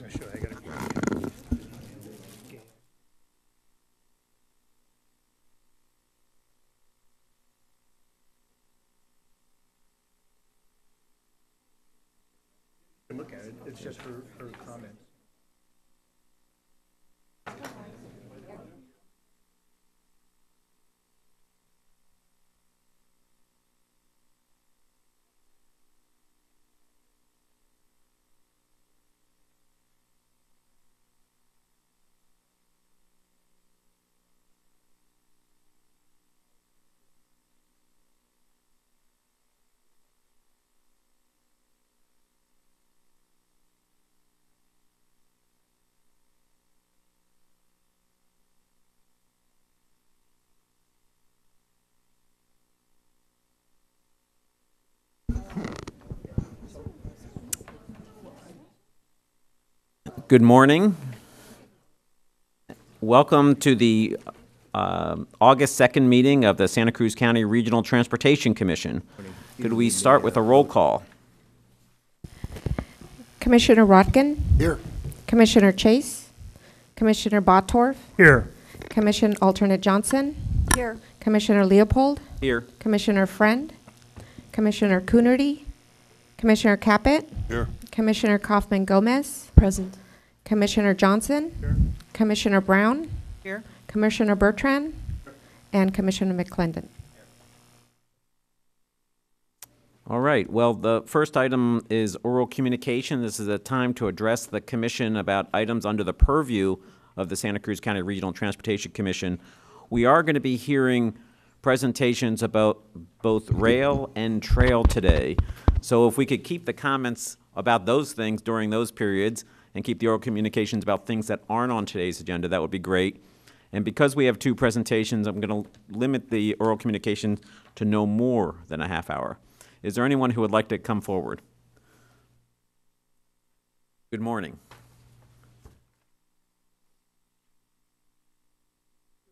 was gonna show you, I gotta- Look at it, it's just her, her comments. Good morning. Welcome to the um, August 2nd meeting of the Santa Cruz County Regional Transportation Commission. Could we start with a roll call? Commissioner Rotkin, Here. Commissioner Chase, Commissioner Bottorff, Here. Commission Alternate Johnson. Here. Commissioner Leopold, Here. Commissioner Friend, Commissioner Coonerty, Commissioner Caput. Here. Commissioner Coffman Gomez. Present. Commissioner Johnson. Commissioner Brown. Here. Commissioner Bertrand. And Commissioner McClendon. All right, well, the first item is oral communication. This is a time to address the commission about items under the purview of the Santa Cruz County Regional Transportation Commission. We are going to be hearing presentations about both rail and trail today. So if we could keep the comments about those things during those periods and keep the oral communications about things that aren't on today's agenda, that would be great. And because we have two presentations, I'm going to limit the oral communication to no more than a half hour. Is there anyone who would like to come forward? Good morning.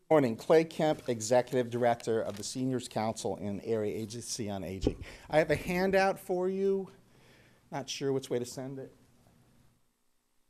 Good morning, Clay Kemp, Executive Director of the Seniors Council and Area Agency on Aging. I have a handout for you. Not sure which way to send it.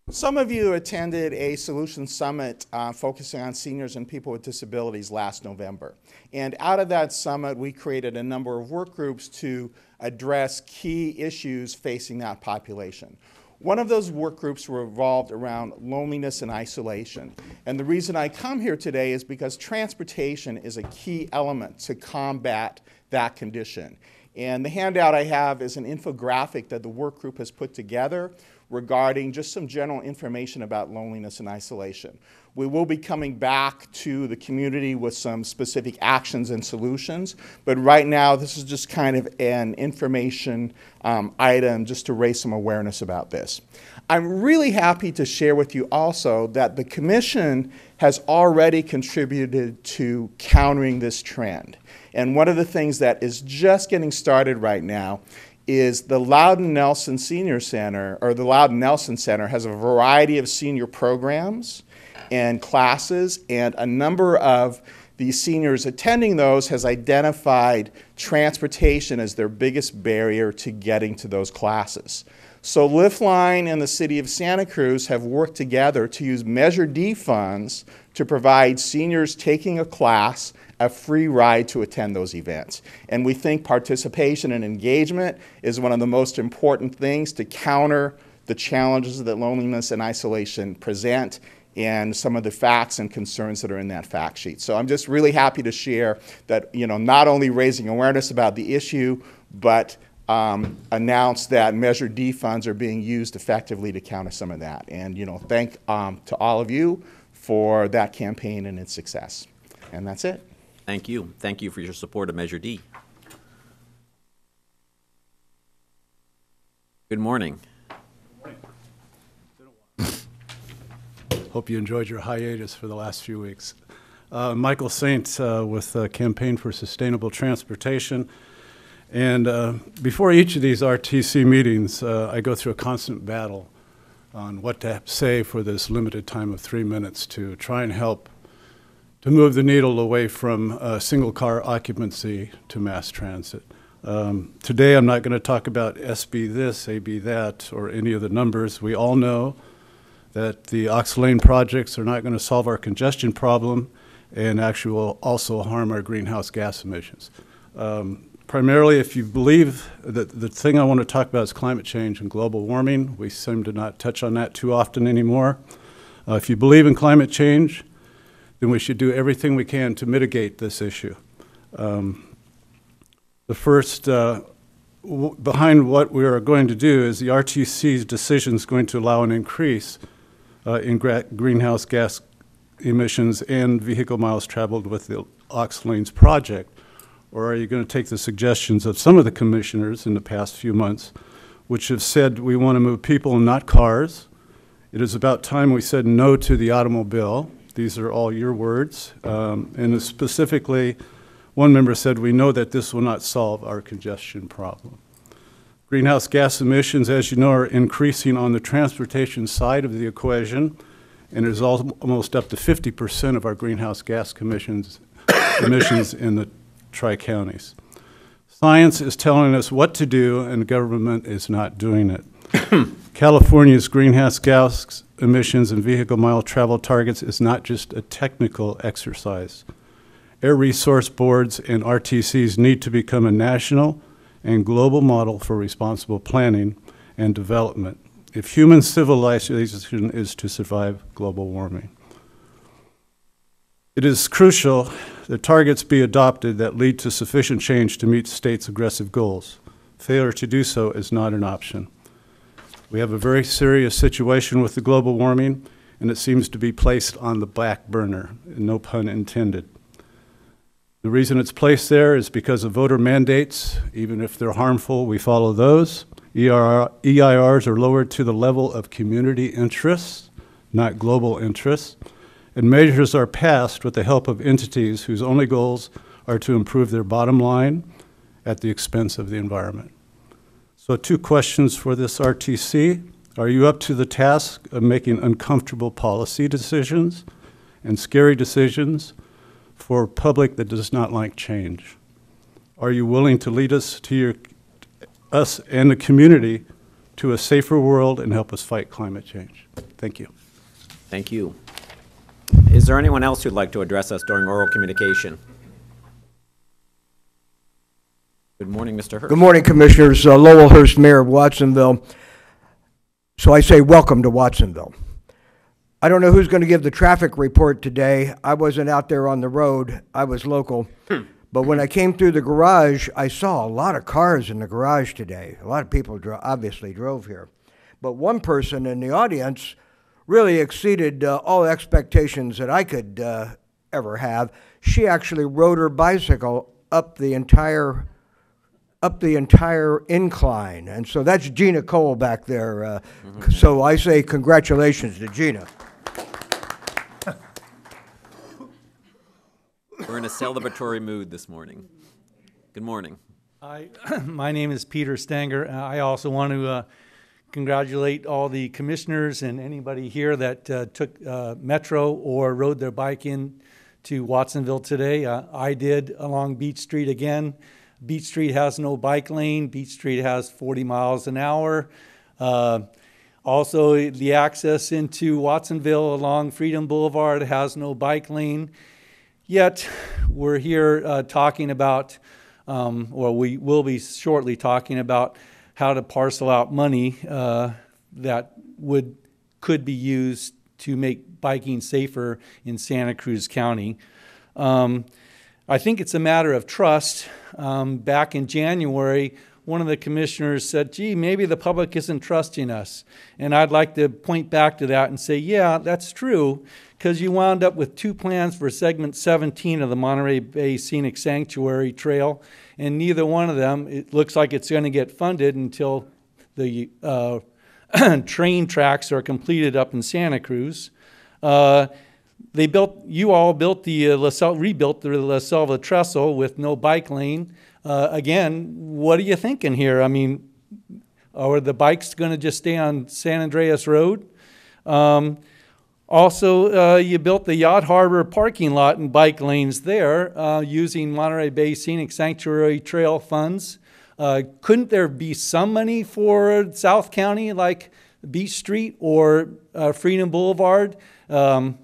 Some of you attended a solution summit uh, focusing on seniors and people with disabilities last November. And out of that summit, we created a number of work groups to address key issues facing that population. One of those work groups revolved around loneliness and isolation. And the reason I come here today is because transportation is a key element to combat that condition. And the handout I have is an infographic that the work group has put together regarding just some general information about loneliness and isolation. We will be coming back to the community with some specific actions and solutions, but right now this is just kind of an information um, item just to raise some awareness about this. I'm really happy to share with you also that the Commission has already contributed to countering this trend. And one of the things that is just getting started right now is the Loudon Nelson Senior Center, or the Loudon Nelson Center, has a variety of senior programs and classes, and a number of the seniors attending those has identified transportation as their biggest barrier to getting to those classes. So Liftline and the City of Santa Cruz have worked together to use Measure D funds to provide seniors taking a class a free ride to attend those events. And we think participation and engagement is one of the most important things to counter the challenges that loneliness and isolation present and some of the facts and concerns that are in that fact sheet. So I'm just really happy to share that, you know, not only raising awareness about the issue, but um, announce that Measure D funds are being used effectively to counter some of that. And, you know, thank um, to all of you for that campaign and its success. And that's it. Thank you. Thank you for your support of Measure D. Good morning. Hope you enjoyed your hiatus for the last few weeks. Uh, Michael Saint uh, with uh, Campaign for Sustainable Transportation. And uh, before each of these RTC meetings, uh, I go through a constant battle on what to say for this limited time of three minutes to try and help to move the needle away from uh, single car occupancy to mass transit. Um, today, I'm not going to talk about SB this, AB that, or any of the numbers. We all know that the Aux Lane projects are not going to solve our congestion problem and actually will also harm our greenhouse gas emissions. Um, Primarily, if you believe that the thing I want to talk about is climate change and global warming, we seem to not touch on that too often anymore. Uh, If you believe in climate change, then we should do everything we can to mitigate this issue. Um, The first, uh, behind what we are going to do is the RTC's decision is going to allow an increase uh, in greenhouse gas emissions and vehicle miles traveled with the Aux Lanes project? Or are you going to take the suggestions of some of the commissioners in the past few months, which have said we want to move people not cars? It is about time we said no to the automobile. These are all your words. Um, And specifically, one member said, "We know that this will not solve our congestion problem." Greenhouse gas emissions, as you know, are increasing on the transportation side of the equation, and it is al- almost up to 50% of our greenhouse gas emissions in the tri-counties. Science is telling us what to do, and government is not doing it. California's greenhouse gas emissions and vehicle mile travel targets is not just a technical exercise. Air resource boards and RTCs need to become a national and global model for responsible planning and development if human civilization is to survive global warming. It is crucial that targets be adopted that lead to sufficient change to meet states' aggressive goals. Failure to do so is not an option. We have a very serious situation with the global warming, and it seems to be placed on the back burner, no pun intended. The reason it's placed there is because of voter mandates. Even if they're harmful, we follow those. EIR, EIRs are lowered to the level of community interests, not global interests. And measures are passed with the help of entities whose only goals are to improve their bottom line at the expense of the environment. So, two questions for this RTC. Are you up to the task of making uncomfortable policy decisions and scary decisions for a public that does not like change? Are you willing to lead us to your, us and the community to a safer world and help us fight climate change? Thank you. Thank you. Is there anyone else who'd like to address us during oral communication? Good morning, Mr. Hurst. Good morning, Commissioners. Uh, Lowell Hurst, Mayor of Watsonville. So I say welcome to Watsonville. I don't know who's going to give the traffic report today. I wasn't out there on the road. I was local. But when I came through the garage, I saw a lot of cars in the garage today. A lot of people dro- obviously drove here. But one person in the audience really exceeded uh, all expectations that I could uh, ever have. She actually rode her bicycle up the entire up the entire incline. And so that's Gina Cole back there. Uh, So I say congratulations to Gina. We're in a celebratory mood this morning. Good morning. Hi, my name is Peter Stanger. Uh, I also want to uh, congratulate all the commissioners and anybody here that uh, took uh, Metro or rode their bike in to Watsonville today. Uh, I did along Beach Street again. Beach Street has no bike lane. Beach Street has 40 miles an hour. Uh, also, the access into Watsonville along Freedom Boulevard has no bike lane. Yet, we're here uh, talking about, um, or we will be shortly talking about how to parcel out money uh, that would could be used to make biking safer in Santa Cruz County. Um, I think it's a matter of trust. Um, back in January, one of the commissioners said, gee, maybe the public isn't trusting us. And I'd like to point back to that and say, yeah, that's true, because you wound up with two plans for segment 17 of the Monterey Bay Scenic Sanctuary Trail, and neither one of them, it looks like it's going to get funded until the uh, train tracks are completed up in Santa Cruz. Uh, they built, you all built the uh, La Sel- rebuilt the La Selva Trestle with no bike lane. Uh, again, what are you thinking here? I mean, are the bikes going to just stay on San Andreas Road? Um, also, uh, you built the Yacht Harbor parking lot and bike lanes there uh, using Monterey Bay Scenic Sanctuary Trail funds. Uh, couldn't there be some money for South County, like Beach Street or uh, Freedom Boulevard. Um,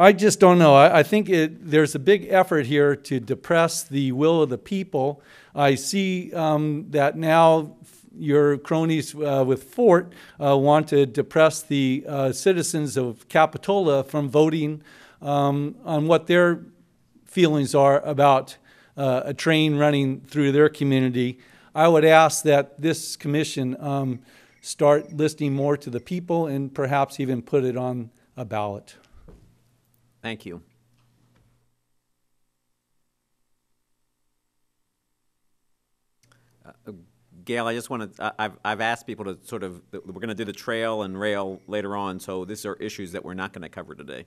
I just don't know. I, I think it, there's a big effort here to depress the will of the people. I see um, that now your cronies uh, with Fort uh, want to depress the uh, citizens of Capitola from voting um, on what their feelings are about uh, a train running through their community. I would ask that this commission um, start listening more to the people and perhaps even put it on a ballot. Thank you. Uh, Gail, I just want to, I've, I've asked people to sort of, we're going to do the trail and rail later on, so these are issues that we're not going to cover today.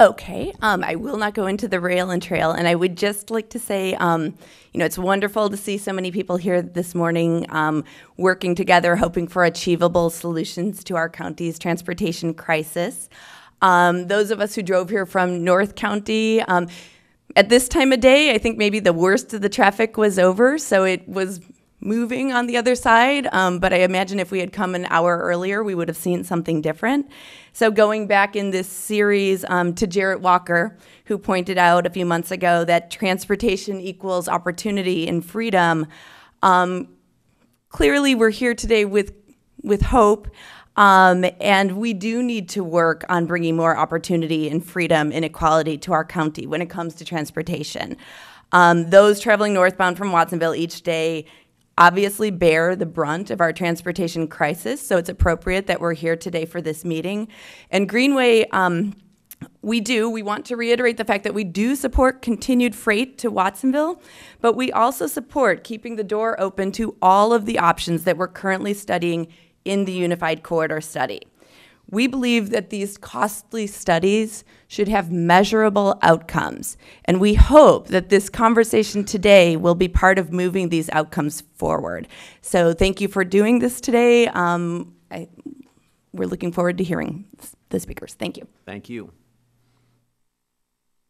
Okay, um, I will not go into the rail and trail, and I would just like to say, um, you know, it's wonderful to see so many people here this morning um, working together, hoping for achievable solutions to our county's transportation crisis. Um, those of us who drove here from North County, um, at this time of day, I think maybe the worst of the traffic was over, so it was moving on the other side. Um, but I imagine if we had come an hour earlier, we would have seen something different. So going back in this series um, to Jarrett Walker, who pointed out a few months ago that transportation equals opportunity and freedom. Um, clearly, we're here today with with hope. Um, and we do need to work on bringing more opportunity and freedom and equality to our county when it comes to transportation. Um, those traveling northbound from Watsonville each day obviously bear the brunt of our transportation crisis, so it's appropriate that we're here today for this meeting. And Greenway, um, we do, we want to reiterate the fact that we do support continued freight to Watsonville, but we also support keeping the door open to all of the options that we're currently studying in the Unified Corridor Study. We believe that these costly studies should have measurable outcomes, and we hope that this conversation today will be part of moving these outcomes forward. So, thank you for doing this today. Um, I, we're looking forward to hearing the speakers. Thank you. Thank you.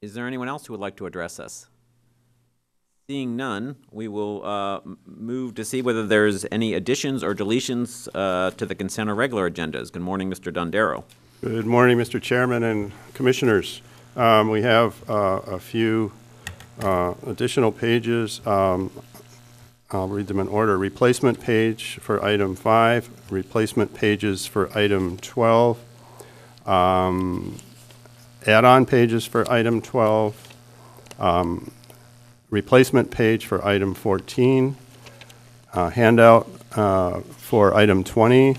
Is there anyone else who would like to address us? Seeing none, we will uh, move to see whether there's any additions or deletions uh, to the consent or regular agendas. Good morning, Mr. Dondero. Good morning, Mr. Chairman and Commissioners. Um, We have uh, a few uh, additional pages. Um, I'll read them in order. Replacement page for item five, replacement pages for item 12, um, add-on pages for item 12, um, replacement page for item 14, uh, handout uh, for item 20,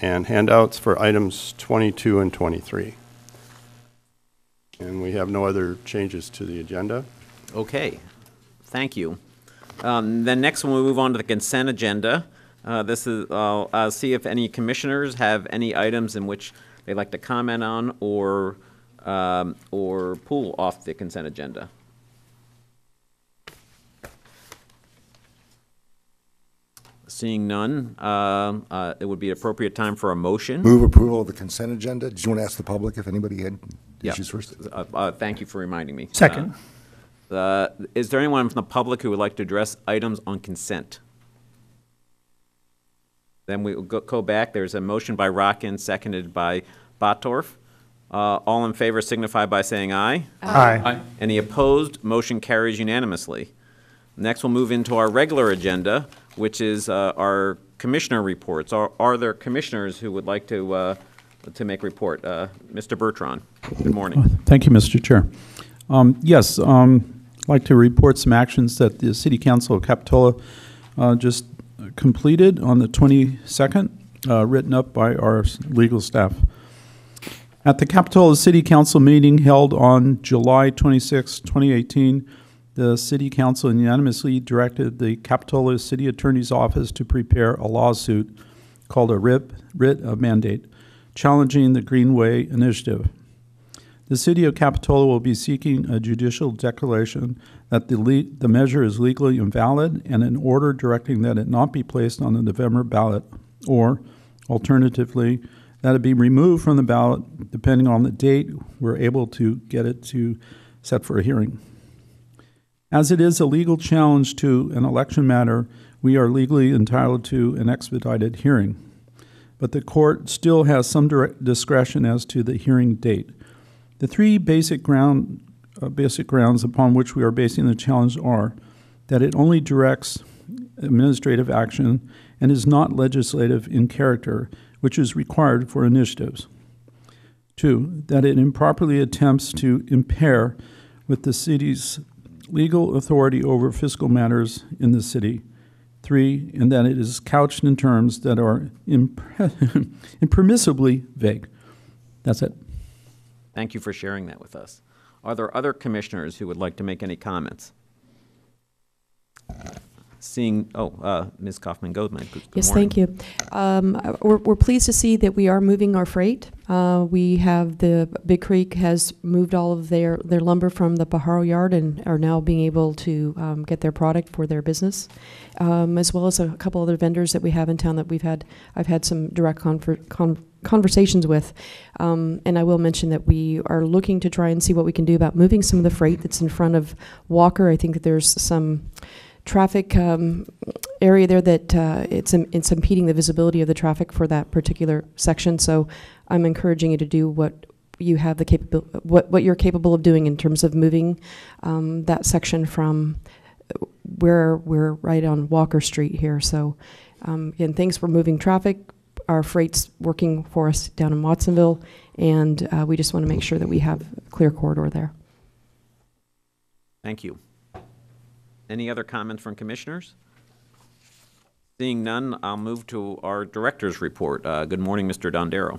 and handouts for items 22 and 23. And we have no other changes to the agenda. Okay, thank you. Um, Then next, we'll move on to the consent agenda. Uh, This is, I'll I'll see if any commissioners have any items in which they'd like to comment on or, um, or pull off the consent agenda. Seeing none, um, uh, it would be appropriate time for a motion. Move approval of the consent agenda. Did you want to ask the public if anybody had Yeah. issues first? Uh, uh, Thank you for reminding me. Second. Uh, uh, Is there anyone from the public who would like to address items on consent? Then we will go- go back. There's a motion by Rotkin, seconded by Bottorff. Uh, All in favor signify by saying aye. Aye. Any opposed? Motion carries unanimously. Next, we'll move into our regular agenda, which is uh, our commissioner reports. Are are there commissioners who would like to, uh, to make report? Uh, Mr. Bertrand, good morning. Thank you, Mr. Chair. Um, Yes, um, I'd like to report some actions that the City Council of Capitola uh, just completed on the 22nd, uh, written up by our legal staff. At the Capitola City Council meeting held on July 26, 2018, the City Council unanimously directed the Capitola City Attorney's Office to prepare a lawsuit called a writ, writ of mandate challenging the Greenway Initiative. The City of Capitola will be seeking a judicial declaration that the, the measure is legally invalid and an order directing that it not be placed on the November ballot, or alternatively, that it be removed from the ballot depending on the date we're able to get it to set for a hearing. As it is a legal challenge to an election matter, we are legally entitled to an expedited hearing. but the court still has some discretion as to the hearing date. The three basic ground, uh, basic grounds upon which we are basing the challenge are that it only directs administrative action and is not legislative in character, which is required for initiatives. Two, that it improperly attempts to impair with the city's legal authority over fiscal matters in the city. Three, and that it is couched in terms that are impermissibly vague. That's it. Thank you for sharing that with us. Are there other commissioners who would like to make any comments? Seeing, oh, uh, Ms. Coffman good good Yes, morning. thank you. Um, uh, We're we're pleased to see that we are moving our freight. Uh, We have, the Big Creek has moved all of their their lumber from the Pajaro Yard and are now being able to um, get their product for their business, um, as well as a couple other vendors that we have in town that we've had, I've had some direct con- conversations with. Um, And I will mention that we are looking to try and see what we can do about moving some of the freight that's in front of Walker. I think that there's some traffic um, area there that uh, it's, it's impeding the visibility of the traffic for that particular section. So I'm encouraging you to do what you have the capable, what, what you're capable of doing in terms of moving um, that section from uh, where we're right on Walker Street here. So um, again, thanks for moving traffic. Our freight's working for us down in Watsonville, and uh, we just want to make sure that we have a clear corridor there. Thank you. Any other comments from commissioners? Seeing none, I'll move to our director's report. Uh, Good morning, Mr. Dondero.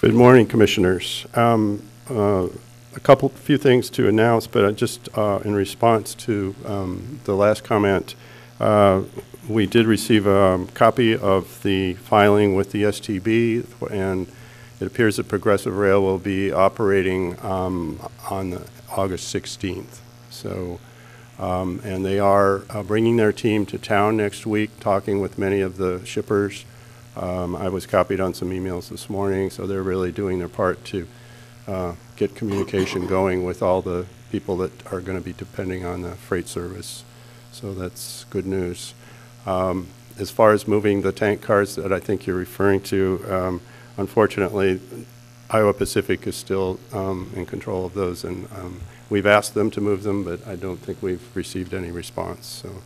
Good morning, Commissioners. Um, uh, A couple, few things to announce, but just uh, in response to um, the last comment, uh, we did receive a copy of the filing with the STB, and it appears that Progressive Rail will be operating um, on August 16th. So, um, and they are uh, bringing their team to town next week, talking with many of the shippers. Um, I was copied on some emails this morning, so they're really doing their part to uh, get communication going with all the people that are going to be depending on the freight service. So that's good news. Um, As far as moving the tank cars that I think you're referring to, um, unfortunately, Iowa Pacific is still um, in control of those, and um, we've asked them to move them, but I don't think we've received any response. So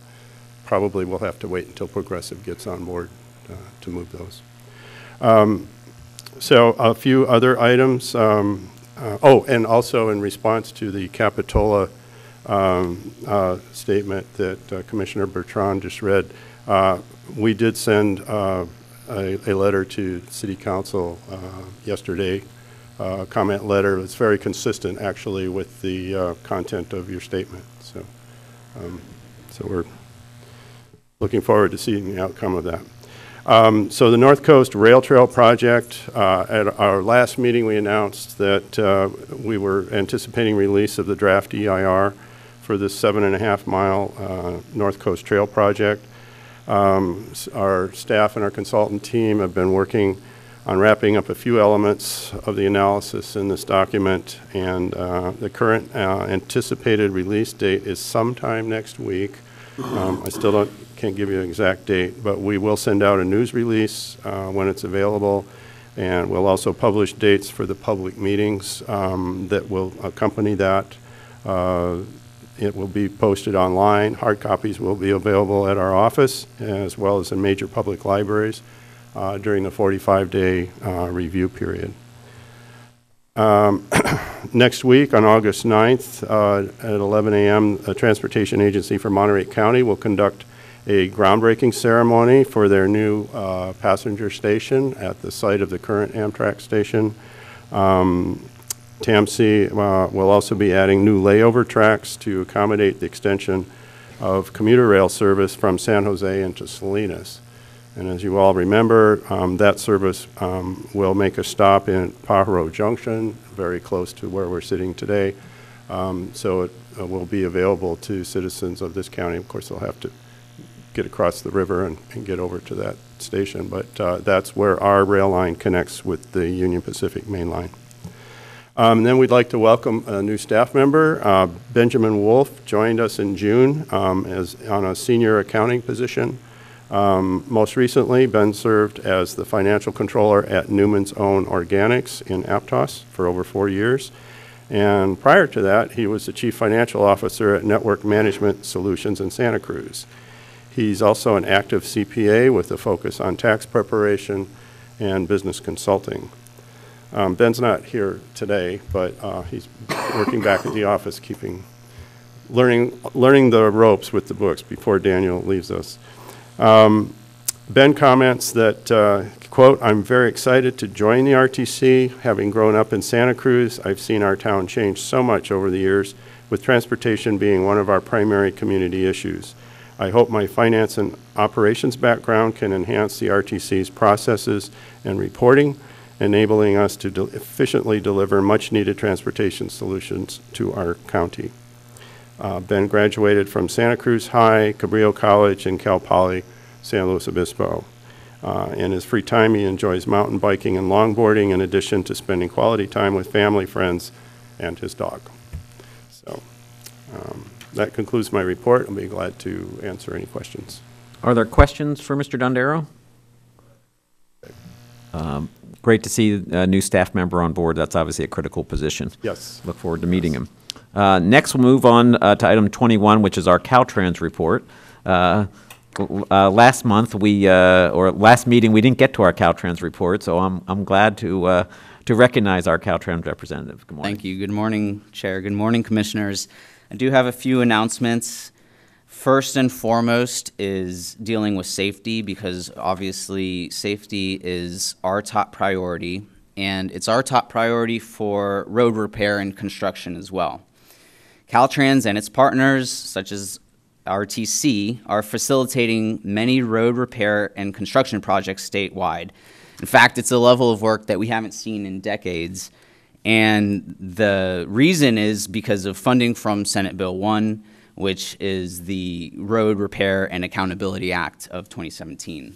probably we'll have to wait until Progressive gets on board uh, to move those. Um, So a few other items. um, uh, Oh, and also in response to the Capitola um, uh, statement that uh, Commissioner Bertrand just read, uh, we did send uh, a a letter to City Council yesterday, a comment letter. that's very consistent, actually, with the uh, content of your statement. So, um, so we're looking forward to seeing the outcome of that. Um, So the North Coast Rail Trail Project, uh, at our last meeting, we announced that uh, we were anticipating release of the draft EIR for this seven and a half mile uh, North Coast Trail Project. Um, Our staff and our consultant team have been working on wrapping up a few elements of the analysis in this document, and uh, the current uh, anticipated release date is sometime next week. Um, I still don't, can't give you an exact date, but we will send out a news release uh, when it's available, and we'll also publish dates for the public meetings um, that will accompany that. Uh, It will be posted online. Hard copies will be available at our office, as well as in major public libraries uh, during the 45-day review period. Um, Next week, on August 9th, uh, at 11 a.m., the Transportation Agency for Monterey County will conduct a groundbreaking ceremony for their new uh, passenger station at the site of the current Amtrak station. Um, TAMC uh, will also be adding new layover tracks to accommodate the extension of commuter rail service from San Jose into Salinas. And as you all remember, um, that service um, will make a stop in Pajaro Junction, very close to where we're sitting today. Um, So it uh, will be available to citizens of this county. Of course, they'll have to get across the river and and get over to that station, but uh, that's where our rail line connects with the Union Pacific Main Line. Um, Then we'd like to welcome a new staff member. Uh, Benjamin Wolf joined us in June um, as, on a senior accounting position. Um, Most recently, Ben served as the financial controller at Newman's Own Organics in Aptos for over four years. And prior to that, he was the chief financial officer at Network Management Solutions in Santa Cruz. He's also an active CPA with a focus on tax preparation and business consulting. Um, Ben's not here today, but uh, he's working back at the office, keeping, learning, learning the ropes with the books before Daniel leaves us. Um, Ben comments that, uh, quote, "I'm very excited to join the RTC. Having grown up in Santa Cruz, I've seen our town change so much over the years, with transportation being one of our primary community issues. I hope my finance and operations background can enhance the RTC's processes and reporting, enabling us to de- efficiently deliver much-needed transportation solutions to our county." Uh, Ben graduated from Santa Cruz High, Cabrillo College, and Cal Poly San Luis Obispo. Uh, In his free time, he enjoys mountain biking and longboarding in addition to spending quality time with family, friends, and his dog. So um, that concludes my report. I'll be glad to answer any questions. Are there questions for Mr. Dondero? Um, Great to see a new staff member on board. That's obviously a critical position. Yes. Look forward to meeting him. Uh, Next, we'll move on uh, to item 21, which is our Caltrans report. Uh, uh, Last month, we, uh, or last meeting, we didn't get to our Caltrans report, so I'm I'm glad to uh, to recognize our Caltrans representative. Good morning. Thank you. Good morning, Chair. Good morning, Commissioners. I do have a few announcements. First and foremost is dealing with safety because obviously safety is our top priority and it's our top priority for road repair and construction as well. Caltrans and its partners, such as RTC, are facilitating many road repair and construction projects statewide. In fact, it's a level of work that we haven't seen in decades. And the reason is because of funding from Senate Bill 1, which is the Road Repair and Accountability Act of 2017.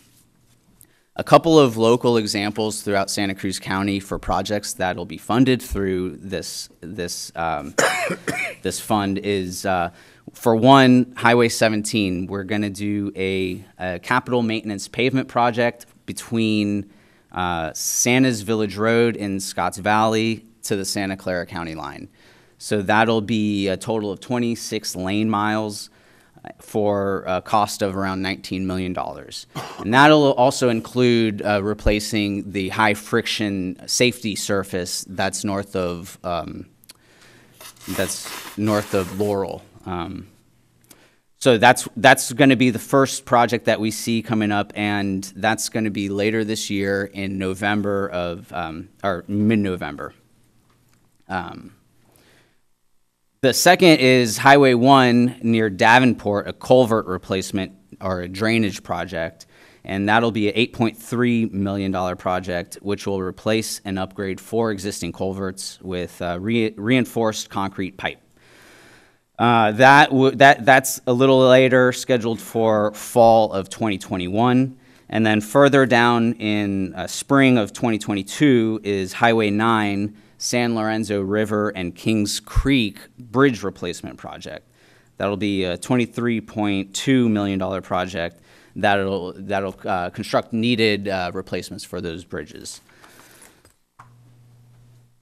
A couple of local examples throughout Santa Cruz County for projects that'll be funded through this this um, this fund is uh, for one Highway 17. We're going to do a, a capital maintenance pavement project between uh, Santa's Village Road in Scotts Valley to the Santa Clara County line. So that'll be a total of 26 lane miles for a cost of around $19 million. And that'll also include uh, replacing the high friction safety surface that's north of, um, that's north of Laurel. Um, so that's, that's going to be the first project that we see coming up, and that's going to be later this year in November of, um, or mid-November. Um, the second is Highway 1 near Davenport, a culvert replacement or a drainage project. And that'll be an $8.3 million project, which will replace and upgrade four existing culverts with uh, re- reinforced concrete pipe. Uh, that, that, that's a little later, scheduled for fall of 2021. And then further down in uh, spring of 2022 is Highway 9 San Lorenzo River and Kings Creek Bridge Replacement Project. That'll be a $23.2 million project that'll, that'll uh, construct needed uh, replacements for those bridges.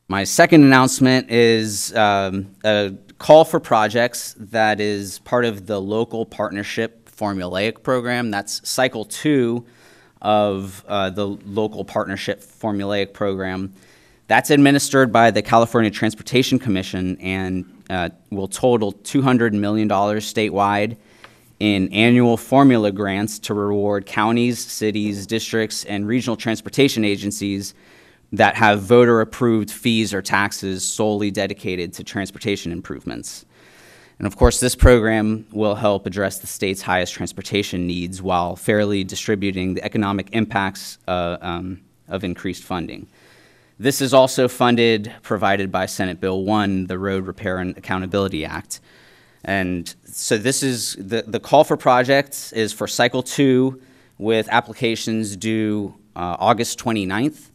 My second announcement is um, a call for projects that is part of the local partnership formulaic program. That's cycle two of uh, the local partnership formulaic program. That's administered by the California Transportation Commission and uh, will total $200 million statewide in annual formula grants to reward counties, cities, districts, and regional transportation agencies that have voter approved fees or taxes solely dedicated to transportation improvements. And of course, this program will help address the state's highest transportation needs while fairly distributing the economic impacts uh, um, of increased funding. This is also funded, provided by Senate Bill 1, the Road Repair and Accountability Act. And so this is the, the call for projects is for cycle two with applications due uh, August 29th.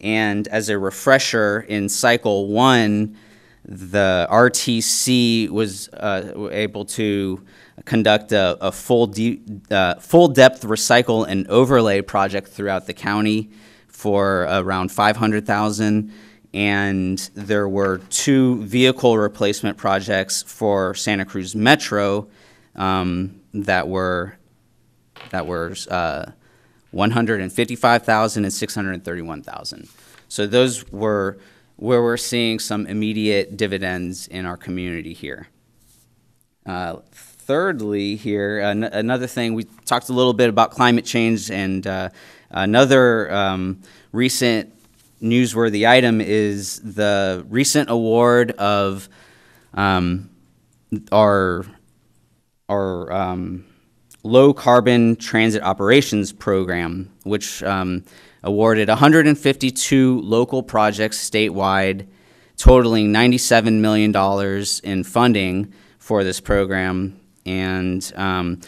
And as a refresher, in cycle one, the RTC was uh, able to conduct a, a full, de- uh, full depth recycle and overlay project throughout the county for around 500,000 and there were two vehicle replacement projects for Santa Cruz Metro um, that were that were uh, 155,000 and 631,000. So those were where we're seeing some immediate dividends in our community here. Uh, thirdly, here an- another thing we talked a little bit about climate change, and uh, another um, recent newsworthy item is the recent award of um, our our um, low carbon transit operations program, which um, awarded 152 local projects statewide, totaling 97 million dollars in funding for this program, and um,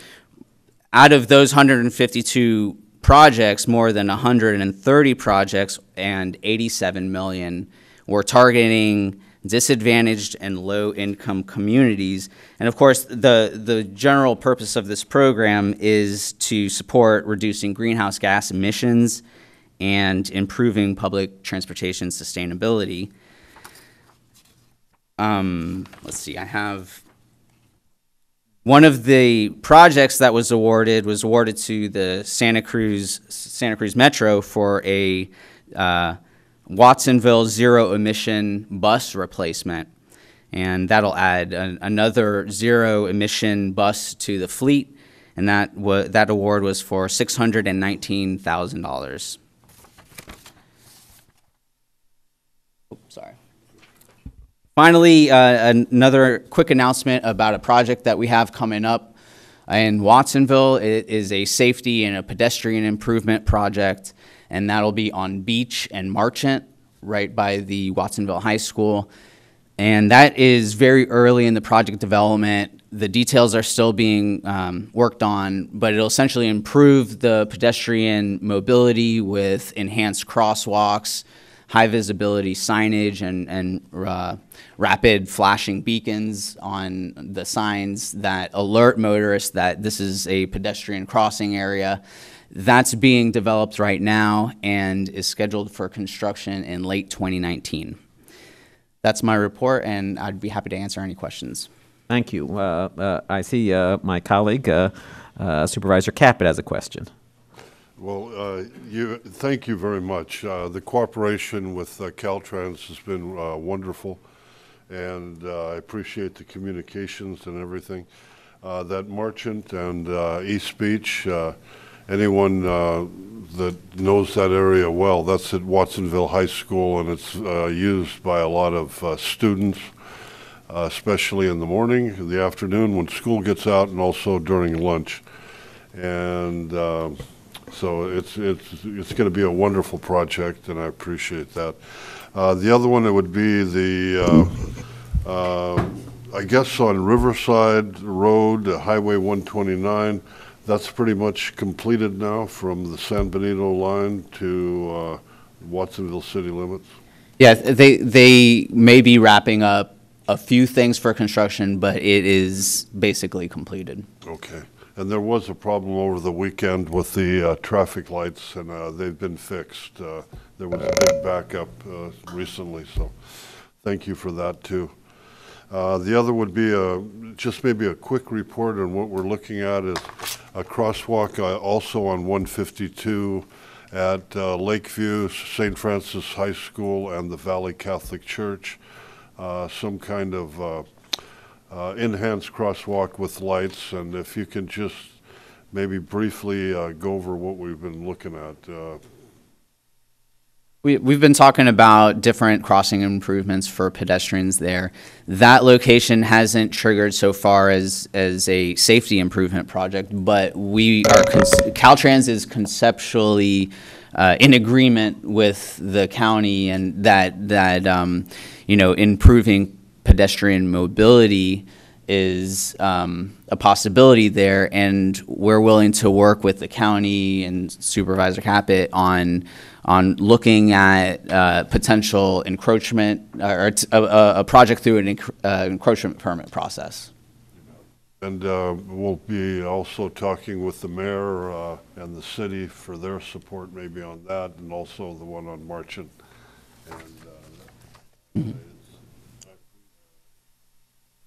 out of those 152 projects, more than 130 projects and 87 million were targeting disadvantaged and low-income communities. And of course, the, the general purpose of this program is to support reducing greenhouse gas emissions and improving public transportation sustainability. Um, let's see, I have one of the projects that was awarded was awarded to the Santa Cruz Santa Cruz Metro for a uh, Watsonville zero emission bus replacement, and that'll add an, another zero emission bus to the fleet, and that that award was for six hundred and nineteen thousand dollars. Sorry. Finally, uh, another quick announcement about a project that we have coming up in Watsonville. It is a safety and a pedestrian improvement project, and that'll be on Beach and Marchant, right by the Watsonville High School. And that is very early in the project development. The details are still being um, worked on, but it'll essentially improve the pedestrian mobility with enhanced crosswalks, high visibility signage, and, and uh, rapid flashing beacons on the signs that alert motorists that this is a pedestrian crossing area. That's being developed right now and is scheduled for construction in late 2019. That's my report, and I'd be happy to answer any questions. Thank you. Uh, uh, I see uh, my colleague uh, uh, Supervisor Caput has a question. Well, uh, you, thank you very much. Uh, The cooperation with uh, Caltrans has been uh, wonderful, and uh, I appreciate the communications and everything. Uh, That Merchant and East Beach, anyone that knows that area well, that's at Watsonville High School, and it's used by a lot of students, especially in the morning, the afternoon, when school gets out, and also during lunch. And so it's, it's, it's going to be a wonderful project, and I appreciate that. Uh, The other one, it would be the, uh, uh, I guess on Riverside Road, uh, Highway 129, that's pretty much completed now from the San Benito line to uh, Watsonville city limits. Yeah, they, they may be wrapping up a few things for construction, but it is basically completed. Okay. And there was a problem over the weekend with the uh, traffic lights, and uh, they've been fixed. Uh, There was a big backup uh, recently, so thank you for that, too. Uh, The other would be a, just maybe a quick report on what we're looking at is a crosswalk uh, also on 152 at uh, Lakeview, St. Francis High School, and the Valley Catholic Church. Uh, Some kind of uh, enhanced crosswalk with lights, and if you can just maybe briefly uh, go over what we've been looking at. uh, We, we've been talking about different crossing improvements for pedestrians there. That location hasn't triggered so far as, as a safety improvement project, but we are, Caltrans is conceptually uh, in agreement with the county and that, that, um, you know, improving pedestrian mobility is um, a possibility there, and we're willing to work with the county and Supervisor Caput on on looking at uh, potential encroachment or a, project through an enc- uh, encroachment permit process. And uh, we'll be also talking with the mayor uh, and the city for their support maybe on that, and also the one on Marchant. And uh,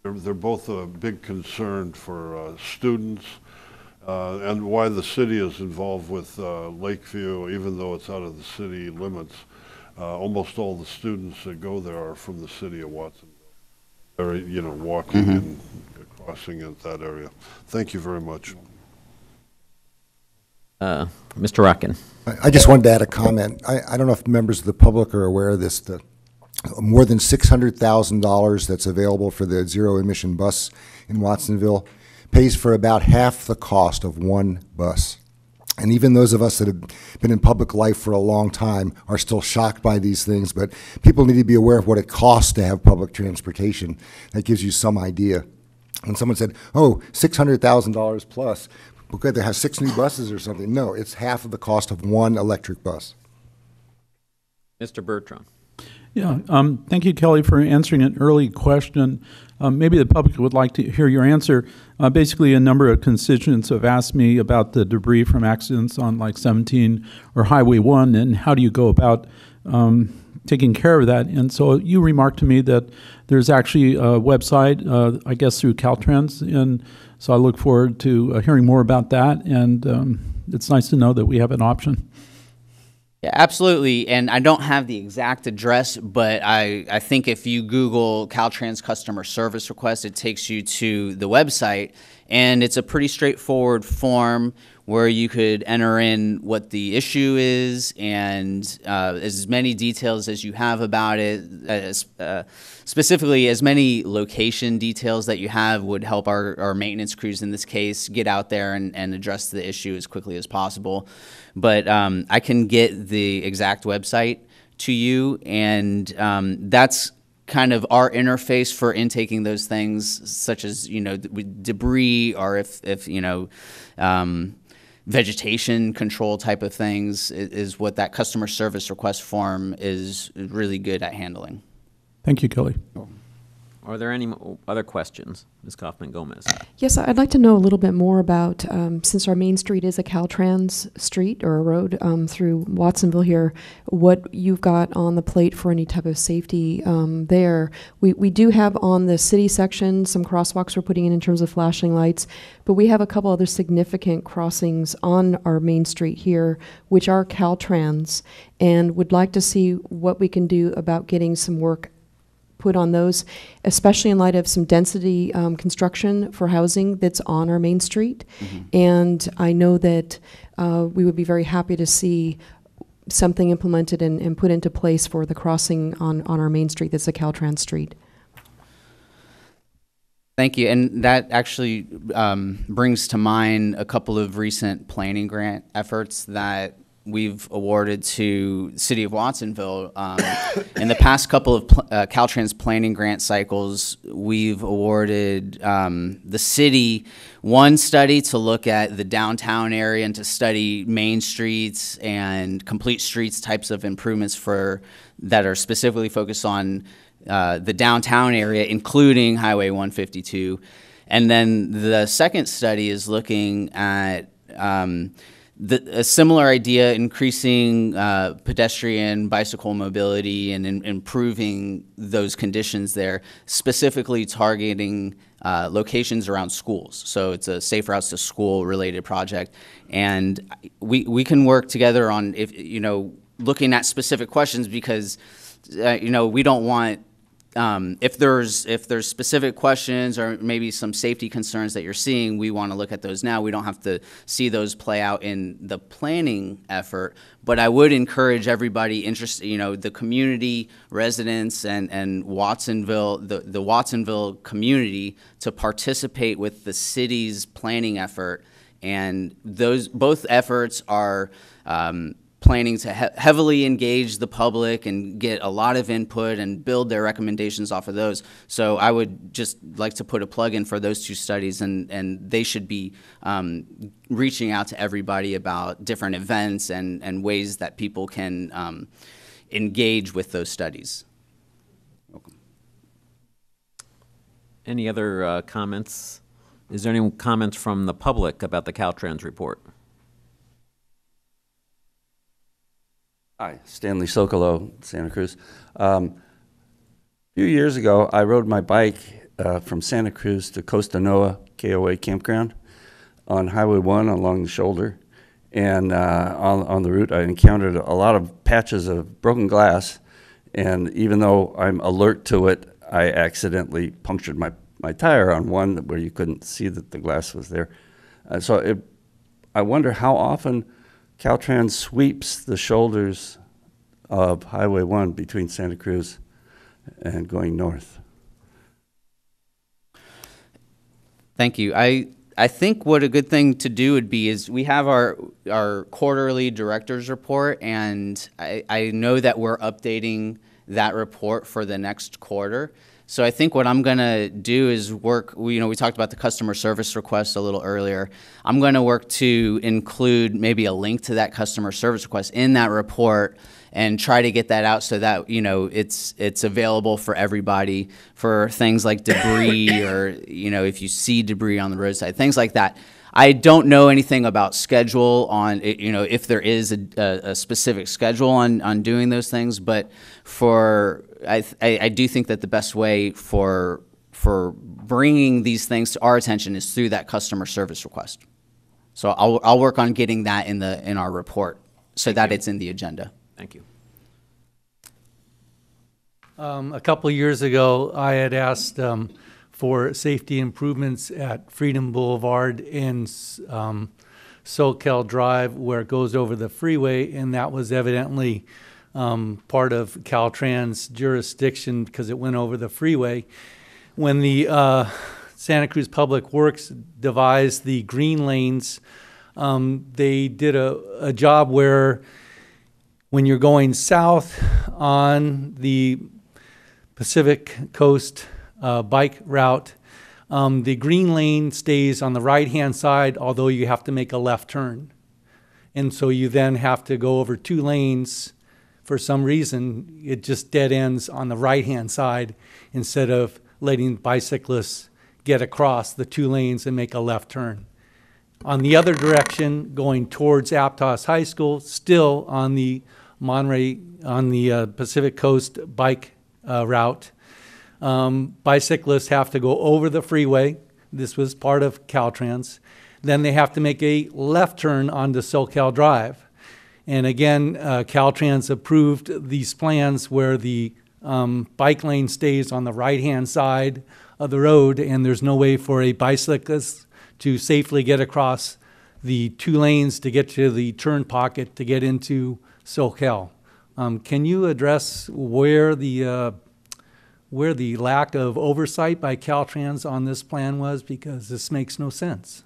They're, they're both a big concern for uh, students, uh, and why the city is involved with uh, Lakeview, even though it's out of the city limits. Uh, Almost all the students that go there are from the city of Watsonville. They're, you know, walking Mhm. and crossing at that area. Thank you very much. Uh, Mr. Rotkin. I I just wanted to add a comment. I, I don't know if members of the public are aware of this, the more than $600,000 that's available for the zero-emission bus in Watsonville pays for about half the cost of one bus. And even those of us that have been in public life for a long time are still shocked by these things, but people need to be aware of what it costs to have public transportation. That gives you some idea. When someone said, oh, $600,000 plus, we're going have six new buses or something. No, it's half of the cost of one electric bus. Mr. Bertrand. Yeah, um, thank you, Kelly, for answering an early question. Um, maybe the public would like to hear your answer. Uh, basically, a number of constituents have asked me about the debris from accidents on like 17 or Highway 1 and how do you go about um, taking care of that. And so you remarked to me that there's actually a website, uh, I guess through Caltrans, and so I look forward to uh, hearing more about that. And um, it's nice to know that we have an option. Yeah, absolutely. And I don't have the exact address, but I, I think if you Google Caltrans customer service request, it takes you to the website. And it's a pretty straightforward form where you could enter in what the issue is and uh, as many details as you have about it. As, uh, specifically, as many location details that you have would help our, our maintenance crews in this case get out there and, and address the issue as quickly as possible. But um, I can get the exact website to you, and um, that's kind of our interface for intaking those things, such as you know debris or if if you know. Um, vegetation control type of things i- is what that customer service request form is really good at handling. Thank you, Kelly. Are there any other questions? Ms. Coffman Gomez. Yes, I'd like to know a little bit more about, um, since our main street is a Caltrans street or a road um, through Watsonville here, what you've got on the plate for any type of safety um, there. We, we do have on the city section some crosswalks we're putting in in terms of flashing lights, but we have a couple other significant crossings on our main street here, which are Caltrans, and would like to see what we can do about getting some work put on those, especially in light of some density um, construction for housing that's on our main street. And I know that uh, we would be very happy to see something implemented and, and put into place for the crossing on, on our main street that's a Caltrans street. Thank you. And that actually um, brings to mind a couple of recent planning grant efforts that we've awarded to City of Watsonville. Um, in the past couple of pl- uh, Caltrans planning grant cycles, we've awarded um, the city one study to look at the downtown area and to study main streets and complete streets types of improvements for that are specifically focused on uh, the downtown area, including Highway 152. And then the second study is looking at um, the, a similar idea, increasing uh, pedestrian bicycle mobility and in, improving those conditions there, specifically targeting uh, locations around schools. So it's a safe routes to school related project, and we we can work together on if you know looking at specific questions because uh, you know we don't want um, if there's if there's specific questions or maybe some safety concerns that you're seeing, we want to look at those now. We don't have to see those play out in the planning effort, but I would encourage everybody interested, you know, the community residents and and Watsonville, the the Watsonville community to participate with the city's planning effort, and those both efforts are. Um, planning to he- heavily engage the public and get a lot of input and build their recommendations off of those. So I would just like to put a plug in for those two studies, and, and they should be um, reaching out to everybody about different events and, and ways that people can um, engage with those studies. Any other uh, comments? Is there any comments from the public about the Caltrans report? Hi, Stanley Sokolow, Santa Cruz. Um, a few years ago, I rode my bike uh, from Santa Cruz to Costanoa KOA campground on Highway 1 along the shoulder. And uh, on, on the route, I encountered a lot of patches of broken glass. And even though I'm alert to it, I accidentally punctured my, my tire on one where you couldn't see that the glass was there. Uh, so it, I wonder how often Caltrans sweeps the shoulders of Highway 1 between Santa Cruz and going north. Thank you. I I think what a good thing to do would be is we have our our quarterly directors report, and I, I know that we're updating that report for the next quarter. So I think what I'm gonna do is work. We, you know, we talked about the customer service request a little earlier. I'm gonna work to include maybe a link to that customer service request in that report and try to get that out so that you know it's it's available for everybody for things like debris or you know if you see debris on the roadside things like that i don't know anything about schedule on you know if there is a, a, a specific schedule on on doing those things but for I, I i do think that the best way for for bringing these things to our attention is through that customer service request. So i'll i'll work on getting that in the in our report so that it's in the agenda. Thank you. Um, a couple of years ago, I had asked um, for safety improvements at Freedom Boulevard and um, Soquel Drive, where it goes over the freeway, and that was evidently um, part of Caltrans jurisdiction because it went over the freeway. When the uh, Santa Cruz Public Works devised the green lanes, um, they did a, a job where when you're going south on the Pacific Coast uh, bike route, um, the green lane stays on the right-hand side, although you have to make a left turn. And so you then have to go over two lanes. For some reason, it just dead ends on the right-hand side instead of letting bicyclists get across the two lanes and make a left turn. On the other direction, going towards Aptos High School, still on the Monterey, on the uh, Pacific Coast bike uh, route. Um, bicyclists have to go over the freeway. This was part of Caltrans. Then they have to make a left turn onto Soquel Drive. And again, uh, Caltrans approved these plans where the um, bike lane stays on the right-hand side of the road, and there's no way for a bicyclist to safely get across the two lanes to get to the turn pocket to get into Soquel. Um, can you address where the uh, where the lack of oversight by Caltrans on this plan was? Because this makes no sense.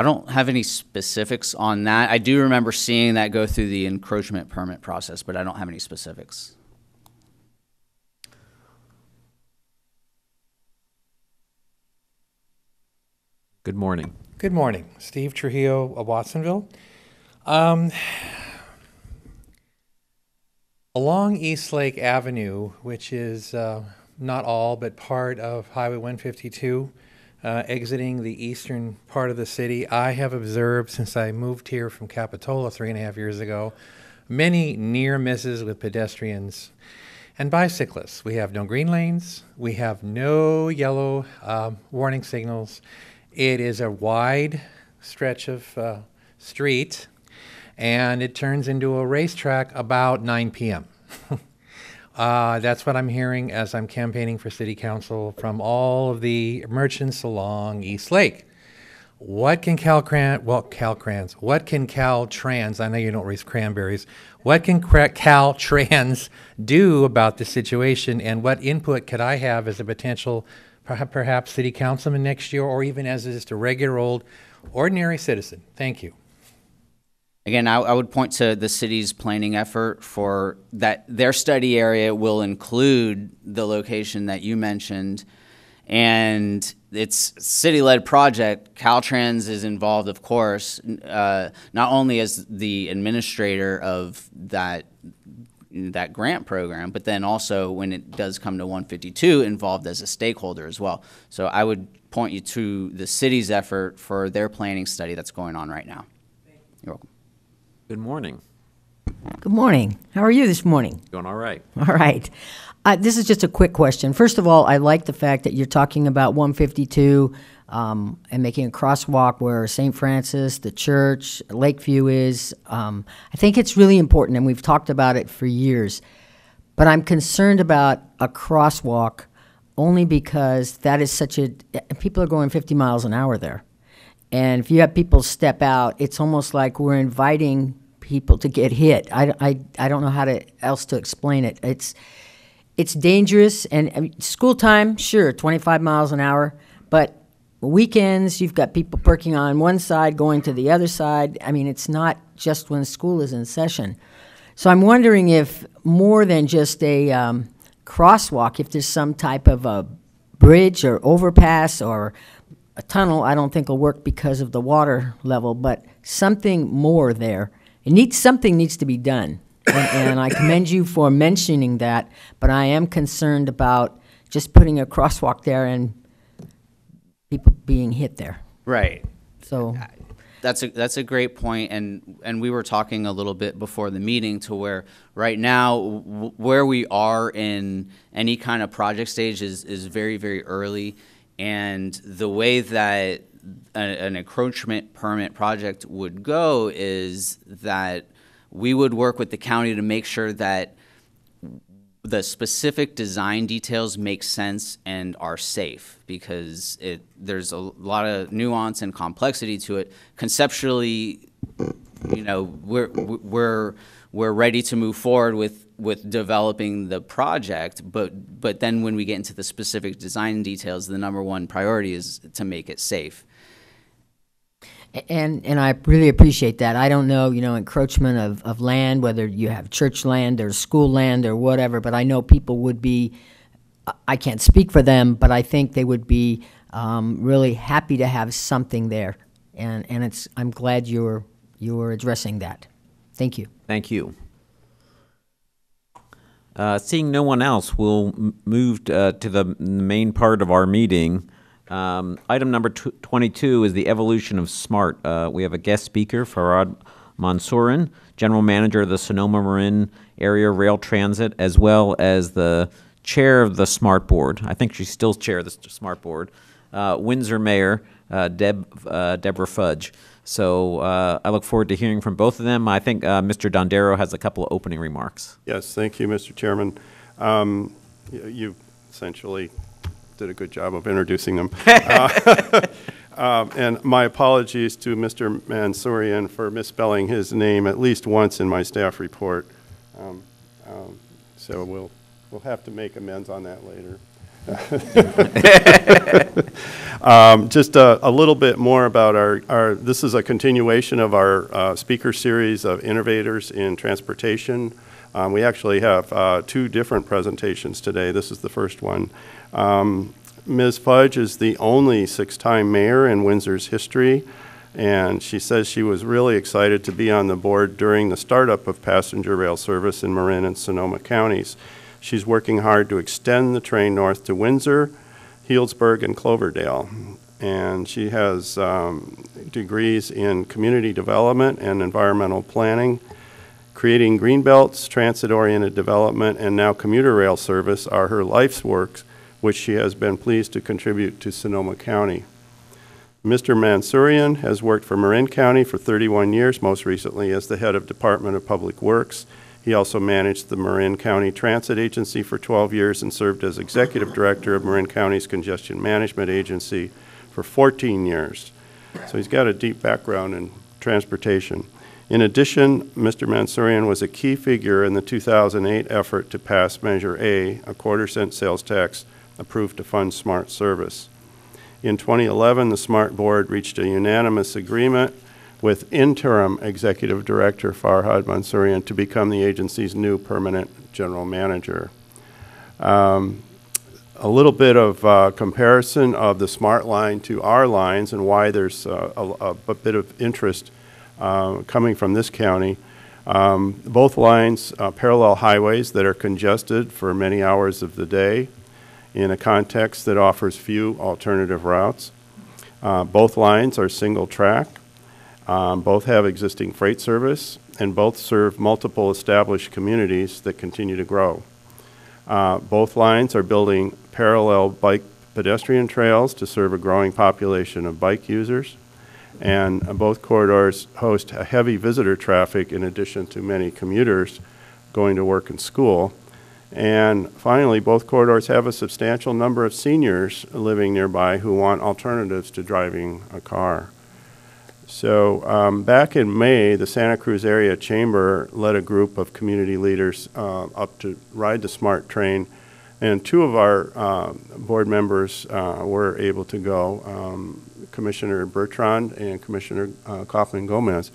I don't have any specifics on that. I do remember seeing that go through the encroachment permit process, but I don't have any specifics. Good morning. Good morning. Steve Trujillo of Watsonville. Um, along East Lake Avenue, which is uh, not all but part of Highway 152, uh, exiting the eastern part of the city, I have observed since I moved here from Capitola three and a half years ago many near misses with pedestrians and bicyclists. We have no green lanes, we have no yellow um, warning signals. It is a wide stretch of uh, street, and it turns into a racetrack about 9 p.m. uh, that's what I'm hearing as I'm campaigning for city council from all of the merchants along East Lake. What can Calcran, well, Calcrans, what can Caltrans, I know you don't raise cranberries, what can Caltrans do about the situation and what input could I have as a potential, perhaps city councilman next year or even as just a regular old ordinary citizen? Thank you. Again, I, I would point to the city's planning effort for that, their study area will include the location that you mentioned. And it's city-led project. Caltrans is involved, of course, uh, not only as the administrator of that that grant program, but then also when it does come to 152, involved as a stakeholder as well. So I would point you to the city's effort for their planning study that's going on right now. You're welcome. Good morning. Good morning. How are you this morning? Going all right. All right. Uh, this is just a quick question. First of all, I like the fact that you're talking about 152 um, and making a crosswalk where St. Francis, the church, Lakeview is. Um, I think it's really important, and we've talked about it for years. But I'm concerned about a crosswalk only because that is such a. People are going 50 miles an hour there. And if you have people step out, it's almost like we're inviting people to get hit. I, I, I don't know how to else to explain it. It's it's dangerous and I mean, school time, sure, 25 miles an hour, but weekends you've got people parking on one side going to the other side. I mean, it's not just when school is in session. So I'm wondering if more than just a um, crosswalk, if there's some type of a bridge or overpass or a tunnel, I don't think will work because of the water level, but something more there. It needs something needs to be done, and, and I commend you for mentioning that. But I am concerned about just putting a crosswalk there and people being hit there. Right. So uh, That's a that's a great point, and and we were talking a little bit before the meeting to where right now w- where we are in any kind of project stage is is very very early, and the way that an encroachment permit project would go is that we would work with the county to make sure that the specific design details make sense and are safe because it there's a lot of nuance and complexity to it. Conceptually, you know, we're we're we're ready to move forward with with developing the project, but but then when we get into the specific design details, the number one priority is to make it safe. And and I really appreciate that. I don't know, you know, encroachment of, of land, whether you have church land or school land or whatever, but I know people would be, I can't speak for them, but I think they would be um, really happy to have something there. And, and it's, I'm glad you're, you're addressing that. Thank you. Thank you. Uh, seeing no one else, we'll move uh, to the main part of our meeting. Um, item number tw- 22 is the evolution of SMART. Uh, we have a guest speaker, Farhad Mansourian, General Manager of the Sonoma Marin Area Rail Transit, as well as the Chair of the SMART Board. I think she's still Chair of the SMART Board. Uh, Windsor Mayor uh, Deb, uh, Deborah Fudge. So uh, I look forward to hearing from both of them. I think uh, Mr. Dondero has a couple of opening remarks. Yes, thank you, Mr. Chairman. Um, You essentially did a good job of introducing them. Uh, um, And my apologies to Mr. Mansourian for misspelling his name at least once in my staff report. Um, um, So we'll, we'll have to make amends on that later. Um, Just a, a little bit more about our, our, this is a continuation of our uh, speaker series of innovators in transportation. Um, We actually have uh, two different presentations today. This is the first one. Um, Ms. Fudge is the only six-time mayor in Windsor's history, and she says she was really excited to be on the board during the startup of passenger rail service in Marin and Sonoma counties. She's working hard to extend the train north to Windsor, Healdsburg, and Cloverdale. And she has um, degrees in community development and environmental planning. Creating green belts, transit-oriented development, and now commuter rail service are her life's works, which she has been pleased to contribute to Sonoma County. Mr. Mansourian has worked for Marin County for 31 years, most recently as the head of Department of Public Works. He also managed the Marin County Transit Agency for 12 years and served as executive director of Marin County's Congestion Management Agency for 14 years. So he's got a deep background in transportation. In addition, Mr. Mansourian was a key figure in the 2008 effort to pass Measure A, a quarter cent sales tax approved to fund smart service. In 2011, the SMART Board reached a unanimous agreement with interim executive director Farhad Mansourian to become the agency's new permanent general manager. Um, a little bit of uh, comparison of the SMART line to our lines and why there's uh, a, a bit of interest uh, coming from this county. Um, both lines uh, parallel highways that are congested for many hours of the day in a context that offers few alternative routes. Uh, both lines are single track. Um, both have existing freight service, and both serve multiple established communities that continue to grow. Uh, both lines are building parallel bike pedestrian trails to serve a growing population of bike users. And uh, both corridors host a heavy visitor traffic in addition to many commuters going to work and school. And finally, both corridors have a substantial number of seniors living nearby who want alternatives to driving a car. So um, back in May, the Santa Cruz Area Chamber led a group of community leaders uh, up to ride the SMART train, and two of our uh, board members uh, were able to go, um, Commissioner Bertrand and Commissioner uh, Coffman Gomez.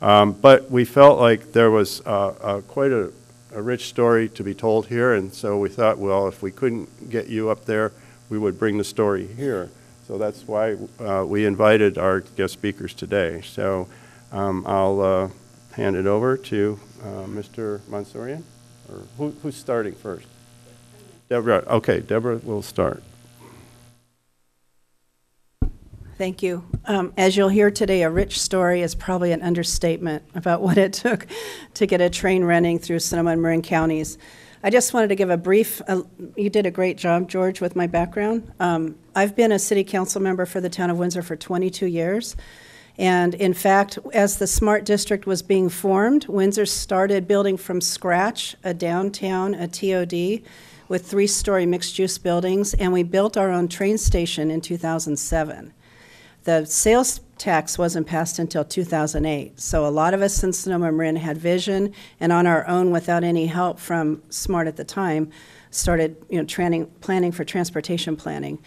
Um, but we felt like there was uh, quite a, a rich story to be told here, and so we thought, well, if we couldn't get you up there, we would bring the story here. So that's why uh, we invited our guest speakers today. So um, I'll uh, hand it over to uh, Mr. Mansourian. Or who, who's starting first? Deborah. Okay, Deborah will start. Thank you. Um, as you'll hear today, a rich story is probably an understatement about what it took to get a train running through Sonoma and Marin counties. I just wanted to give a brief, uh, you did a great job, George, with my background. Um, I've been a city council member for the town of Windsor for 22 years. And in fact, as the SMART district was being formed, Windsor started building from scratch a downtown, a TOD, with three story mixed use buildings, and we built our own train station in 2007. The sales tax wasn't passed until 2008. So a lot of us in Sonoma Marin had vision, and on our own, without any help from SMART at the time, started you know training, planning for transportation planning.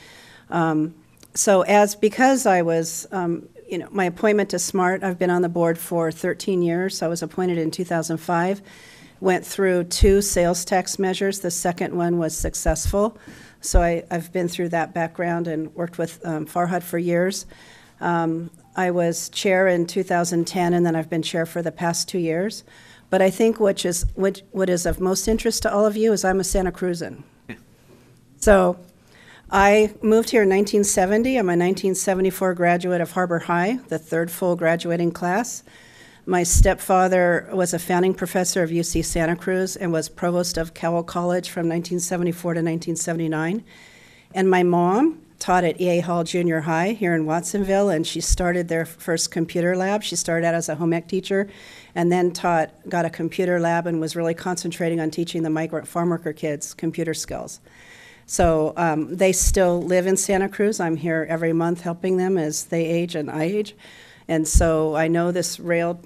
Um, so as because I was um, you know my appointment to SMART, I've been on the board for 13 years. I was appointed in 2005. Went through two sales tax measures. The second one was successful. So I, have been through that background and worked with um, Farhad for years. Um, I was chair in 2010, and then I've been chair for the past two years. But I think which is, which, what is of most interest to all of you is I'm a Santa Cruzan. So I moved here in 1970. I'm a 1974 graduate of Harbor High, the third full graduating class. My stepfather was a founding professor of UC Santa Cruz and was provost of Cowell College from 1974 to 1979. And my mom taught at EA Hall Junior High here in Watsonville, and she started their first computer lab. She started out as a home ec teacher and then taught, got a computer lab and was really concentrating on teaching the migrant farm worker kids computer skills. So um, they still live in Santa Cruz. I'm here every month helping them as they age and I age. And so I know this rail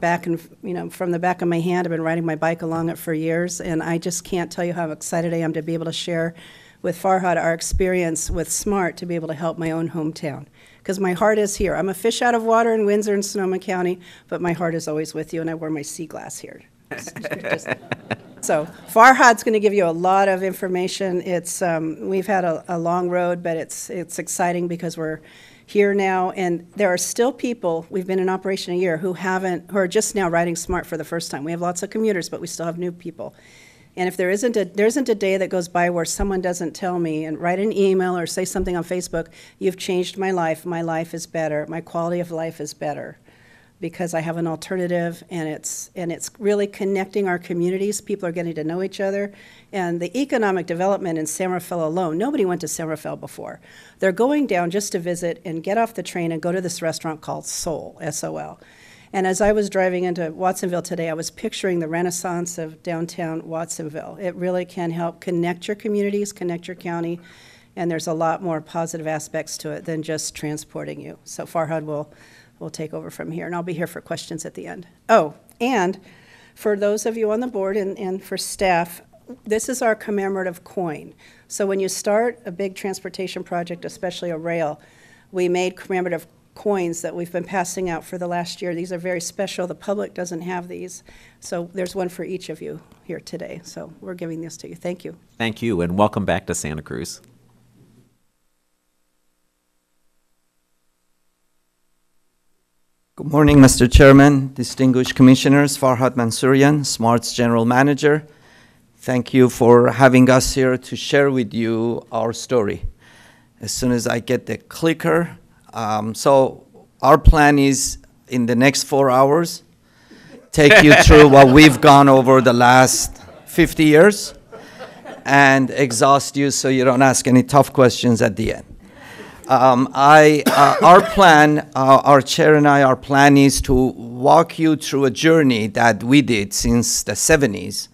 back and you know from the back of my hand. I've been riding my bike along it for years, and I just can't tell you how excited I am to be able to share with Farhad our experience with SMART to be able to help my own hometown. Because my heart is here. I'm a fish out of water in Windsor and Sonoma County, but my heart is always with you, and I wear my sea glass here. so Farhad's going to give you a lot of information. It's um, we've had a, a long road, but it's it's exciting because we're here now, and there are still people. We've been in operation a year who haven't, who are just now riding smart for the first time. We have lots of commuters, but we still have new people. And if there isn't a there isn't a day that goes by where someone doesn't tell me and write an email or say something on Facebook, you've changed my life. My life is better. My quality of life is better because I have an alternative and it's and it's really connecting our communities. People are getting to know each other. And the economic development in San Rafael alone, nobody went to San Rafael before. They're going down just to visit and get off the train and go to this restaurant called Sol, S O L. And as I was driving into Watsonville today, I was picturing the renaissance of downtown Watsonville. It really can help connect your communities, connect your county, and there's a lot more positive aspects to it than just transporting you. So Farhad will, will take over from here, and I'll be here for questions at the end. Oh, and for those of you on the board and, and for staff, this is our commemorative coin. So when you start a big transportation project, especially a rail, we made commemorative coins that we've been passing out for the last year. These are very special. The public doesn't have these. So there's one for each of you here today. So we're giving this to you. Thank you. Thank you, and welcome back to Santa Cruz. Good morning, Mr. Chairman, distinguished commissioners, Farhad Mansourian, Smart's General Manager. Thank you for having us here to share with you our story. As soon as I get the clicker, um, so our plan is in the next four hours, take you through what we've gone over the last 50 years and exhaust you so you don't ask any tough questions at the end. Um, I, uh, our plan, uh, our chair and I, our plan is to walk you through a journey that we did since the 70s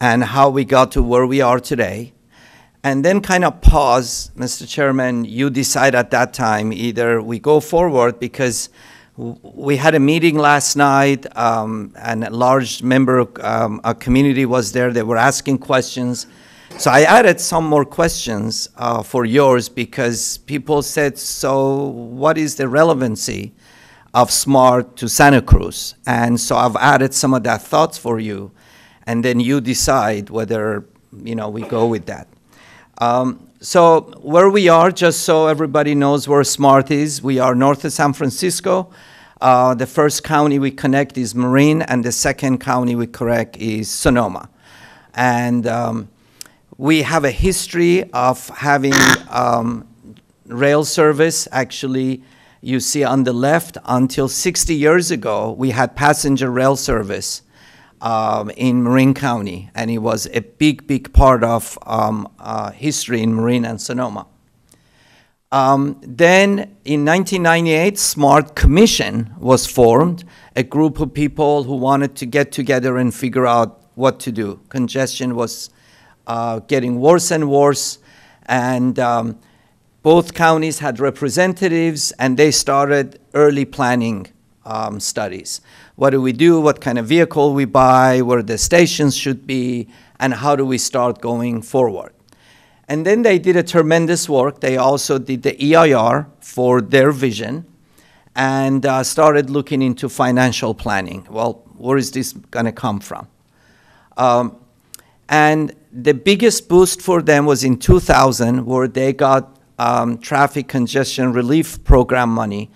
and how we got to where we are today. And then kind of pause, Mr. Chairman, you decide at that time either we go forward because we had a meeting last night um, and a large member, um, a community was there, they were asking questions. So I added some more questions uh, for yours because people said, so what is the relevancy of SMART to Santa Cruz? And so I've added some of that thoughts for you, and then you decide whether, you know, we go with that. Um, so where we are, just so everybody knows where SMART is, we are north of San Francisco. Uh, the first county we connect is Marin, and the second county we connect is Sonoma. And um, we have a history of having um, rail service. Actually, you see on the left, until 60 years ago, we had passenger rail service um, in Marin County, and it was a big, big part of um, uh, history in Marin and Sonoma. Um, then in 1998, Smart Commission was formed, a group of people who wanted to get together and figure out what to do. Congestion was getting worse and worse, and um, both counties had representatives, and they started early planning um, studies. What do we do? What kind of vehicle we buy? Where the stations should be? And how do we start going forward? And then they did a tremendous work. They also did the EIR for their vision and uh, started looking into financial planning. Well, where is this going to come from? Um, and the biggest boost for them was in 2000, where they got um, traffic congestion relief program money,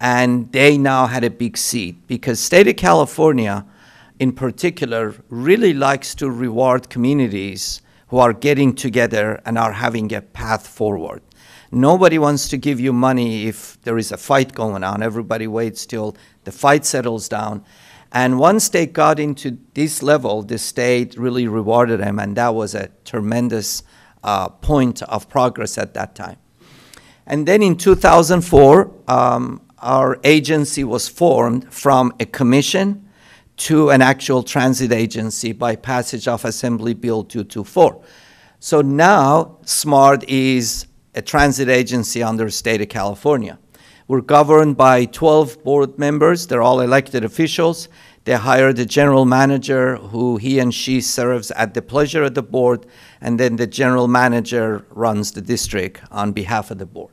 and they now had a big seat because state of California, in particular, really likes to reward communities who are getting together and are having a path forward. Nobody wants to give you money if there is a fight going on. Everybody waits till the fight settles down. And once they got into this level, the state really rewarded them, and that was a tremendous uh, point of progress at that time. And then in 2004, um, our agency was formed from a commission to an actual transit agency by passage of Assembly Bill 224. So now SMART is a transit agency under the state of California. We're governed by 12 board members. They're all elected officials. They hire the general manager who he and she serves at the pleasure of the board, and then the general manager runs the district on behalf of the board.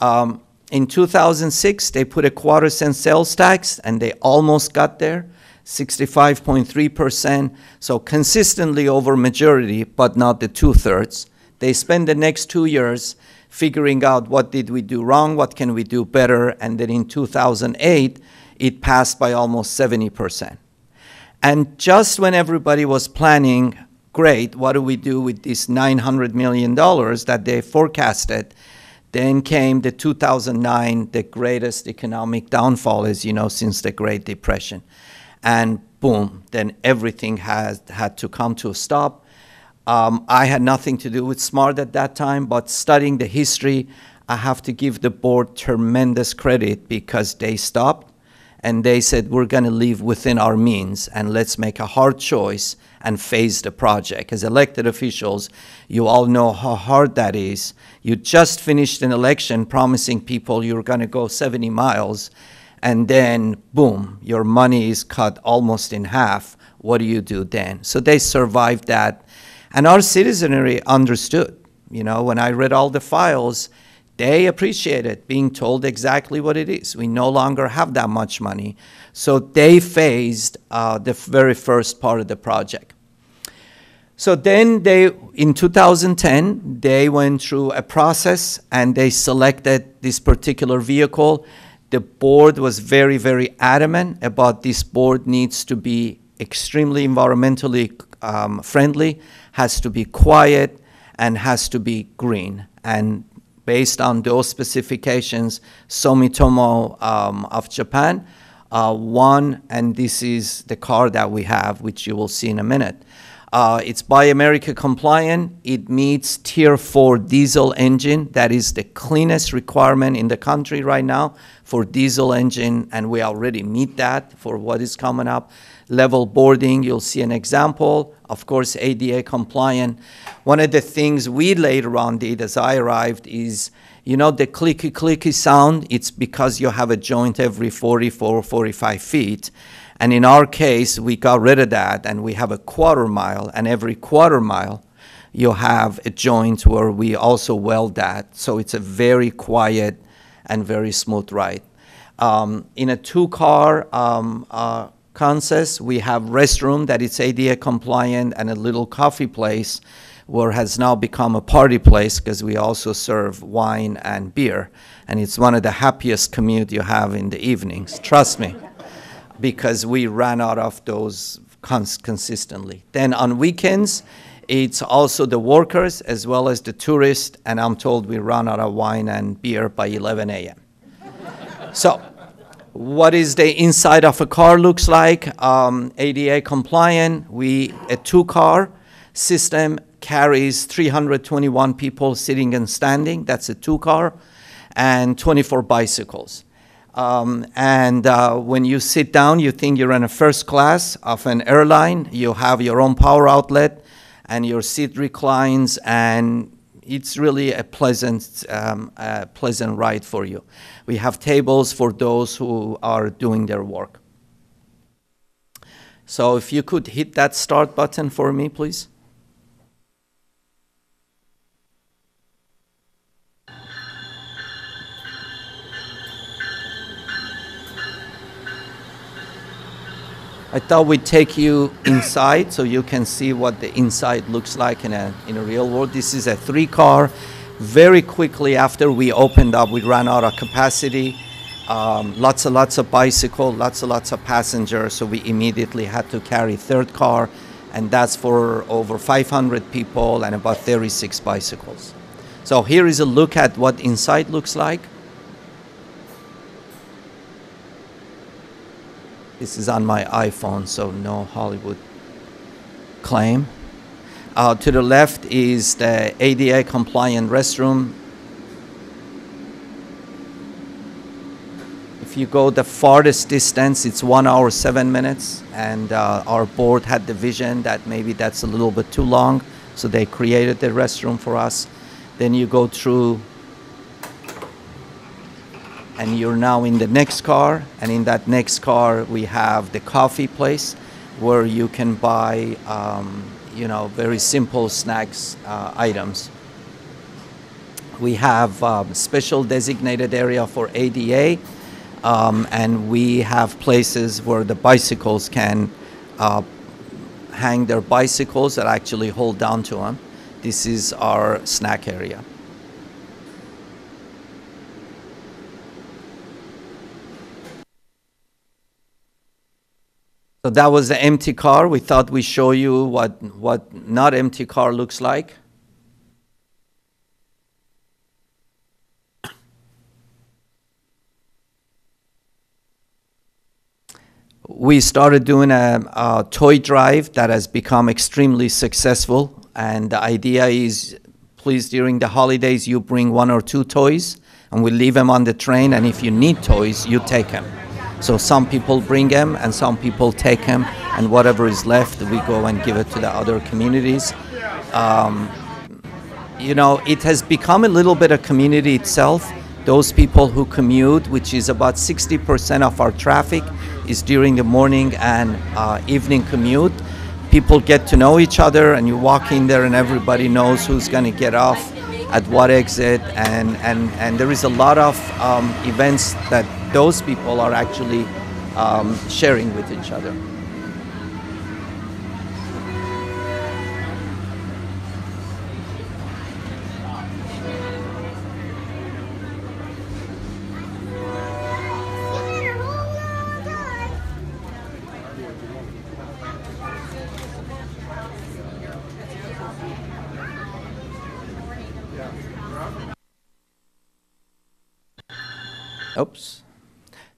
Um, in 2006, they put a quarter cent sales tax, and they almost got there. 65.3%, so consistently over majority, but not the two thirds. They spend the next two years figuring out what did we do wrong, what can we do better, and then in 2008, it passed by almost 70%. And just when everybody was planning, great, what do we do with this $900 million that they forecasted? Then came the 2009, the greatest economic downfall, as you know, since the Great Depression and boom, then everything has had to come to a stop. Um, I had nothing to do with SMART at that time, but studying the history, I have to give the board tremendous credit because they stopped and they said, we're going to live within our means and let's make a hard choice and phase the project. As elected officials, you all know how hard that is. You just finished an election promising people you're going to go 70 miles and then boom, your money is cut almost in half. What do you do then? So they survived that. And our citizenry understood. You know, when I read all the files, They appreciated being told exactly what it is. We no longer have that much money. So they phased uh, the very first part of the project. So then they, in 2010, they went through a process and they selected this particular vehicle. The board was very, very adamant about this board needs to be extremely environmentally um, friendly, has to be quiet, and has to be green. And based on those specifications, Sumitomo um, of Japan uh, won, and this is the car that we have, which you will see in a minute. Uh, it's Buy America compliant. It meets Tier 4 diesel engine. That is the cleanest requirement in the country right now for diesel engine, and we already meet that for what is coming up. Level boarding, you'll see an example. Of course, ADA compliant. One of the things we later on did as I arrived is, you know, the clicky clicky sound, it's because you have a joint every 44 45 feet. And in our case, we got rid of that and we have a quarter mile, and every quarter mile, you have a joint where we also weld that. So it's a very quiet and very smooth ride. Um, in a two-car um, uh, we have restroom that is ADA compliant and a little coffee place where has now become a party place because we also serve wine and beer. And it's one of the happiest commute you have in the evenings, trust me because we ran out of those cons- consistently. Then on weekends, it's also the workers as well as the tourists, and I'm told we run out of wine and beer by 11 a.m. so, what is the inside of a car looks like? Um, ADA compliant. We a two-car system carries 321 people sitting and standing. That's a two-car, and 24 bicycles. Um, and uh, when you sit down, you think you're in a first class of an airline. You have your own power outlet, and your seat reclines, and it's really a pleasant, um, a pleasant ride for you. We have tables for those who are doing their work. So if you could hit that start button for me, please. I thought we'd take you inside so you can see what the inside looks like in a, in a real world. This is a three car. Very quickly after we opened up, we ran out of capacity. Um, lots and lots of bicycle, lots and lots of passengers, so we immediately had to carry third car, and that's for over 500 people and about 36 bicycles. So here is a look at what inside looks like. This is on my iPhone, so no Hollywood claim. Uh, to the left is the ADA compliant restroom. If you go the farthest distance, it's one hour, seven minutes. And uh, our board had the vision that maybe that's a little bit too long, so they created the restroom for us. Then you go through and you're now in the next car. And in that next car we have the coffee place where you can buy um, you know very simple snacks uh, items. We have um, special designated area for ADA um, and we have places where the bicycles can uh, hang their bicycles that actually hold down to them this is our snack area So that was the empty car. We thought we'd show you what, what not empty car looks like. We started doing a, a toy drive that has become extremely successful. And the idea is, please, during the holidays, you bring one or two toys, and we leave them on the train. And if you need toys, you take them. So some people bring them and some people take them, and whatever is left, we go and give it to the other communities. Um, you know, it has become a little bit a community itself. Those people who commute, which is about 60% of our traffic, is during the morning and uh, evening commute. People get to know each other, and you walk in there, and everybody knows who's going to get off at what exit, and, and, and there is a lot of um, events that those people are actually um, sharing with each other. Oops.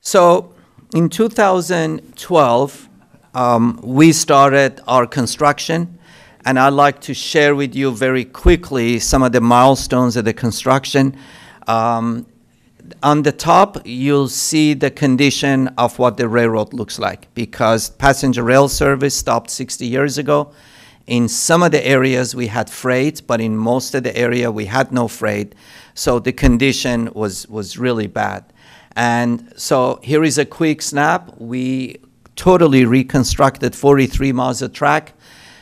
So in 2012, um, we started our construction, and I'd like to share with you very quickly some of the milestones of the construction. Um, on the top, you'll see the condition of what the railroad looks like because passenger rail service stopped 60 years ago. In some of the areas, we had freight, but in most of the area, we had no freight. So the condition was, was really bad. And so here is a quick snap. We totally reconstructed 43 miles of track.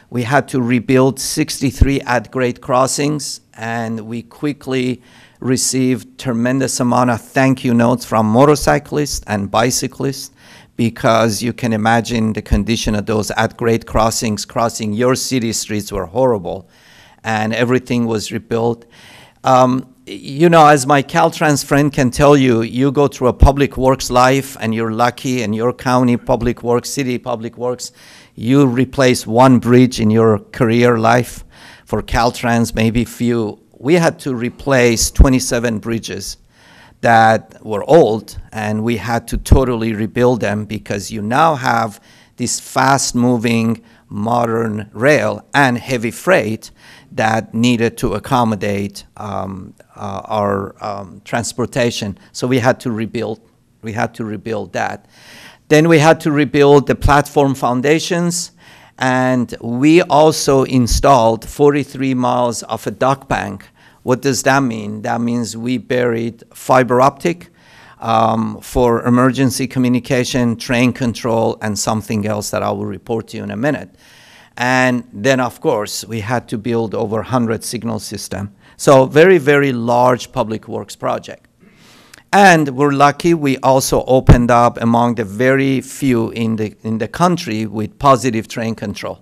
We had to rebuild 63 at-grade crossings, and we quickly received tremendous amount of thank you notes from motorcyclists and bicyclists because you can imagine the condition of those at-grade crossings crossing your city streets were horrible, and everything was rebuilt. Um, you know, as my Caltrans friend can tell you, you go through a public works life and you're lucky in your county public works, city public works, you replace one bridge in your career life. For Caltrans, maybe few. We had to replace 27 bridges that were old and we had to totally rebuild them because you now have this fast moving modern rail and heavy freight that needed to accommodate um, uh, our um, transportation. So we had to rebuild. We had to rebuild that. Then we had to rebuild the platform foundations, and we also installed 43 miles of a duct bank. What does that mean? That means we buried fiber optic um, for emergency communication, train control, and something else that I will report to you in a minute. And then, of course, we had to build over 100 signal system. So very, very large public works project. And we're lucky we also opened up among the very few in the, in the country with positive train control.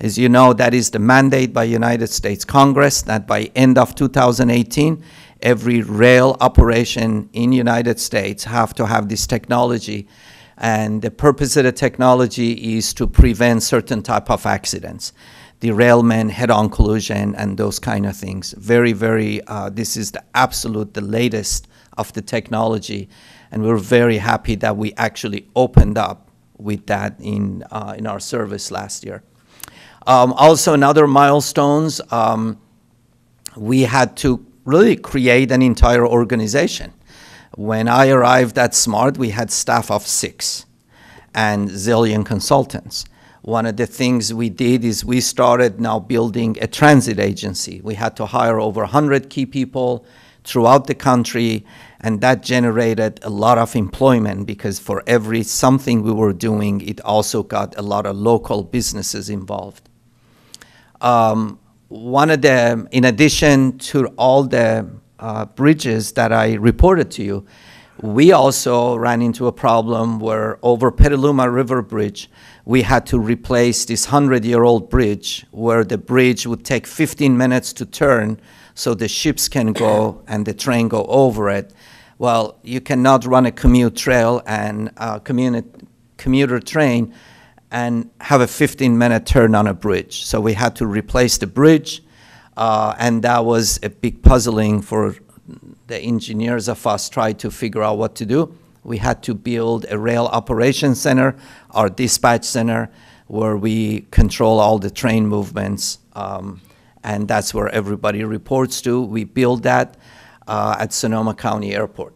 As you know, that is the mandate by United States Congress that by end of 2018, every rail operation in United States have to have this technology. And the purpose of the technology is to prevent certain type of accidents derailment, head-on collision, and those kind of things. Very, very, uh, this is the absolute, the latest of the technology, and we're very happy that we actually opened up with that in, uh, in our service last year. Um, also, another milestones, um, we had to really create an entire organization. When I arrived at SMART, we had staff of six and zillion consultants one of the things we did is we started now building a transit agency. We had to hire over 100 key people throughout the country, and that generated a lot of employment because for every something we were doing, it also got a lot of local businesses involved. Um, one of the, in addition to all the uh, bridges that I reported to you, we also ran into a problem where over Petaluma River Bridge, we had to replace this 100-year-old bridge where the bridge would take 15 minutes to turn so the ships can go and the train go over it. Well, you cannot run a commute trail and a commuter train and have a 15-minute turn on a bridge. So we had to replace the bridge, uh, and that was a big puzzling for the engineers of us tried to figure out what to do. We had to build a rail operations center, our dispatch center, where we control all the train movements, um, and that's where everybody reports to. We built that uh, at Sonoma County Airport.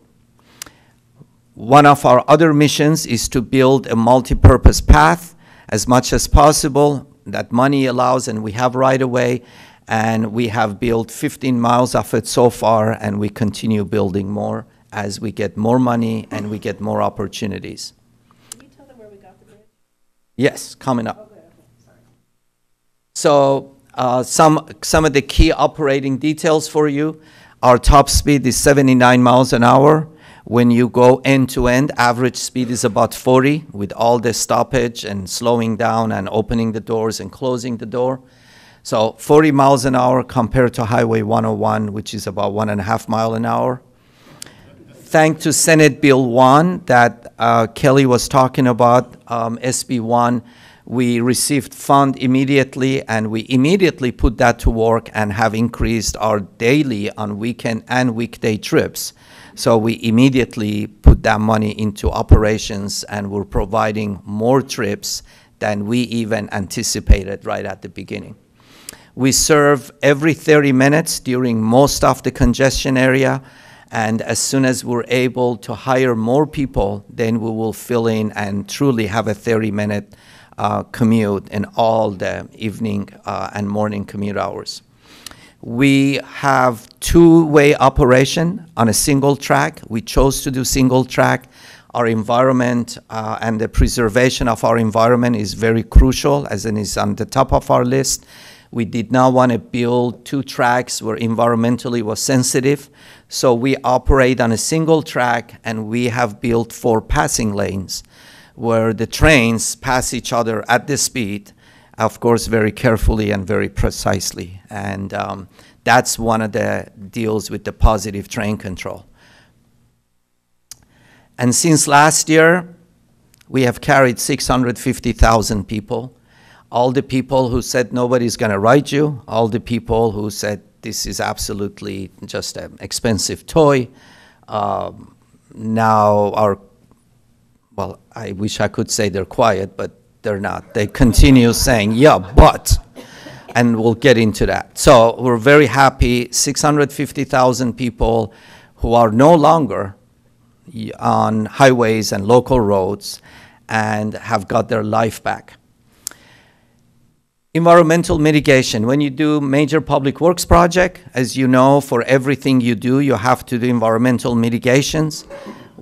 One of our other missions is to build a multi-purpose path as much as possible that money allows and we have right away and we have built 15 miles of it so far, and we continue building more as we get more money and we get more opportunities. Can you tell them where we got the bridge? Yes, coming up. So Uh, some, some of the key operating details for you. Our top speed is 79 miles an hour. When you go end to end, average speed is about 40 with all the stoppage and slowing down and opening the doors and closing the door. So 40 miles an hour compared to Highway 101, which is about one and a half mile an hour. Thanks to Senate Bill 1 that uh, Kelly was talking about, um, SB 1, we received fund immediately and we immediately put that to work and have increased our daily on weekend and weekday trips. So we immediately put that money into operations and we're providing more trips than we even anticipated right at the beginning. We serve every 30 minutes during most of the congestion area. And as soon as we're able to hire more people, then we will fill in and truly have a 30 minute uh, commute in all the evening uh, and morning commute hours. We have two-way operation on a single track. We chose to do single track. Our environment uh, and the preservation of our environment is very crucial, as it is on the top of our list. We did not want to build two tracks where environmentally was sensitive. So we operate on a single track and we have built four passing lanes where the trains pass each other at the speed of course, very carefully and very precisely. And um, that's one of the deals with the positive train control. And since last year, we have carried 650,000 people. All the people who said nobody's going to write you, all the people who said this is absolutely just an expensive toy, um, now are, well, I wish I could say they're quiet, but they're not. They continue saying, yeah, but, and we'll get into that. So we're very happy, 650,000 people who are no longer on highways and local roads and have got their life back. Environmental mitigation. When you do major public works project, as you know, for everything you do, you have to do environmental mitigations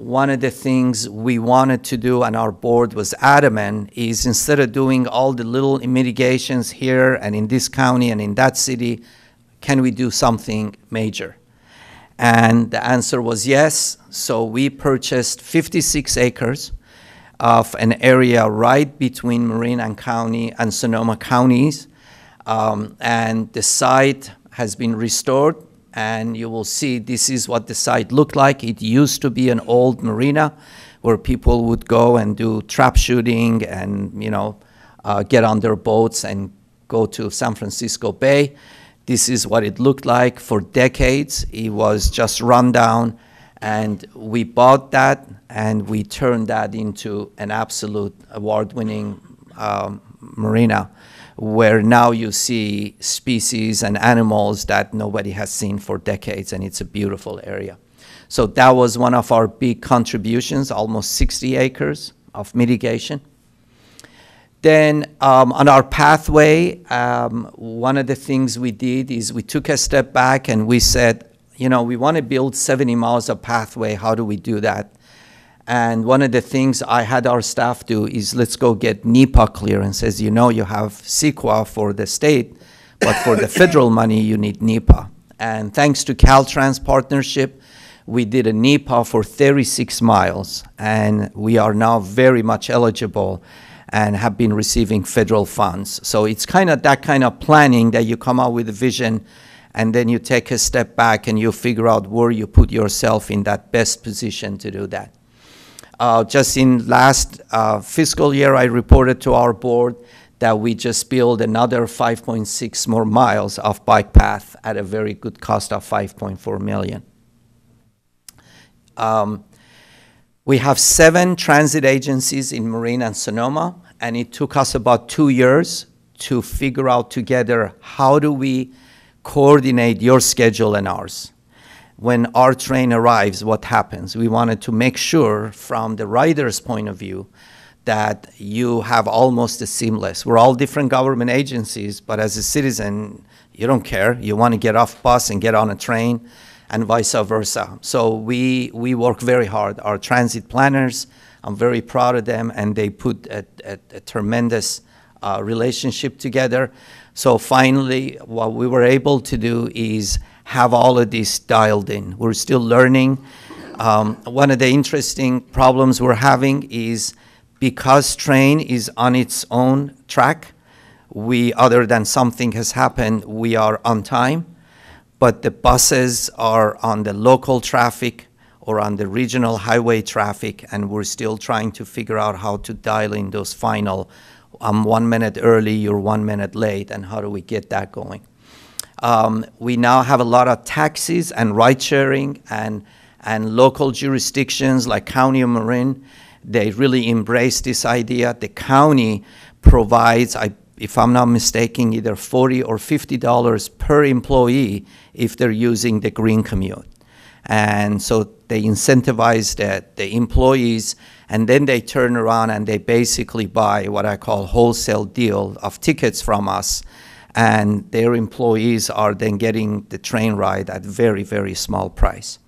one of the things we wanted to do and our board was adamant is instead of doing all the little mitigations here and in this county and in that city, can we do something major? And the answer was yes. So we purchased 56 acres of an area right between Marin and County and Sonoma counties. Um, and the site has been restored and you will see this is what the site looked like. It used to be an old marina where people would go and do trap shooting and, you know, uh, get on their boats and go to San Francisco Bay. This is what it looked like for decades. It was just run down, and we bought that and we turned that into an absolute award-winning um, marina where now you see species and animals that nobody has seen for decades, and it's a beautiful area. So that was one of our big contributions, almost 60 acres of mitigation. Then um, on our pathway, um, one of the things we did is we took a step back and we said, you know, we want to build 70 miles of pathway. How do we do that? And one of the things I had our staff do is let's go get NEPA clearance. As you know, you have CEQA for the state, but for the federal money, you need NEPA. And thanks to Caltrans partnership, we did a NEPA for 36 miles, and we are now very much eligible and have been receiving federal funds. So it's kind of that kind of planning that you come out with a vision and then you take a step back and you figure out where you put yourself in that best position to do that. Uh, just in last uh, fiscal year, I reported to our board that we just built another 5.6 more miles of bike path at a very good cost of 5.4 million. Um, we have seven transit agencies in Marin and Sonoma, and it took us about two years to figure out together how do we coordinate your schedule and ours when our train arrives, what happens. We wanted to make sure, from the rider's point of view, that you have almost a seamless. We're all different government agencies, but as a citizen, you don't care. You want to get off bus and get on a train, and vice versa. So we we work very hard. Our transit planners, I'm very proud of them, and they put a, a, a tremendous uh, relationship together. So finally, what we were able to do is have all of this dialed in. We're still learning. Um, one of the interesting problems we're having is because train is on its own track, we, other than something has happened, we are on time. But the buses are on the local traffic or on the regional highway traffic, and we're still trying to figure out how to dial in those final, I'm one minute early, you're one minute late, and how do we get that going? Um, we now have a lot of taxis and ride sharing and, and local jurisdictions like County of Marin. They really embrace this idea. The county provides, I, if I'm not mistaken, either 40 or $50 per employee if they're using the green commute. And so they incentivize the, the employees and then they turn around and they basically buy what I call wholesale deal of tickets from us and their employees are then getting the train ride at very, very small price.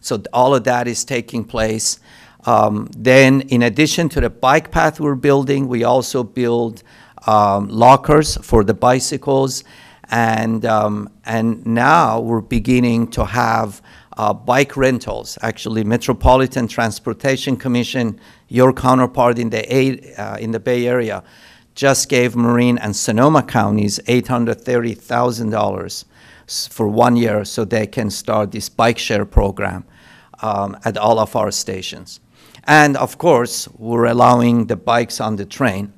So all of that is taking place. Um, then, in addition to the bike path we're building, we also build um, lockers for the bicycles, and um, and now we're beginning to have uh, bike rentals. Actually, Metropolitan Transportation Commission, your counterpart in the A, uh, in the Bay Area, just gave Marin and Sonoma counties $830,000 for one year so they can start this bike share program um, at all of our stations. And of course, we're allowing the bikes on the train.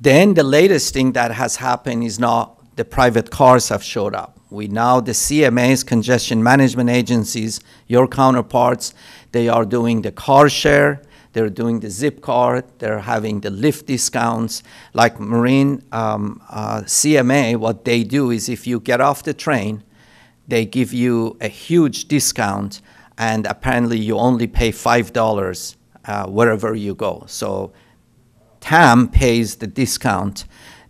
Then the latest thing that has happened is now the private cars have showed up. We now, the CMAs, congestion management agencies, your counterparts, they are doing the car share, they're doing the Zipcar, they're having the Lyft discounts. Like Marin um, uh, CMA, what they do is if you get off the train, they give you a huge discount, and apparently you only pay $5 uh, wherever you go. So TAM pays the discount.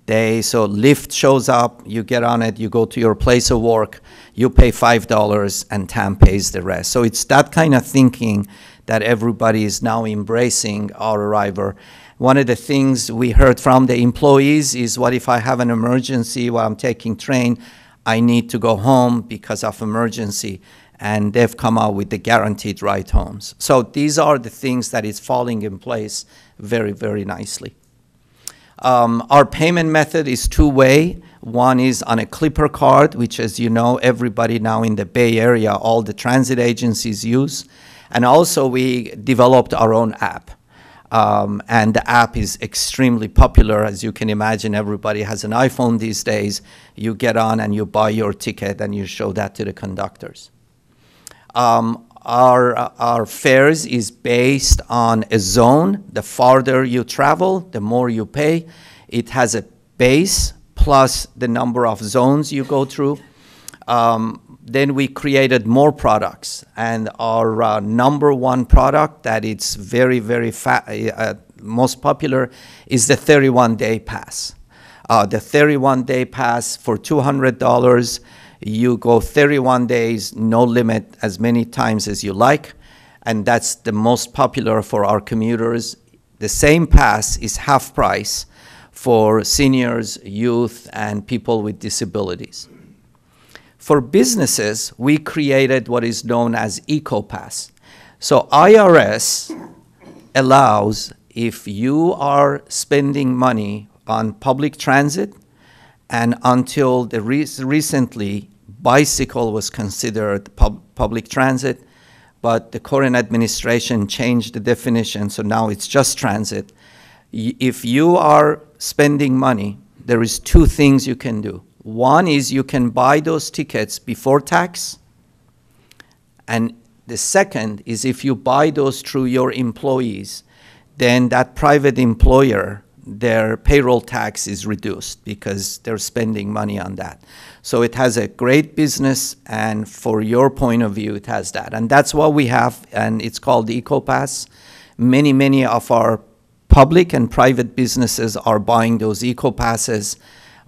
They so Lyft shows up, you get on it, you go to your place of work, you pay five dollars, and TAM pays the rest. So it's that kind of thinking that everybody is now embracing our arrival. One of the things we heard from the employees is, what if I have an emergency while I'm taking train? I need to go home because of emergency and they've come out with the guaranteed ride homes. So these are the things that is falling in place very, very nicely. Um, our payment method is two-way. One is on a Clipper card, which, as you know, everybody now in the Bay Area, all the transit agencies use. And also, we developed our own app. Um, and the app is extremely popular. As you can imagine, everybody has an iPhone these days. You get on and you buy your ticket and you show that to the conductors. Um, our, our fares is based on a zone. The farther you travel, the more you pay. It has a base plus the number of zones you go through. Um, then we created more products, and our uh, number one product that it's very, very fa- uh, most popular is the 31 day pass. Uh, the 31 day pass for $200 you go 31 days, no limit, as many times as you like, and that's the most popular for our commuters. The same pass is half price for seniors, youth, and people with disabilities. For businesses, we created what is known as EcoPass. So IRS allows if you are spending money on public transit, and until the re- recently, bicycle was considered pub- public transit, but the current administration changed the definition, so now it's just transit. Y- if you are spending money, there is two things you can do. One is you can buy those tickets before tax, and the second is if you buy those through your employees, then that private employer their payroll tax is reduced because they're spending money on that. So it has a great business, and for your point of view, it has that. And that's what we have, and it's called EcoPass. Many, many of our public and private businesses are buying those EcoPasses,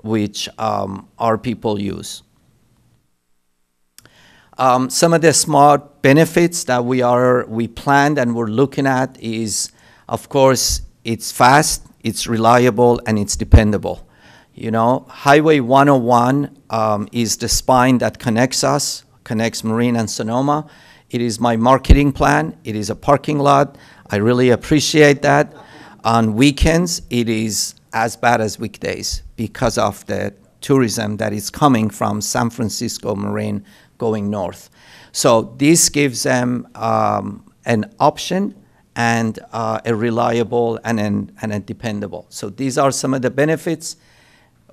which um, our people use. Um, some of the smart benefits that we are we planned and we're looking at is, of course, it's fast it's reliable, and it's dependable. You know, Highway 101 um, is the spine that connects us, connects Marin and Sonoma. It is my marketing plan. It is a parking lot. I really appreciate that. On weekends, it is as bad as weekdays because of the tourism that is coming from San Francisco Marin going north. So this gives them um, an option and uh, a reliable and, an, and a dependable. So these are some of the benefits.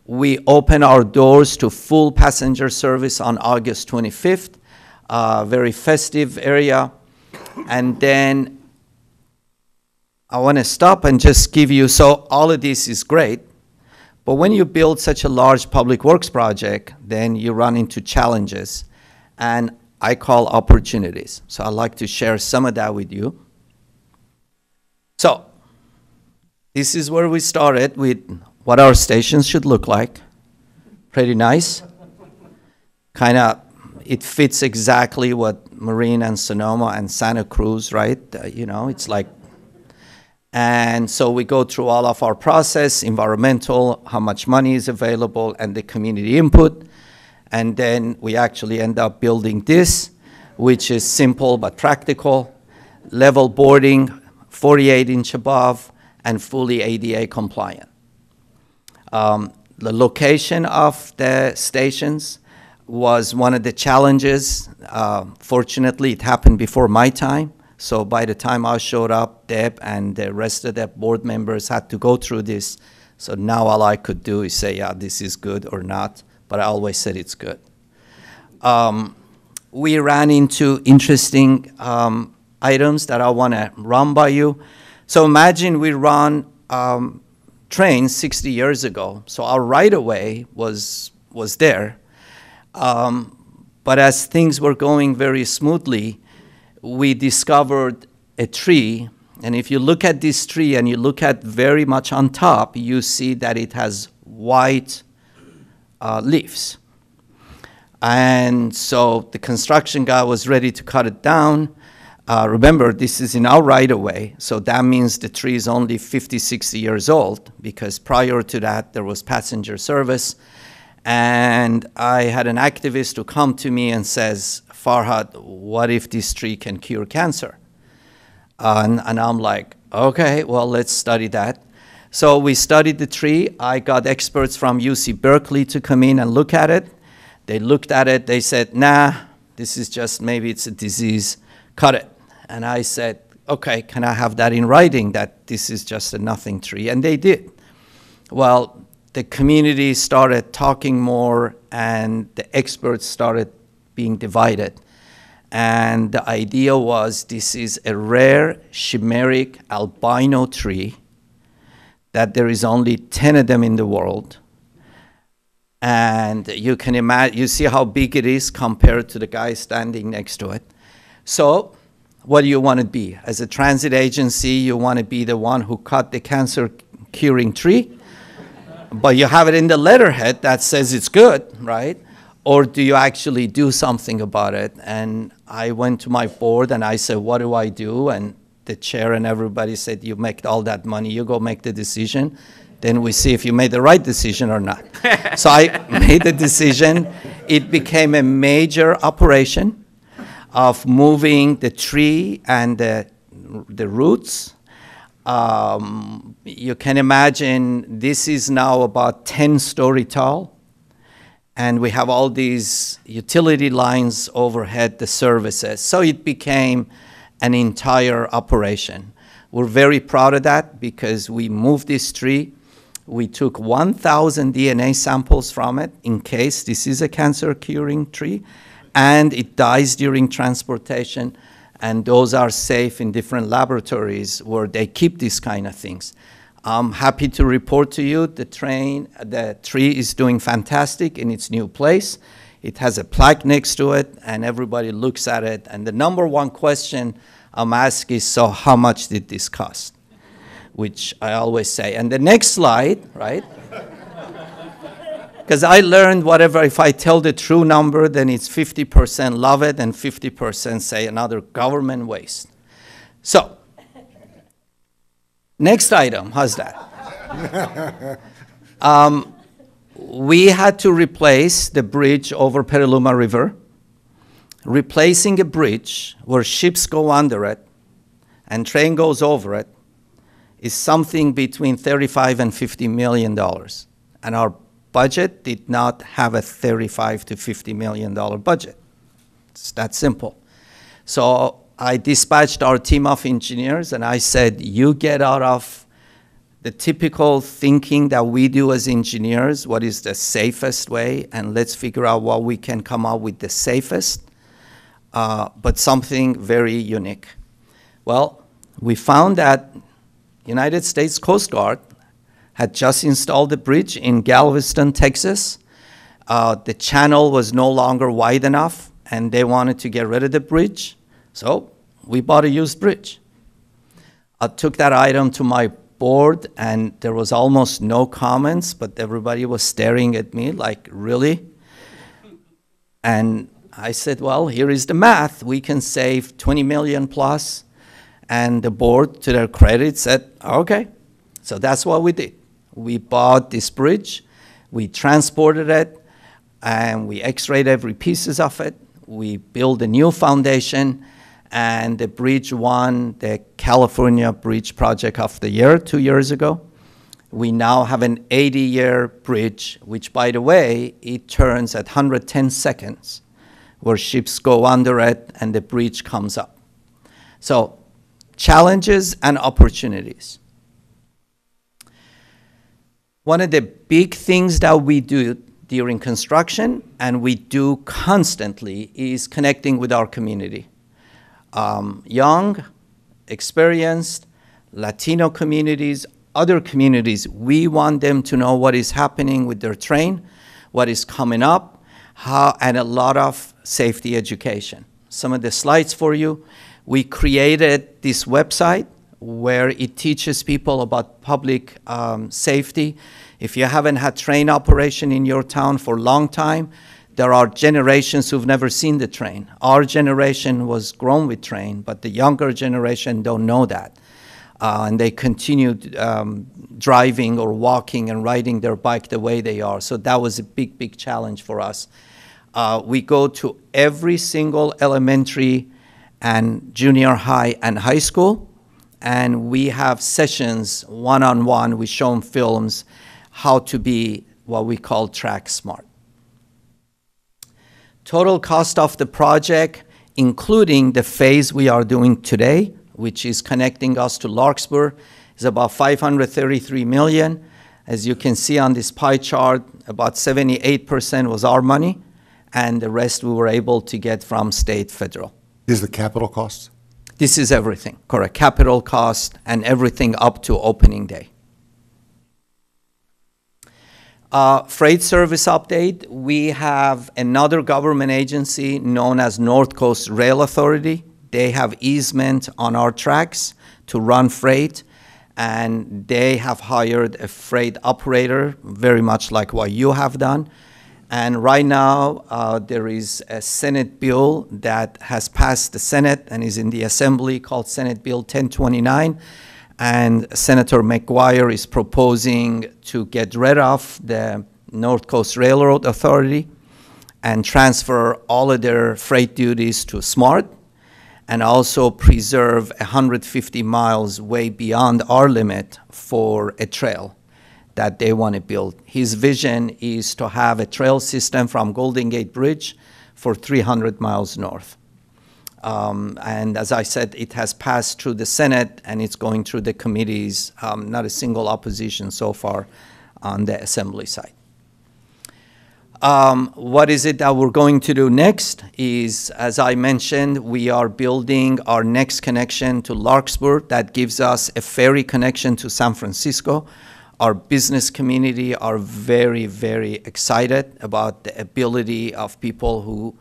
We open our doors to full passenger service on August 25th, uh, very festive area. And then I want to stop and just give you, so all of this is great, but when you build such a large public works project, then you run into challenges. And I call opportunities. So I'd like to share some of that with you. So this is where we started with what our stations should look like. Pretty nice. Kind of, it fits exactly what Marin and Sonoma and Santa Cruz, right? Uh, you know, it's like and so we go through all of our process, environmental, how much money is available, and the community input. And then we actually end up building this, which is simple but practical, level boarding, 48 inch above, and fully ADA compliant. Um, the location of the stations was one of the challenges. Uh, fortunately, it happened before my time. So by the time I showed up, Deb and the rest of the board members had to go through this. So now all I could do is say, yeah, this is good or not, but I always said it's good. Um, we ran into interesting um, items that I want to run by you. So imagine we run um, trains 60 years ago. So our right of way was, was there. Um, but as things were going very smoothly, we discovered a tree. And if you look at this tree and you look at very much on top, you see that it has white uh, leaves. And so the construction guy was ready to cut it down. Uh, remember, this is in our right of way, so that means the tree is only 50, 60 years old because prior to that there was passenger service. And I had an activist who come to me and says, Farhad, what if this tree can cure cancer? and, and I'm like, okay, well, let's study that. So we studied the tree. I got experts from UC Berkeley to come in and look at it. They looked at it. They said, nah, this is just maybe it's a disease. Cut it. And I said, okay, can I have that in writing that this is just a nothing tree? And they did. Well, the community started talking more and the experts started being divided. And the idea was this is a rare chimeric albino tree that there is only 10 of them in the world. And you can imagine, you see how big it is compared to the guy standing next to it. So what do you want to be? As a transit agency, you want to be the one who cut the cancer curing tree, but you have it in the letterhead that says it's good, right? Or do you actually do something about it? And I went to my board and I said, What do I do? And the chair and everybody said, You make all that money, you go make the decision. Then we see if you made the right decision or not. so I made the decision. It became a major operation of moving the tree and the, the roots. Um, you can imagine this is now about 10 story tall. And we have all these utility lines overhead, the services. So it became an entire operation. We're very proud of that because we moved this tree. We took 1,000 DNA samples from it in case this is a cancer curing tree and it dies during transportation. And those are safe in different laboratories where they keep these kind of things. I'm happy to report to you the train, the tree is doing fantastic in its new place. It has a plaque next to it, and everybody looks at it. And the number one question I'm asked is, so how much did this cost? Which I always say. And the next slide, right? Because I learned whatever, if I tell the true number, then it's 50% love it and 50% say another government waste. So, next item, how's that? um, we had to replace the bridge over Petaluma River. Replacing a bridge where ships go under it and train goes over it is something between 35 and 50 million dollars. And our budget did not have a 35 to 50 million dollar budget. It's that simple. So I dispatched our team of engineers and I said, you get out of the typical thinking that we do as engineers, what is the safest way, and let's figure out what we can come up with the safest, uh, but something very unique. Well, we found that United States Coast Guard had just installed a bridge in Galveston, Texas. Uh, the channel was no longer wide enough, and they wanted to get rid of the bridge. So we bought a used bridge. I took that item to my board, and there was almost no comments, but everybody was staring at me like, really? And I said, well, here is the math. We can save 20 million plus. And the board, to their credit, said, okay. So that's what we did. We bought this bridge, we transported it, and we x-rayed every pieces of it. We built a new foundation, and the bridge won the California Bridge Project of the Year two years ago. We now have an 80-year bridge, which, by the way, it turns at 110 seconds, where ships go under it and the bridge comes up. So, challenges and opportunities. One of the big things that we do during construction and we do constantly is connecting with our community. Um, young, experienced, Latino communities, other communities, we want them to know what is happening with their train, what is coming up, how, and a lot of safety education. Some of the slides for you. We created this website where it teaches people about public um, safety. If you haven't had train operation in your town for a long time, there are generations who've never seen the train. Our generation was grown with train, but the younger generation don't know that. Uh, and they continued um, driving or walking and riding their bike the way they are. So that was a big, big challenge for us. Uh, we go to every single elementary and junior high and high school, and we have sessions one on one. We show them films how to be what we call track smart. Total cost of the project, including the phase we are doing today, which is connecting us to Larkspur, is about 533 million. As you can see on this pie chart, about 78% was our money, and the rest we were able to get from state, federal. Is the capital cost? This is everything, correct? Capital cost and everything up to opening day. Uh, freight service update. We have another government agency known as North Coast Rail Authority. They have easement on our tracks to run freight, and they have hired a freight operator, very much like what you have done. And right now, uh, there is a Senate bill that has passed the Senate and is in the Assembly called Senate Bill 1029. And Senator McGuire is proposing to get rid of the North Coast Railroad Authority and transfer all of their freight duties to SMART and also preserve 150 miles way beyond our limit for a trail that they want to build. His vision is to have a trail system from Golden Gate Bridge for 300 miles north. Um, and as I said, it has passed through the Senate and it's going through the committees, um, not a single opposition so far on the Assembly side. Um, what is it that we're going to do next is, as I mentioned, we are building our next connection to Larkspur that gives us a ferry connection to San Francisco. Our business community are very, very excited about the ability of people who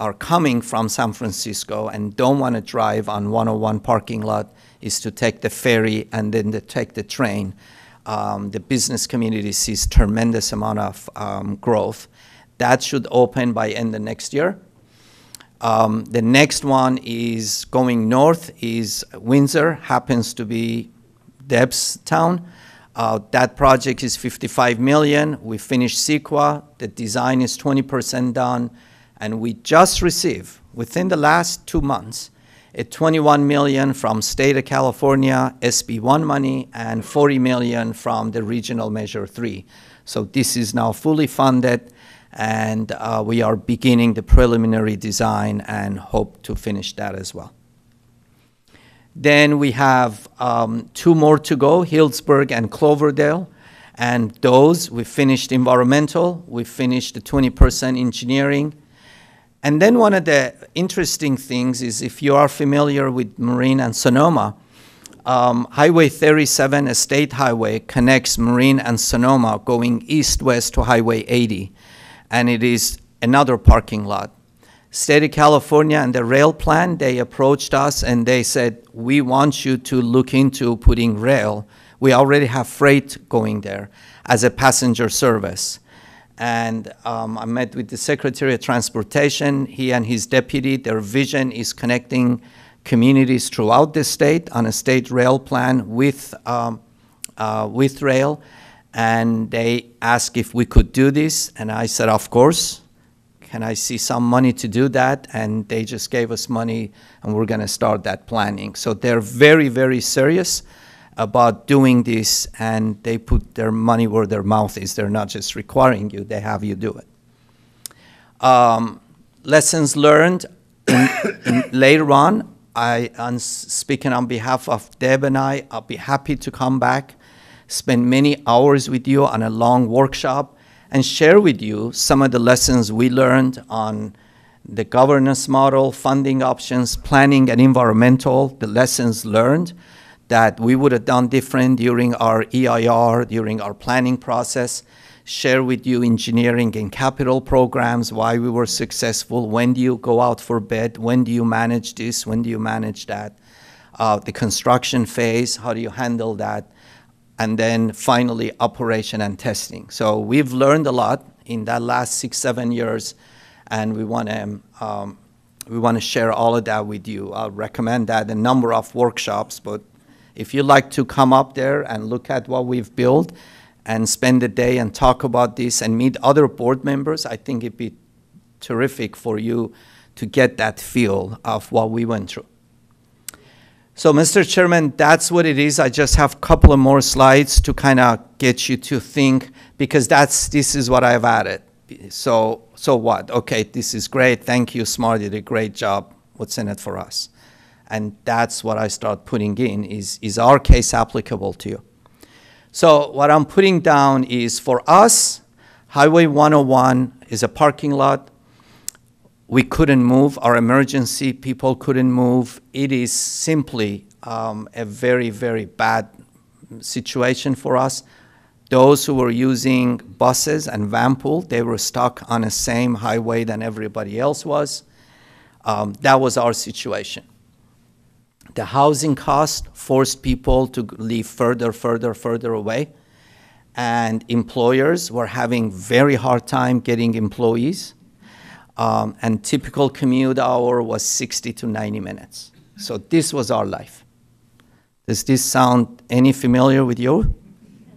are coming from San Francisco and don't want to drive on 101 parking lot is to take the ferry and then to take the train. Um, the business community sees tremendous amount of um, growth. That should open by end of next year. Um, the next one is going north is Windsor, happens to be Deb's town. Uh, That project is 55 million. We finished CEQA. The design is 20% done. And we just received, within the last two months, a 21 million from State of California SB1 money and 40 million from the Regional Measure 3. So this is now fully funded, and uh, we are beginning the preliminary design and hope to finish that as well. Then we have um, two more to go, Healdsburg and Cloverdale. And those, we finished environmental, we finished the 20% engineering. And then one of the interesting things is if you are familiar with Marin and Sonoma, um, Highway 37, a state highway, connects Marin and Sonoma going east-west to Highway 80. And it is another parking lot. State of California and the rail plan, they approached us and they said, we want you to look into putting rail. We already have freight going there as a passenger service. And um, I met with the Secretary of Transportation. He and his deputy, their vision is connecting communities throughout the state on a state rail plan with, um, uh, with rail. And they asked if we could do this, and I said, of course. Can I see some money to do that? And they just gave us money, and we're going to start that planning. So they're very, very serious about doing this, and they put their money where their mouth is. They're not just requiring you, they have you do it. Um, lessons learned in, in later on. I, am speaking on behalf of Deb and I, I'll be happy to come back, spend many hours with you on a long workshop, and share with you some of the lessons we learned on the governance model, funding options, planning, and environmental, the lessons learned that we would have done different during our EIR, during our planning process, share with you engineering and capital programs, why we were successful, when do you go out for bid, when do you manage this, when do you manage that, uh, the construction phase, how do you handle that, and then finally operation and testing. So we've learned a lot in that last six, seven years, and we want to um, we want to share all of that with you. I'll recommend that a number of workshops, but if you'd like to come up there and look at what we've built and spend a day and talk about this and meet other board members, I think it'd be terrific for you to get that feel of what we went through. So, Mr. Chairman, that's what it is. I just have a couple of more slides to kind of get you to think, because that's this is what I've added. So, so what? Okay, this is great. Thank you, Smart. You did a great job. What's in it for us? And that's what I start putting in. Is is our case applicable to you? So what I'm putting down is for us, Highway 101 is a parking lot we couldn't move, our emergency people couldn't move. It is simply um, a very, very bad situation for us. Those who were using buses and vanpool, they were stuck on the same highway than everybody else was. Um, that was our situation. The housing cost forced people to leave further, further, further away. And employers were having very hard time getting employees um, and typical commute hour was 60 to 90 minutes. So this was our life. Does this sound any familiar with you?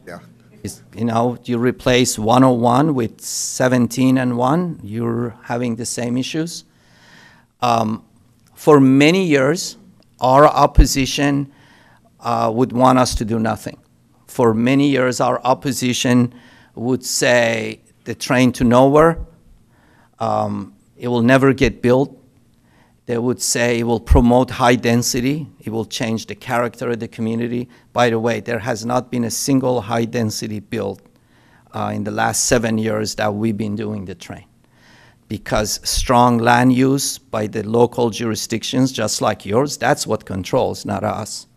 Yeah. Is, you know, you replace 101 with 17 and 1, you're having the same issues. Um, for many years, our opposition uh, would want us to do nothing. For many years, our opposition would say the train to nowhere, um, it will never get built. They would say it will promote high density. It will change the character of the community. By the way, there has not been a single high density built uh, in the last seven years that we've been doing the train. Because strong land use by the local jurisdictions, just like yours, that's what controls, not us.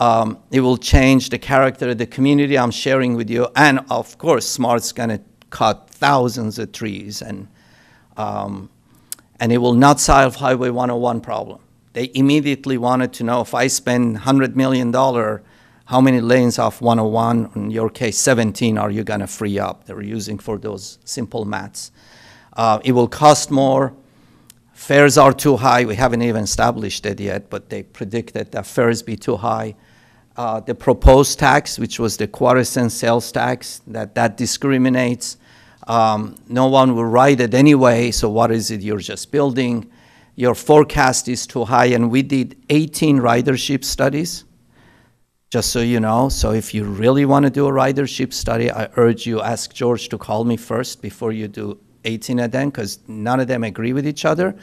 Um, it will change the character of the community I'm sharing with you. And of course, SMART's going to cut thousands of trees and um, and it will not solve Highway 101 problem. They immediately wanted to know if I spend $100 million, how many lanes off 101, in your case 17, are you going to free up? They're using for those simple maths. Uh, it will cost more. Fares are too high. We haven't even established it yet, but they predicted that fares be too high. uh, the proposed tax, which was the quarter cent sales tax, that that discriminates. Um, no one will ride it anyway, so what is it you're just building? Your forecast is too high, and we did 18 ridership studies, just so you know. So if you really want to do a ridership study, I urge you ask George to call me first before you do 18 of them, because none of them agree with each other.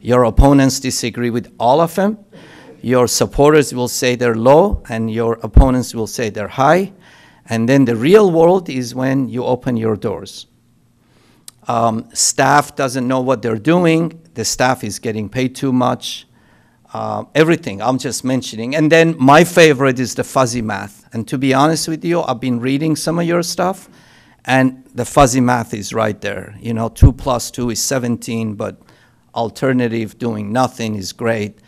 Your opponents disagree with all of them. Your supporters will say they're low, and your opponents will say they're high. And then the real world is when you open your doors. Um, staff doesn't know what they're doing. The staff is getting paid too much. Uh, everything I'm just mentioning. And then my favorite is the fuzzy math. And to be honest with you, I've been reading some of your stuff, and the fuzzy math is right there. You know, 2 plus 2 is 17, but alternative doing nothing is great.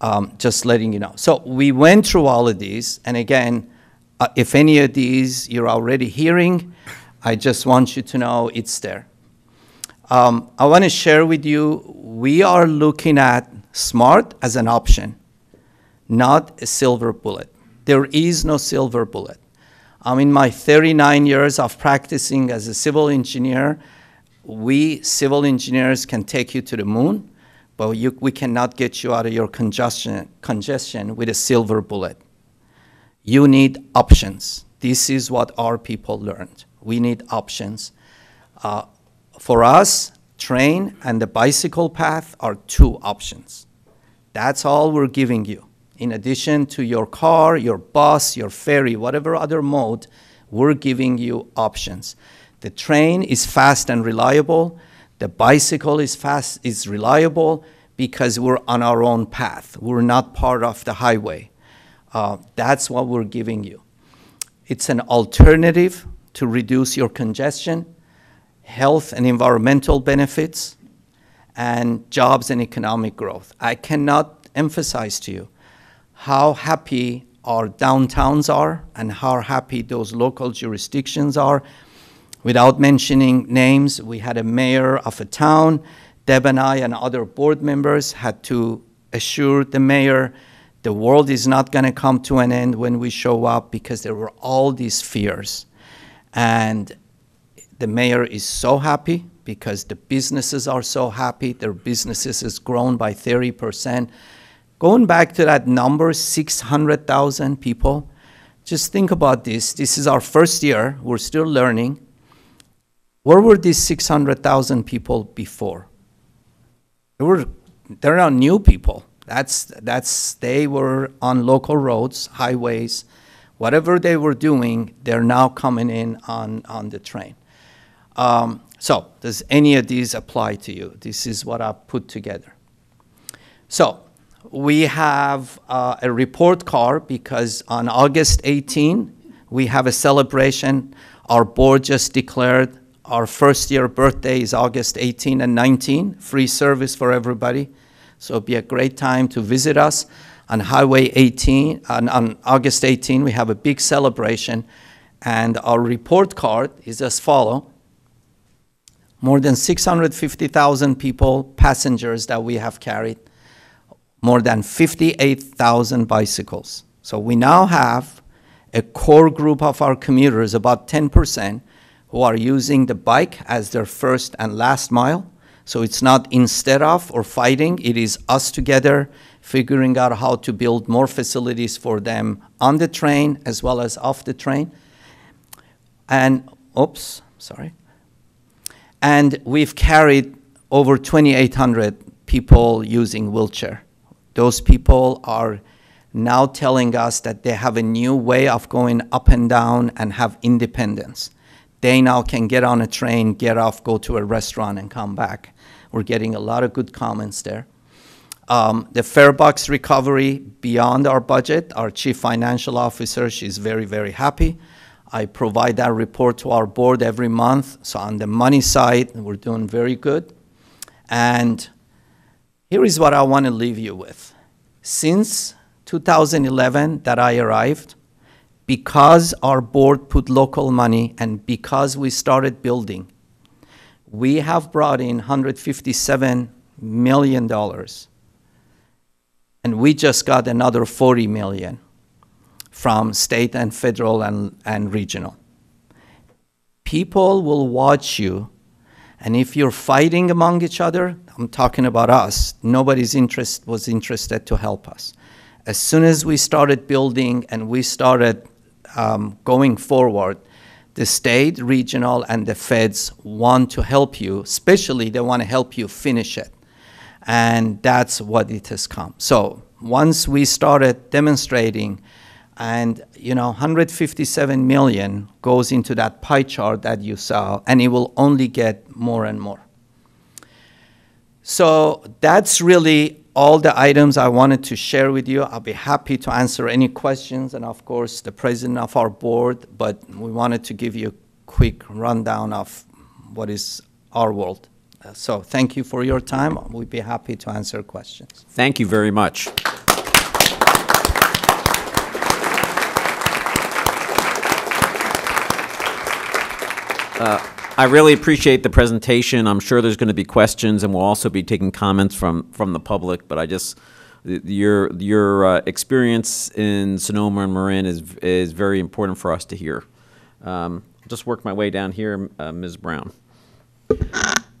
Um, just letting you know. So we went through all of these, and again, uh, if any of these you're already hearing, I just want you to know it's there. Um, I want to share with you, we are looking at SMART as an option, not a silver bullet. There is no silver bullet. Um, in my 39 years of practicing as a civil engineer, we civil engineers can take you to the moon, but you, we cannot get you out of your congestion, congestion with a silver bullet. You need options. This is what our people learned. We need options. Uh, for us, train and the bicycle path are two options. That's all we're giving you. In addition to your car, your bus, your ferry, whatever other mode, we're giving you options. The train is fast and reliable. The bicycle is fast, is reliable because we're on our own path. We're not part of the highway. Uh, that's what we're giving you. It's an alternative to reduce your congestion health and environmental benefits, and jobs and economic growth. I cannot emphasize to you how happy our downtowns are and how happy those local jurisdictions are. Without mentioning names, we had a mayor of a town. Deb and I and other board members had to assure the mayor the world is not going to come to an end when we show up because there were all these fears. And the mayor is so happy because the businesses are so happy. Their businesses has grown by 30%. Going back to that number, 600,000 people, just think about this. This is our first year. We're still learning. Where were these 600,000 people before? They were, they're not new people. That's, that's, they were on local roads, highways, whatever they were doing, they're now coming in on, on the train. Um, so, does any of these apply to you? This is what I put together. So, we have uh, a report card because on August 18, we have a celebration. Our board just declared our first year birthday is August 18 and 19, free service for everybody. So it'll be a great time to visit us on Highway 18. On, on August 18, we have a big celebration, and our report card is as follow more than 650,000 people, passengers that we have carried, more than 58,000 bicycles. So we now have a core group of our commuters, about 10%, who are using the bike as their first and last mile. So it's not instead of or fighting, it is us together figuring out how to build more facilities for them on the train as well as off the train. And, oops, sorry and we've carried over 2,800 people using wheelchair. Those people are now telling us that they have a new way of going up and down and have independence. They now can get on a train, get off, go to a restaurant, and come back. We're getting a lot of good comments there. Um, the farebox recovery beyond our budget, our chief financial officer, she's very, very happy. I provide that report to our board every month. So on the money side, we're doing very good. And here is what I want to leave you with. Since 2011 that I arrived, because our board put local money and because we started building, we have brought in $157 million. And we just got another 40 million. From state and federal and, and regional. People will watch you, and if you're fighting among each other, I'm talking about us, nobody's interest was interested to help us. As soon as we started building and we started um, going forward, the state, regional, and the feds want to help you, especially they want to help you finish it. And that's what it has come. So once we started demonstrating, and you know, 157 million goes into that pie chart that you saw, and it will only get more and more. So that's really all the items I wanted to share with you. I'll be happy to answer any questions, and of course, the president of our board, but we wanted to give you a quick rundown of what is our world. So thank you for your time. We'd be happy to answer questions. Thank you very much. Uh, I really appreciate the presentation. I'm sure there's going to be questions, and we'll also be taking comments from, from the public, but I just, your, your uh, experience in Sonoma and Marin is, is very important for us to hear. Um, Just work my way down here, uh, Ms. Brown.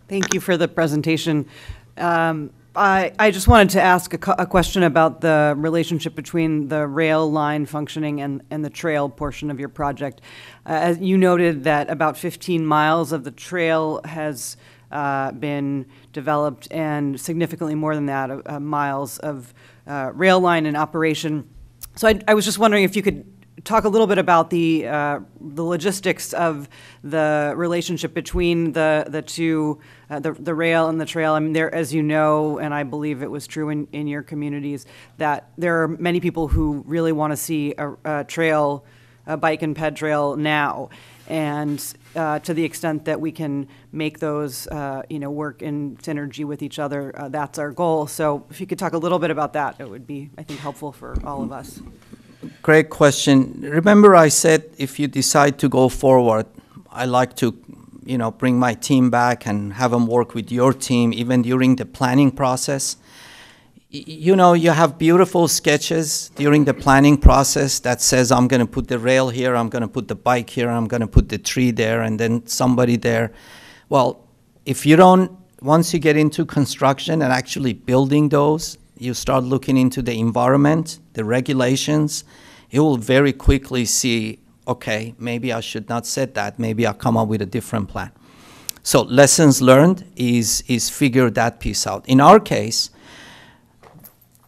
Thank you for the presentation. Um, I, I just wanted to ask a, a question about the relationship between the rail line functioning and, and the trail portion of your project. Uh, as you noted that about 15 miles of the trail has uh, been developed and significantly more than that, uh, uh, miles of uh, rail line in operation. So I, I was just wondering if you could talk a little bit about the, uh, the logistics of the relationship between the, the two, uh, the, the rail and the trail. I mean, there, as you know, and I believe it was true in, in your communities, that there are many people who really want to see a, a trail, a bike and ped trail now. And uh, to the extent that we can make those, uh, you know, work in synergy with each other, uh, that's our goal. So if you could talk a little bit about that, it would be, I think, helpful for all of us. Great question. Remember, I said if you decide to go forward, I like to, you know, bring my team back and have them work with your team, even during the planning process. Y- You know, you have beautiful sketches during the planning process that says, I'm going to put the rail here, I'm going to put the bike here, I'm going to put the tree there, and then somebody there. Well, if you don't, once you get into construction and actually building those, you start looking into the environment, the regulations, you will very quickly see, okay, maybe I should not set that, maybe I'll come up with a different plan. So lessons learned is, is figure that piece out. In our case,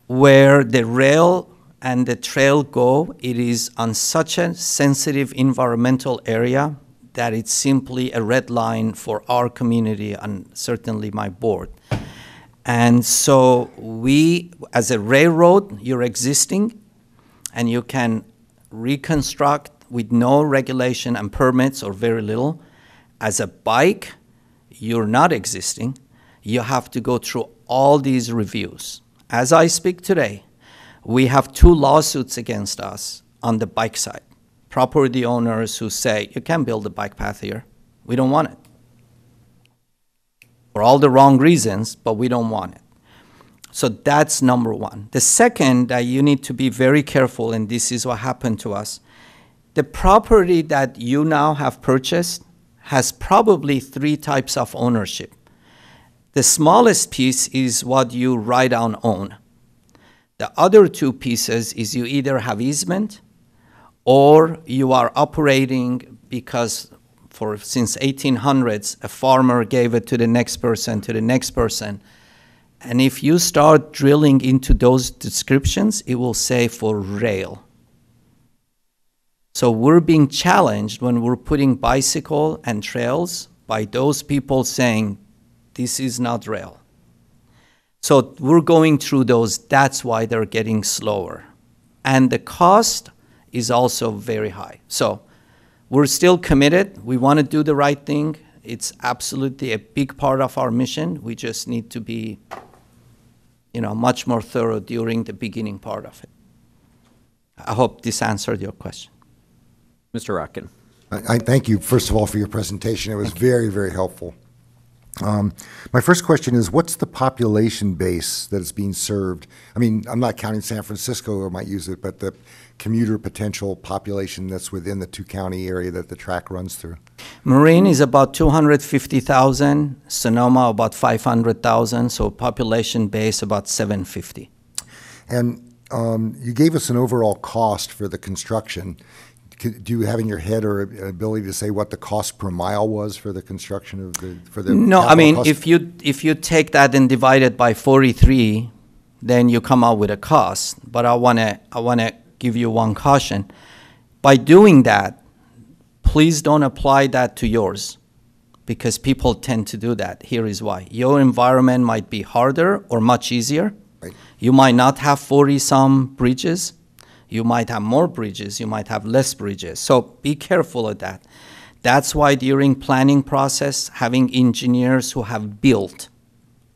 where the rail and the trail go, it is on such a sensitive environmental area that it's simply a red line for our community and certainly my board. And so we, as a railroad, you're existing and you can reconstruct with no regulation and permits or very little. As a bike, you're not existing. You have to go through all these reviews. As I speak today, we have two lawsuits against us on the bike side. Property owners who say, you can't build a bike path here. We don't want it. For all the wrong reasons, but we don't want it. So that's number one. The second that you need to be very careful, and this is what happened to us. The property that you now have purchased has probably three types of ownership. The smallest piece is what you write down own. The other two pieces is you either have easement or you are operating because for since 1800s a farmer gave it to the next person to the next person and if you start drilling into those descriptions it will say for rail so we're being challenged when we're putting bicycle and trails by those people saying this is not rail so we're going through those that's why they're getting slower and the cost is also very high so we're still committed. We want to do the right thing. It's absolutely a big part of our mission. We just need to be, you know, much more thorough during the beginning part of it. I hope this answered your question. Mr. Rotkin. I, I thank you, first of all, for your presentation. It was very, very helpful. Um, my first question is, what's the population base that is being served? I mean, I'm not counting San Francisco, I might use it, but the commuter potential population that's within the two-county area that the track runs through. Marin is about 250,000, Sonoma about 500,000, so population base about 750. And um, you gave us an overall cost for the construction. Do you have in your head or an ability to say what the cost per mile was for the construction of the, for the? No, I mean, cost? if you, if you take that and divide it by 43, then you come out with a cost. But I want to, I want to give you one caution. By doing that, please don't apply that to yours because people tend to do that. Here is why. Your environment might be harder or much easier. You might not have 40 some bridges. You might have more bridges. You might have less bridges. So be careful of that. That's why during planning process, having engineers who have built,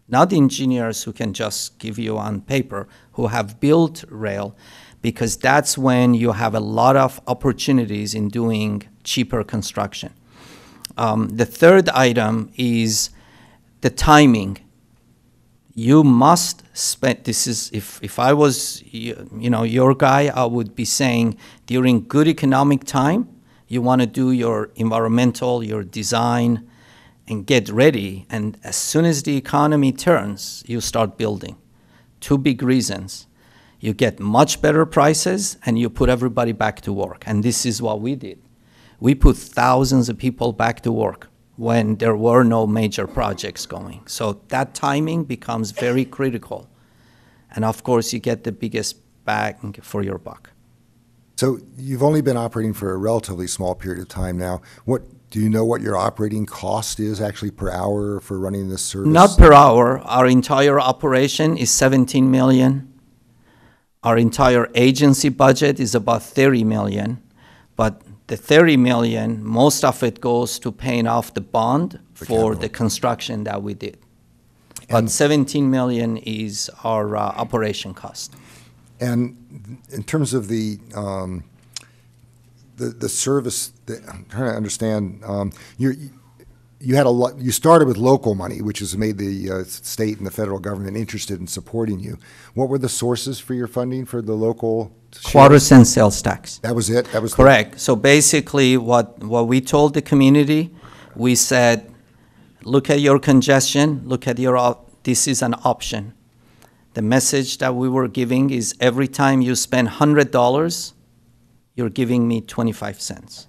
not engineers who can just give you on paper, who have built rail, because that's when you have a lot of opportunities in doing cheaper construction. Um, the third item is the timing. You must spend, this is, if, if I was, you you know, your guy, I would be saying during good economic time, you want to do your environmental, your design, and get ready. And as soon as the economy turns, you start building. Two big reasons. You get much better prices and you put everybody back to work. And this is what we did. We put thousands of people back to work when there were no major projects going. So that timing becomes very critical. And of course, you get the biggest bang for your buck. So you've only been operating for a relatively small period of time now. What, do you know what your operating cost is actually per hour for running this service? Not per hour. Our entire operation is 17 million. Our entire agency budget is about 30 million. But the 30 million, most of it goes to paying off the bond for the construction that we did. But 17 million is our uh, operation cost. And in terms of the, um, the, the service, that, I'm trying to understand, um, you you had a lot, you started with local money, which has made the uh, state and the federal government interested in supporting you. What were the sources for your funding for the local? Quarter cent sales tax. That was it? That was the- Correct. So basically, what, what we told the community, we said, look at your congestion, look at your, op- this is an option. The message that we were giving is every time you spend hundred dollars, you're giving me twenty-five cents.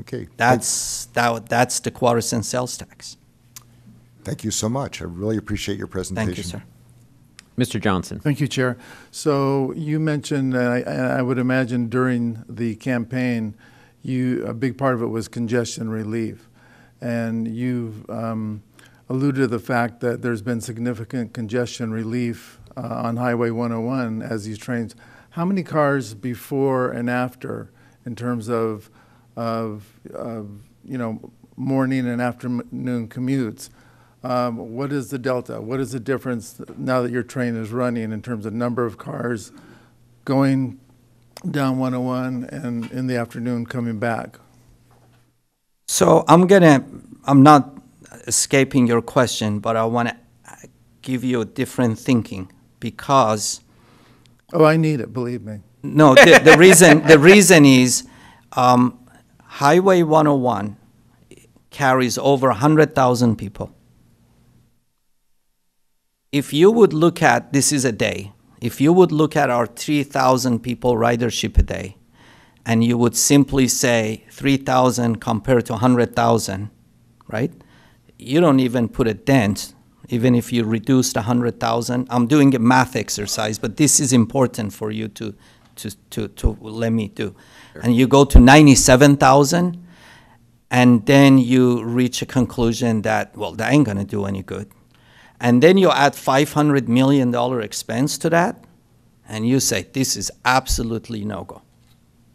Okay. That's, that, that's the quarter cent sales tax. Thank you so much. I really appreciate your presentation. Thank you, sir. Mr. Johnson. Thank you, Chair. So you mentioned, and I, and I would imagine during the campaign, you, a big part of it was congestion relief. And you've um, alluded to the fact that there's been significant congestion relief uh, on Highway 101 as these trains. How many cars before and after in terms of, of, of you know, morning and afternoon commutes? Um, what is the delta? What is the difference now that your train is running in terms of number of cars going down 101 and in the afternoon coming back? So I'm gonna, I'm not escaping your question, but I want to give you a different thinking because. Oh, I need it, believe me. No, the, the reason, the reason is, um, Highway 101 carries over 100,000 people. If you would look at, this is a day, if you would look at our 3,000 people ridership a day, and you would simply say 3,000 compared to 100,000, right? You don't even put a dent, even if you reduced 100,000. I'm doing a math exercise, but this is important for you to, to, to, to let me do. And you go to 97,000, and then you reach a conclusion that, well, that ain't gonna do any good. And then you add $500 million expense to that, and you say, this is absolutely no-go.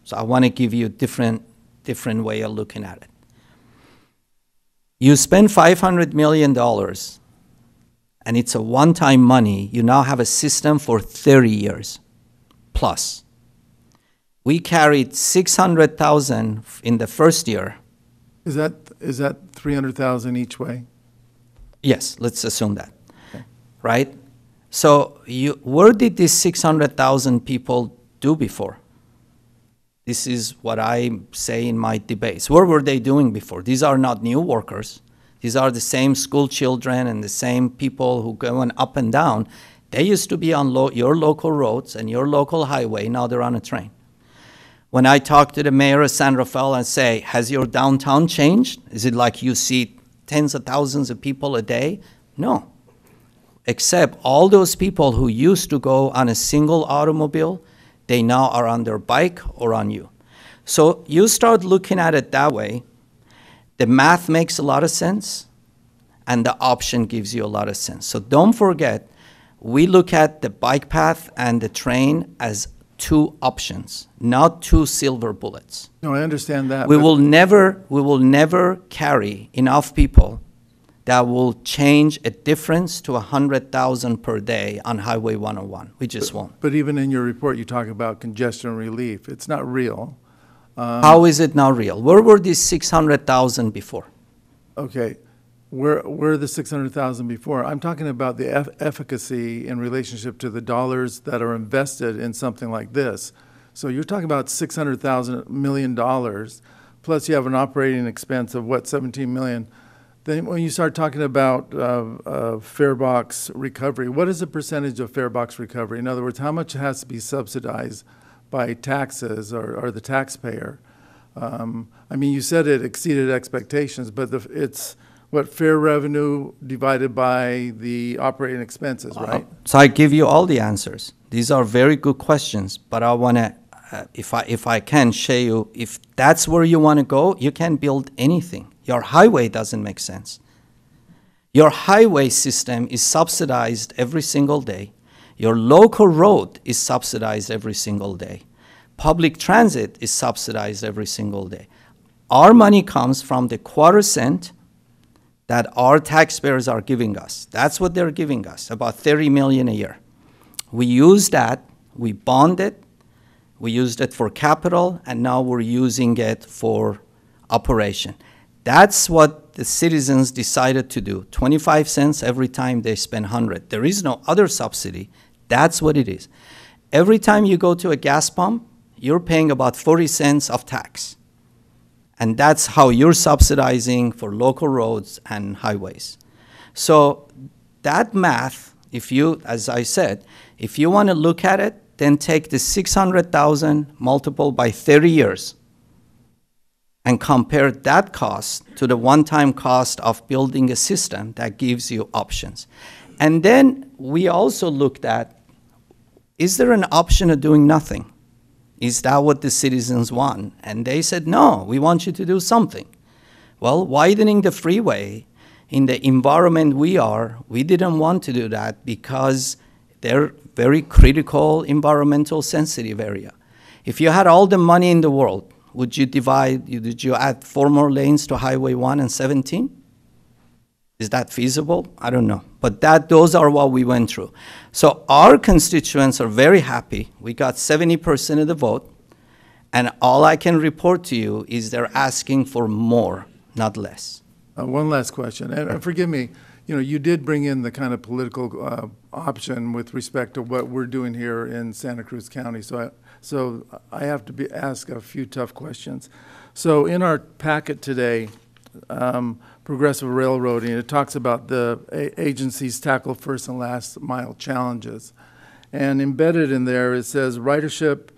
So I want to give you a different, different way of looking at it. You spend $500 million, and it's a one-time money. You now have a system for 30 years plus. We carried 600,000 in the first year. Is that is that 300,000 each way? Yes, let's assume that. Right? So you, where did these 600,000 people do before? This is what I say in my debates. What were they doing before? These are not new workers. These are the same school children and the same people who going up and down. They used to be on lo- your local roads and your local highway. Now they're on a train. When I talk to the mayor of San Rafael and say, "Has your downtown changed? Is it like you see tens of thousands of people a day?" No. Except all those people who used to go on a single automobile, they now are on their bike or on you. So you start looking at it that way, the math makes a lot of sense, and the option gives you a lot of sense. So don't forget, we look at the bike path and the train as two options, not two silver bullets. No, I understand that. We will never, we will never carry enough people that will change a difference to 100,000 per day on Highway 101. We just won't. But even in your report, you talk about congestion relief. It's not real. Um, How is it not real? Where were these 600,000 before? Okay, where, where the 600,000 before? I'm talking about the eff- efficacy in relationship to the dollars that are invested in something like this. So you're talking about 600,000 million dollars, plus you have an operating expense of what, 17 million? Then when you start talking about uh, uh, fare box recovery, what is the percentage of fare box recovery? In other words, how much has to be subsidized by taxes or, or the taxpayer? Um, I mean, you said it exceeded expectations, but the, it's what fair revenue divided by the operating expenses, right? So I give you all the answers. These are very good questions, but I want to, uh, if I if I can show you, if that's where you want to go, you can build anything. Your highway doesn't make sense. Your highway system is subsidized every single day. Your local road is subsidized every single day. Public transit is subsidized every single day. Our money comes from the quarter cent that our taxpayers are giving us. That's what they're giving us, about 30 million a year. We use that, we bond it, we used it for capital, and now we're using it for operation. That's what the citizens decided to do. 25 cents every time they spend 100. There is no other subsidy. That's what it is. Every time you go to a gas pump, you're paying about 40 cents of tax. And that's how you're subsidizing for local roads and highways. So that math, if you, as I said, if you want to look at it, then take the 600,000 multiple by 30 years and compare that cost to the one-time cost of building a system that gives you options. And then we also looked at, is there an option of doing nothing? Is that what the citizens want? And they said, no, we want you to do something. Well, widening the freeway in the environment we are, we didn't want to do that because they're very critical, environmental sensitive area. If you had all the money in the world, would you divide, did you add four more lanes to Highway 1 and 17? Is that feasible? I don't know. But that, those are what we went through. So our constituents are very happy. We got 70% of the vote. And all I can report to you is they're asking for more, not less. Uh, One last question, and and forgive me, you know, you did bring in the kind of political uh, option with respect to what we're doing here in Santa Cruz County, so I, so I have to be, ask a few tough questions. So in our packet today, um, Progressive Railroading, it talks about the agencies tackle first and last mile challenges. And embedded in there, it says ridership,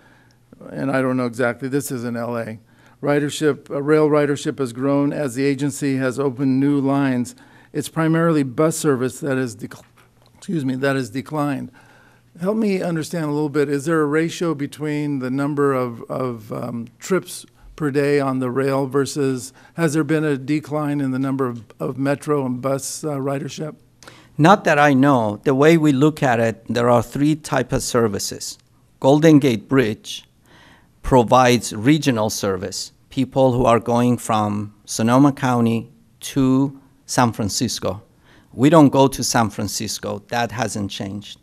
and I don't know exactly, this is in LA. Ridership, uh, rail ridership has grown as the agency has opened new lines. It's primarily bus service that has, dec- excuse me, that has declined. Help me understand a little bit, is there a ratio between the number of, of um, trips per day on the rail versus, has there been a decline in the number of, of metro and bus uh, ridership? Not that I know. The way we look at it, there are three type of services. Golden Gate Bridge provides regional service. People who are going from Sonoma County to San Francisco. We don't go to San Francisco. That hasn't changed.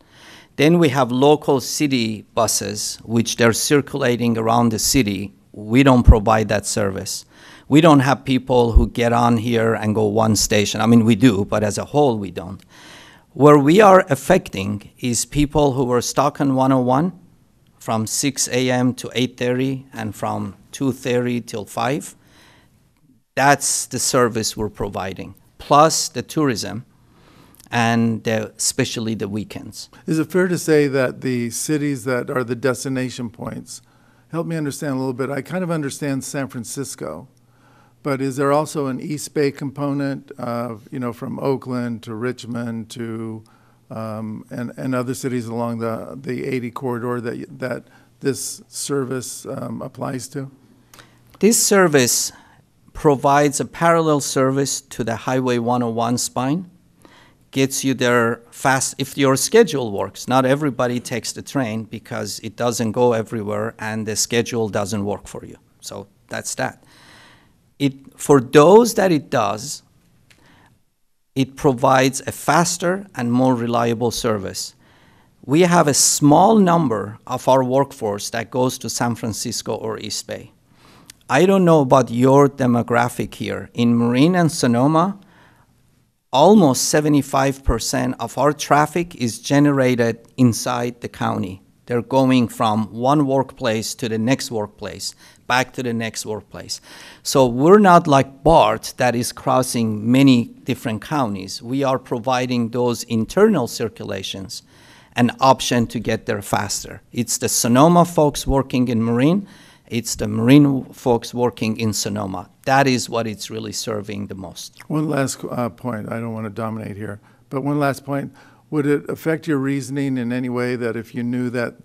Then we have local city buses, which they're circulating around the city. We don't provide that service. We don't have people who get on here and go one station. I mean, we do, but as a whole, we don't. Where we are affecting is people who were stuck on 101 from 6 a.m. to 8:30 and from 2:30 till 5. That's the service we're providing, plus the tourism and uh, especially the weekends. Is it fair to say that the cities that are the destination points, help me understand a little bit, I kind of understand San Francisco, but is there also an East Bay component of, you know, from Oakland to Richmond to, um, and, and other cities along the, the 80 corridor that, that this service um, applies to? This service provides a parallel service to the Highway 101 spine, gets you there fast if your schedule works. Not everybody takes the train because it doesn't go everywhere and the schedule doesn't work for you. So that's that. It, for those that it does, it provides a faster and more reliable service. We have a small number of our workforce that goes to San Francisco or East Bay. I don't know about your demographic here. In Marin and Sonoma, almost 75% of our traffic is generated inside the county. They're going from one workplace to the next workplace, back to the next workplace. So we're not like BART that is crossing many different counties. We are providing those internal circulations an option to get there faster. It's the Sonoma folks working in Marin, it's the Marin folks working in Sonoma. That is what it's really serving the most. One last uh, point, I don't want to dominate here, but one last point. Would it affect your reasoning in any way that if you knew that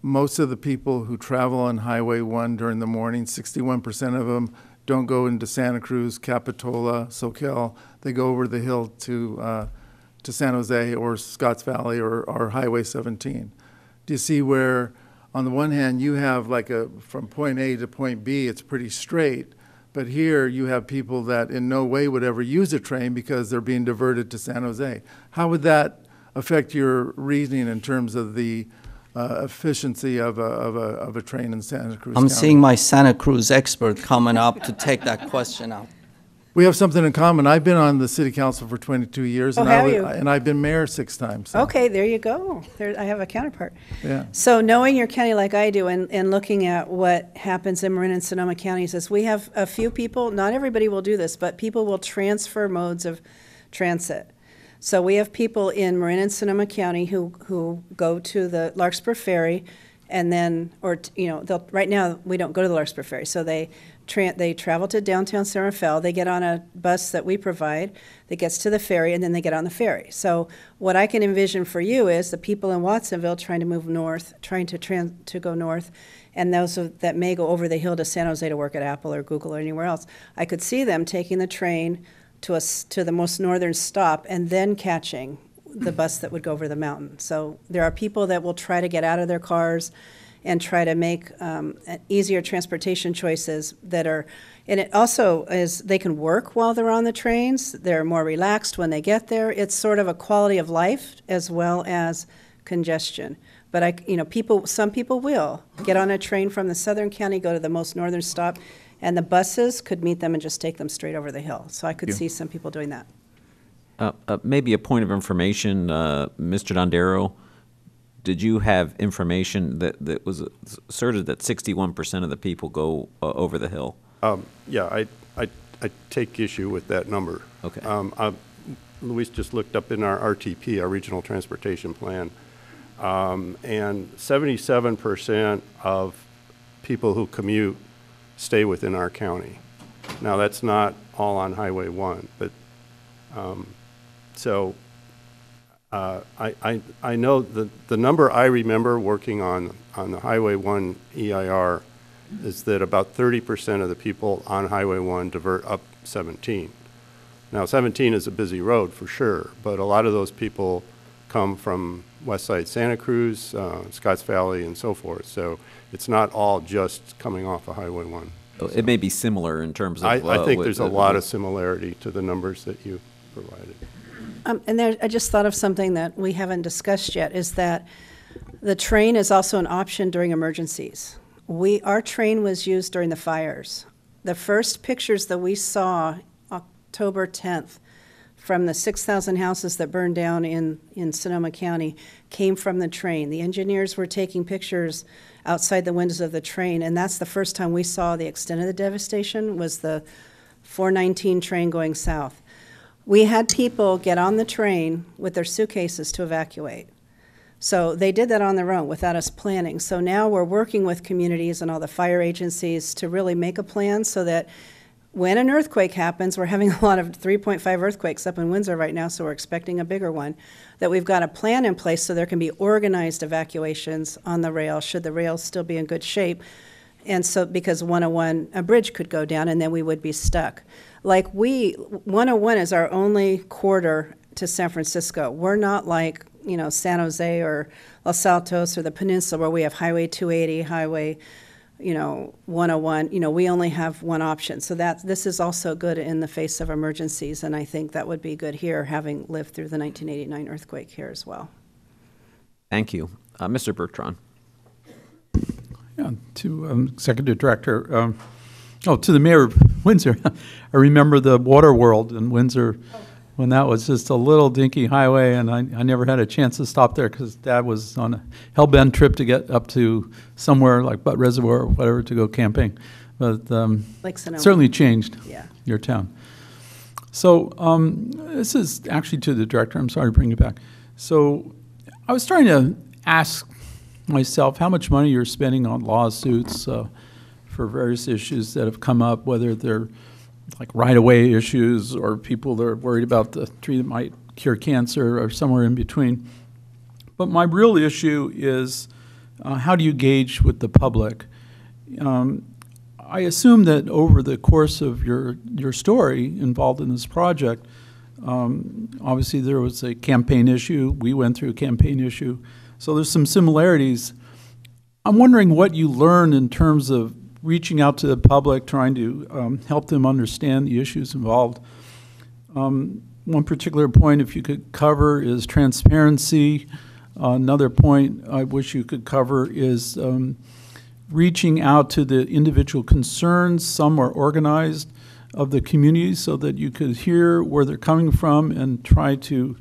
most of the people who travel on Highway 1 during the morning, 61% of them don't go into Santa Cruz, Capitola, Soquel, they go over the hill to, uh, to San Jose or Scotts Valley or, or Highway 17. Do you see where, on the one hand, you have like a, from point A to point B, it's pretty straight, but here you have people that in no way would ever use a train because they're being diverted to San Jose. How would that affect your reasoning in terms of the uh, efficiency of a, of, a, of a train in Santa Cruz I'm County? seeing my Santa Cruz expert coming up to take that question up. We have something in common. I've been on the city council for 22 years, Oh, and, I have wa- you? and I've been mayor six times. so, Okay, there you go. There, I have a counterpart. Yeah. So knowing your county like I do and, and looking at what happens in Marin and Sonoma counties is we have a few people, not everybody will do this, but people will transfer modes of transit. So we have people in Marin and Sonoma County who, who go to the Larkspur Ferry and then, or, t- you know, they'll, right now, we don't go to the Larkspur Ferry. So they, tran they travel to downtown San Rafael, they get on a bus that we provide that gets to the ferry, and then they get on the ferry. So what I can envision for you is the people in Watsonville trying to move north, trying to tran, to go north, and those that may go over the hill to San Jose to work at Apple or Google or anywhere else. I could see them taking the train to us, to the most northern stop and then catching the bus that would go over the mountain. So there are people that will try to get out of their cars and try to make um, easier transportation choices that are, and it also is, they can work while they're on the trains. They're more relaxed when they get there. It's sort of a quality of life as well as congestion. But I, you know, people, some people will get on a train from the southern county, go to the most northern stop, and the buses could meet them and just take them straight over the hill. So I could Yeah. see some people doing that. Uh, uh, Maybe a point of information, uh, Mr. Dondero, did you have information that, that was asserted that 61% of the people go uh, over the hill? Um, Yeah, I, I, I take issue with that number. Okay. Um, uh, Luis just looked up in our RTP, our Regional Transportation Plan, um, and 77% of people who commute stay within our county. Now, that's not all on Highway 1, but, um, so, uh, I, I, I know the, the number I remember working on, on the Highway 1 EIR is that about 30% of the people on Highway 1 divert up 17. Now, 17 is a busy road for sure, but a lot of those people come from West Side Santa Cruz, uh, Scotts Valley, and so forth. So it's not all just coming off of Highway 1. It may be similar in terms of. I, I uh, think with there's a lot of similarity to the numbers that you provided. Um, and there, I just thought of something that we haven't discussed yet, is that the train is also an option during emergencies. We, our train was used during the fires the first pictures that we saw October 10th from the 6,000 houses that burned down in, in Sonoma County came from the train. The engineers were taking pictures outside the windows of the train, and that's the first time we saw the extent of the devastation was the 419 train going south. We had people get on the train with their suitcases to evacuate. So they did that on their own without us planning. So now we're working with communities and all the fire agencies to really make a plan so that when an earthquake happens, we're having a lot of 3.5 earthquakes up in Windsor right now, so we're expecting a bigger one, that we've got a plan in place so there can be organized evacuations on the rail, should the rail still be in good shape. And so, because 101, a bridge could go down and then we would be stuck. Like we, 101 is our only corridor to San Francisco. We're not like, you know, San Jose or Los Altos or the peninsula where we have Highway 280, Highway you know, 101, you know, we only have one option. So that, this is also good in the face of emergencies, and I think that would be good here, having lived through the 1989 earthquake here as well. Thank you. Uh, Mr. Bertrand. Yeah, to um, Executive Director, um, oh, to the Mayor of Windsor. I remember the Water World in Windsor when that was just a little dinky highway, and I, I never had a chance to stop there because Dad was on a hell-bent trip to get up to somewhere like Butt Reservoir or whatever to go camping. But um, Like Sonoma. certainly changed Yeah. your town. So um, this is actually to the director. I'm sorry to bring you back. So I was trying to ask myself how much money you're spending on lawsuits uh, for various issues that have come up, whether they're like right-of-way issues or people that are worried about the tree that might cure cancer or somewhere in between. But my real issue is uh, how do you gauge with the public? Um, I assume that over the course of your, your story involved in this project, um, obviously there was a campaign issue. We went through a campaign issue. So there's some similarities. I'm wondering what you learned in terms of reaching out to the public, trying to um, help them understand the issues involved. Um, one particular point, if you could cover, is transparency. Uh, another point I wish you could cover is um, reaching out to the individual concerns. Some are organized of the community so that you could hear where they're coming from and try to,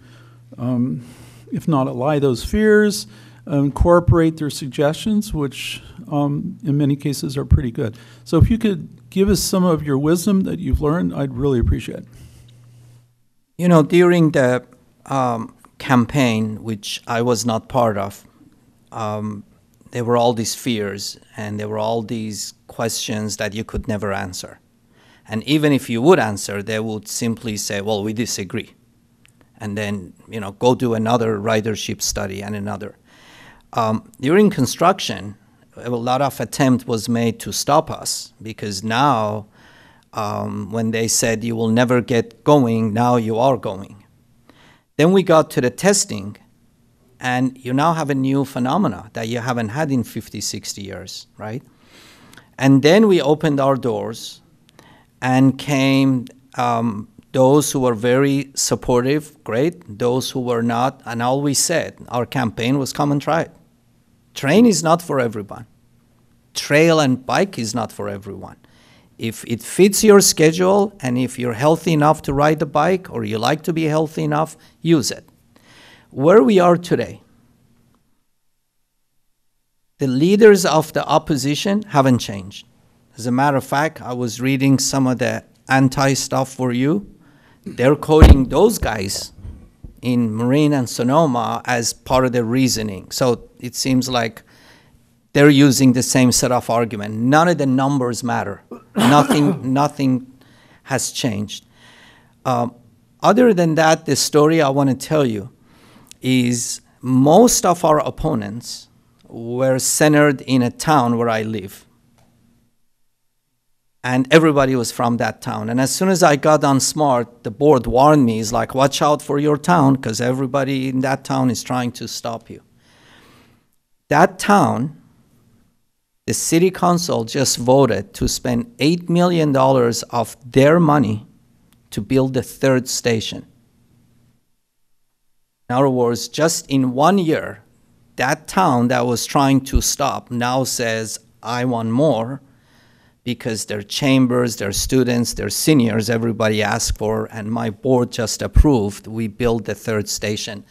um, if not allay those fears, incorporate their suggestions, which um, in many cases are pretty good. So if you could give us some of your wisdom that you've learned, I'd really appreciate. You know, during the um, campaign, which I was not part of, um, there were all these fears and there were all these questions that you could never answer. And even if you would answer, they would simply say, well, we disagree. And then, you know, go do another ridership study and another. Um, during construction, a lot of attempt was made to stop us because now, um, when they said you will never get going, now you are going. Then we got to the testing, and you now have a new phenomena that you haven't had in 50, 60 years, right? And then we opened our doors, and came um, those who were very supportive, great. Those who were not, and we said, our campaign was come and try it. Train is not for everyone. Trail and bike is not for everyone. If it fits your schedule and if you're healthy enough to ride the bike or you like to be healthy enough, use it. Where we are today, the leaders of the opposition haven't changed. As a matter of fact, I was reading some of the anti stuff for you. They're quoting those guys in Marin and Sonoma as part of their reasoning. So it seems like they're using the same set of argument. None of the numbers matter. nothing, nothing has changed. Um, other than that, the story I want to tell you is most of our opponents were centered in a town where I live. And everybody was from that town. And as soon as I got on SMART, the board warned me, is like, watch out for your town, because everybody in that town is trying to stop you. That town, the city council just voted to spend $8 million of their money to build the third station. In other words, just in one year, that town that was trying to stop now says, I want more because their chambers, their students, their seniors, everybody asked for, and my board just approved, we build the third station.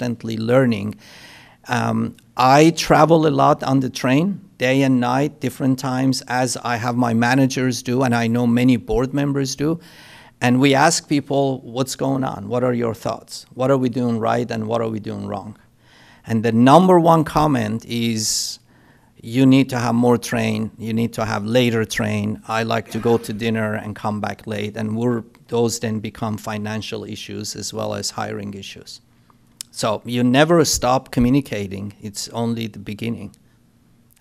Constantly learning. Um, I travel a lot on the train, day and night, different times, as I have my managers do, and I know many board members do. And we ask people, what's going on? What are your thoughts? What are we doing right and what are we doing wrong? And the number one comment is, you need to have more train, you need to have later train. I like to go to dinner and come back late, and those then become financial issues as well as hiring issues. So you never stop communicating, it's only the beginning.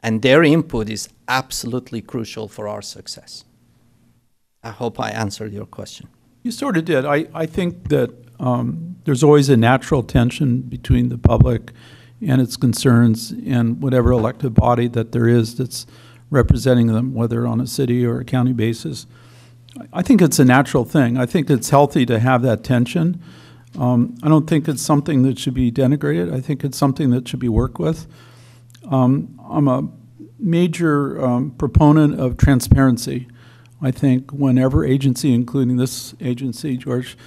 And their input is absolutely crucial for our success. I hope I answered your question. You sort of did. I, I think that um, there's always a natural tension between the public and its concerns and whatever elected body that there is that's representing them, whether on a city or a county basis. I think it's a natural thing. I think it's healthy to have that tension. Um, I don't think it's something that should be denigrated. I think it's something that should be worked with. Um, I'm a major um, proponent of transparency. I think whenever agency, including this agency, George,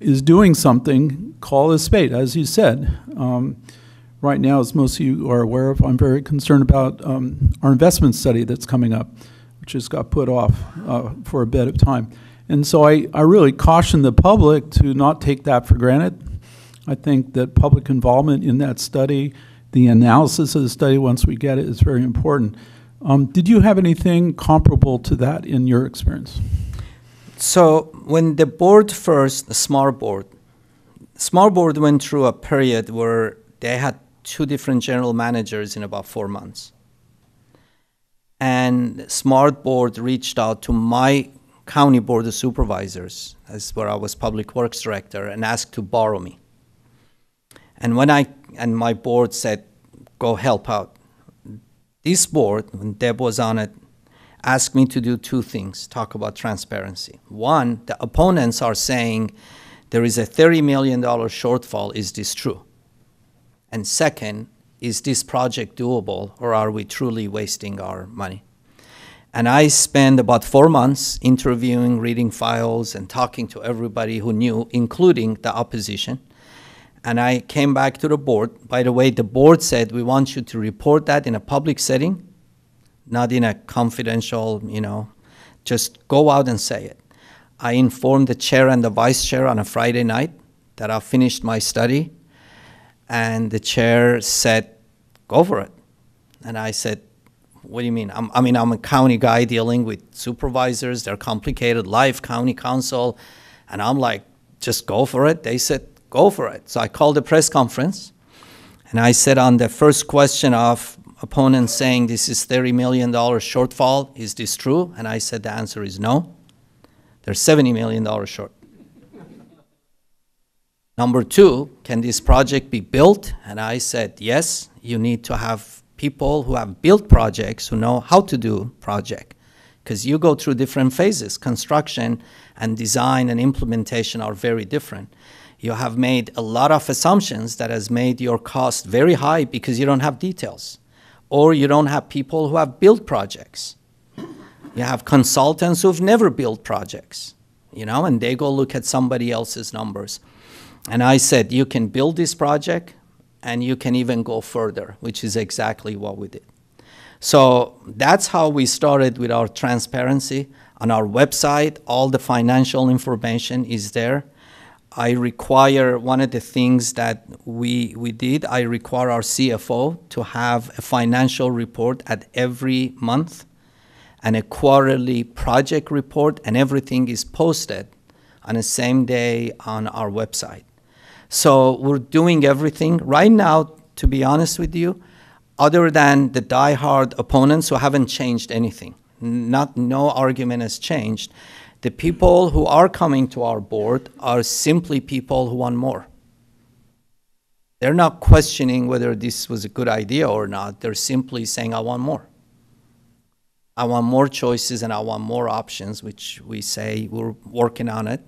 is doing something, call a spade, as you said. Um, right now, as most of you are aware of, I'm very concerned about um, our investment study that's coming up, which has got put off uh, for a bit of time. And so I, I really caution the public to not take that for granted. I think that public involvement in that study, the analysis of the study once we get it, is very important. Um, did you have anything comparable to that in your experience? So when the board first, the smart board, smart board went through a period where they had two different general managers in about four months. And smart board reached out to my county board of supervisors, as where I was public works director, and asked to borrow me. And when I and my board said, "Go help out," this board, when Deb was on it, asked me to do two things: talk about transparency. One, the opponents are saying there is a thirty million dollar shortfall. Is this true? And second, is this project doable, or are we truly wasting our money? And I spent about four months interviewing, reading files, and talking to everybody who knew, including the opposition. And I came back to the board. By the way, the board said, we want you to report that in a public setting, not in a confidential, you know, just go out and say it. I informed the chair and the vice chair on a Friday night that I finished my study. And the chair said, go for it. And I said, what do you mean? I'm, I mean, I'm a county guy dealing with supervisors. They're complicated, life, county council. And I'm like, just go for it. They said, go for it. So I called a press conference. And I said on the first question of opponents saying this is $30 million shortfall, is this true? And I said the answer is no. They're $70 million short. Number two, can this project be built? And I said, yes, you need to have people who have built projects who know how to do project. Because you go through different phases. Construction and design and implementation are very different. You have made a lot of assumptions that has made your cost very high because you don't have details. Or you don't have people who have built projects. You have consultants who've never built projects you know and they go look at somebody else's numbers. And i said you can build this project and you can even go further, which is exactly what we did. So that's how we started with our transparency. On our website, all the financial information is there. I require one of the things that we we did. I require our CFO to have a financial report at every month, and a quarterly project report, and everything is posted on the same day on our website. So we're doing everything right now. To be honest with you, other than the die-hard opponents who haven't changed anything, not no argument has changed. The people who are coming to our board are simply people who want more. They're not questioning whether this was a good idea or not. They're simply saying, I want more. I want more choices and I want more options, which we say we're working on it.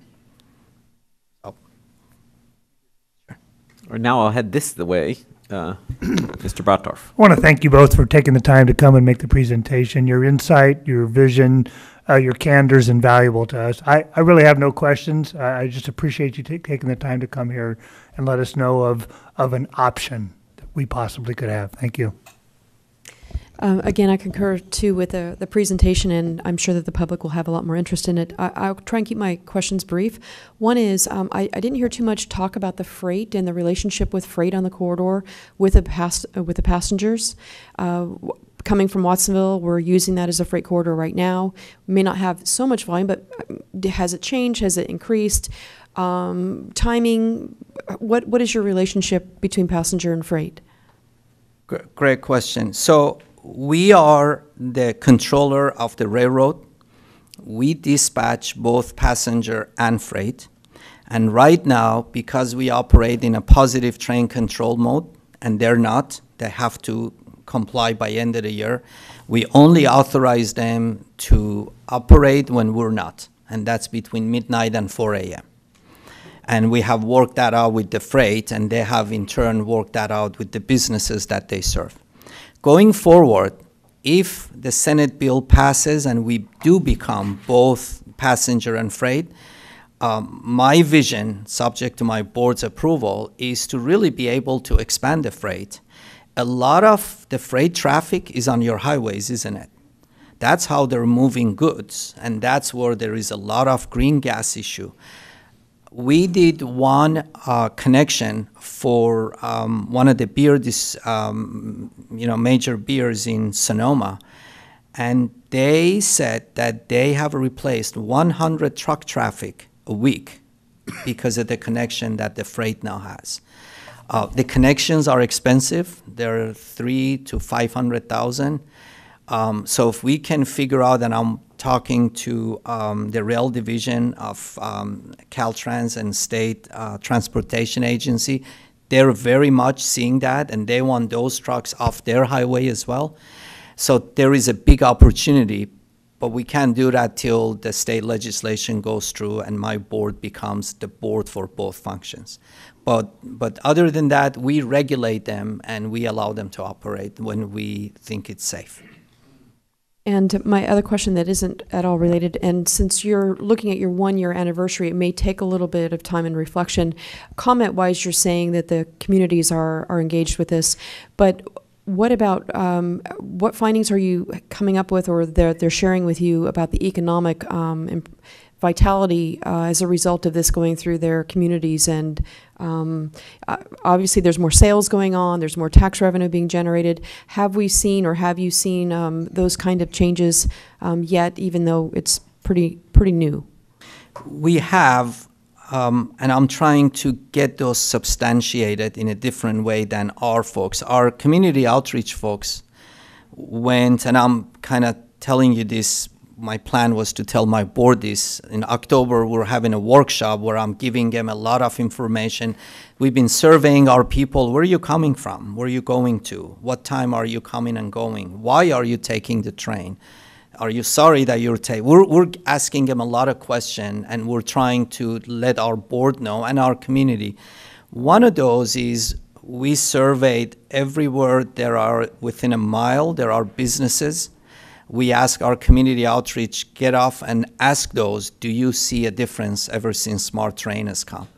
Or now I'll head this the way. Uh, Mr. Bottorff. I want to thank you both for taking the time to come and make the presentation. Your insight, your vision, uh, your candor is invaluable to us. I, I really have no questions. I, I just appreciate you ta- taking the time to come here and let us know of, of an option that we possibly could have. Thank you. Um, Again, I concur too with the, the presentation, and I'm sure that the public will have a lot more interest in it. I, I'll try and keep my questions brief. One is, um, I, I didn't hear too much talk about the freight and the relationship with freight on the corridor with the pass, uh, with the passengers. Uh, Coming from Watsonville, we're using that as a freight corridor right now. We may not have so much volume, but um, has it changed? Has it increased? Um, Timing, what, what is your relationship between passenger and freight? Great question. So we are the controller of the railroad. We dispatch both passenger and freight. And right now, because we operate in a positive train control mode, and they're not, they have to comply by end of the year, we only authorize them to operate when we're not, and that's between midnight and 4 a.m. And we have worked that out with the freight, and they have in turn worked that out with the businesses that they serve. Going forward, if the Senate bill passes and we do become both passenger and freight, um, my vision, subject to my board's approval, is to really be able to expand the freight. A lot of the freight traffic is on your highways, isn't it? That's how they're moving goods, and that's where there is a lot of green gas issue we did one uh, connection for um, one of the beer, dis, um, you know, major beers in Sonoma, and they said that they have replaced 100 truck traffic a week because of the connection that the freight now has. Uh, the connections are expensive; they're three to five hundred thousand. Um, so if we can figure out, and I'm talking to um, the rail division of um, Caltrans and State uh, Transportation Agency, they're very much seeing that, and they want those trucks off their highway as well. So there is a big opportunity, but we can't do that till the state legislation goes through and my board becomes the board for both functions. But, but other than that, we regulate them and we allow them to operate when we think it's safe. And my other question that isn't at all related, and since you're looking at your one year anniversary, it may take a little bit of time and reflection. Comment wise, you're saying that the communities are, are engaged with this, but what about um, what findings are you coming up with or they're, they're sharing with you about the economic um, vitality uh, as a result of this going through their communities and um, uh, obviously there's more sales going on there's more tax revenue being generated have we seen or have you seen um, those kind of changes um, yet even though it's pretty pretty new we have um, and I'm trying to get those substantiated in a different way than our folks. Our community outreach folks went, and I'm kind of telling you this. My plan was to tell my board this. In October, we're having a workshop where I'm giving them a lot of information. We've been surveying our people. Where are you coming from? Where are you going to? What time are you coming and going? Why are you taking the train? Are you sorry that you're taking? We're, we're asking them a lot of questions, and we're trying to let our board know and our community. One of those is we surveyed everywhere there are within a mile there are businesses. We ask our community outreach get off and ask those, do you see a difference ever since Smart Train has come?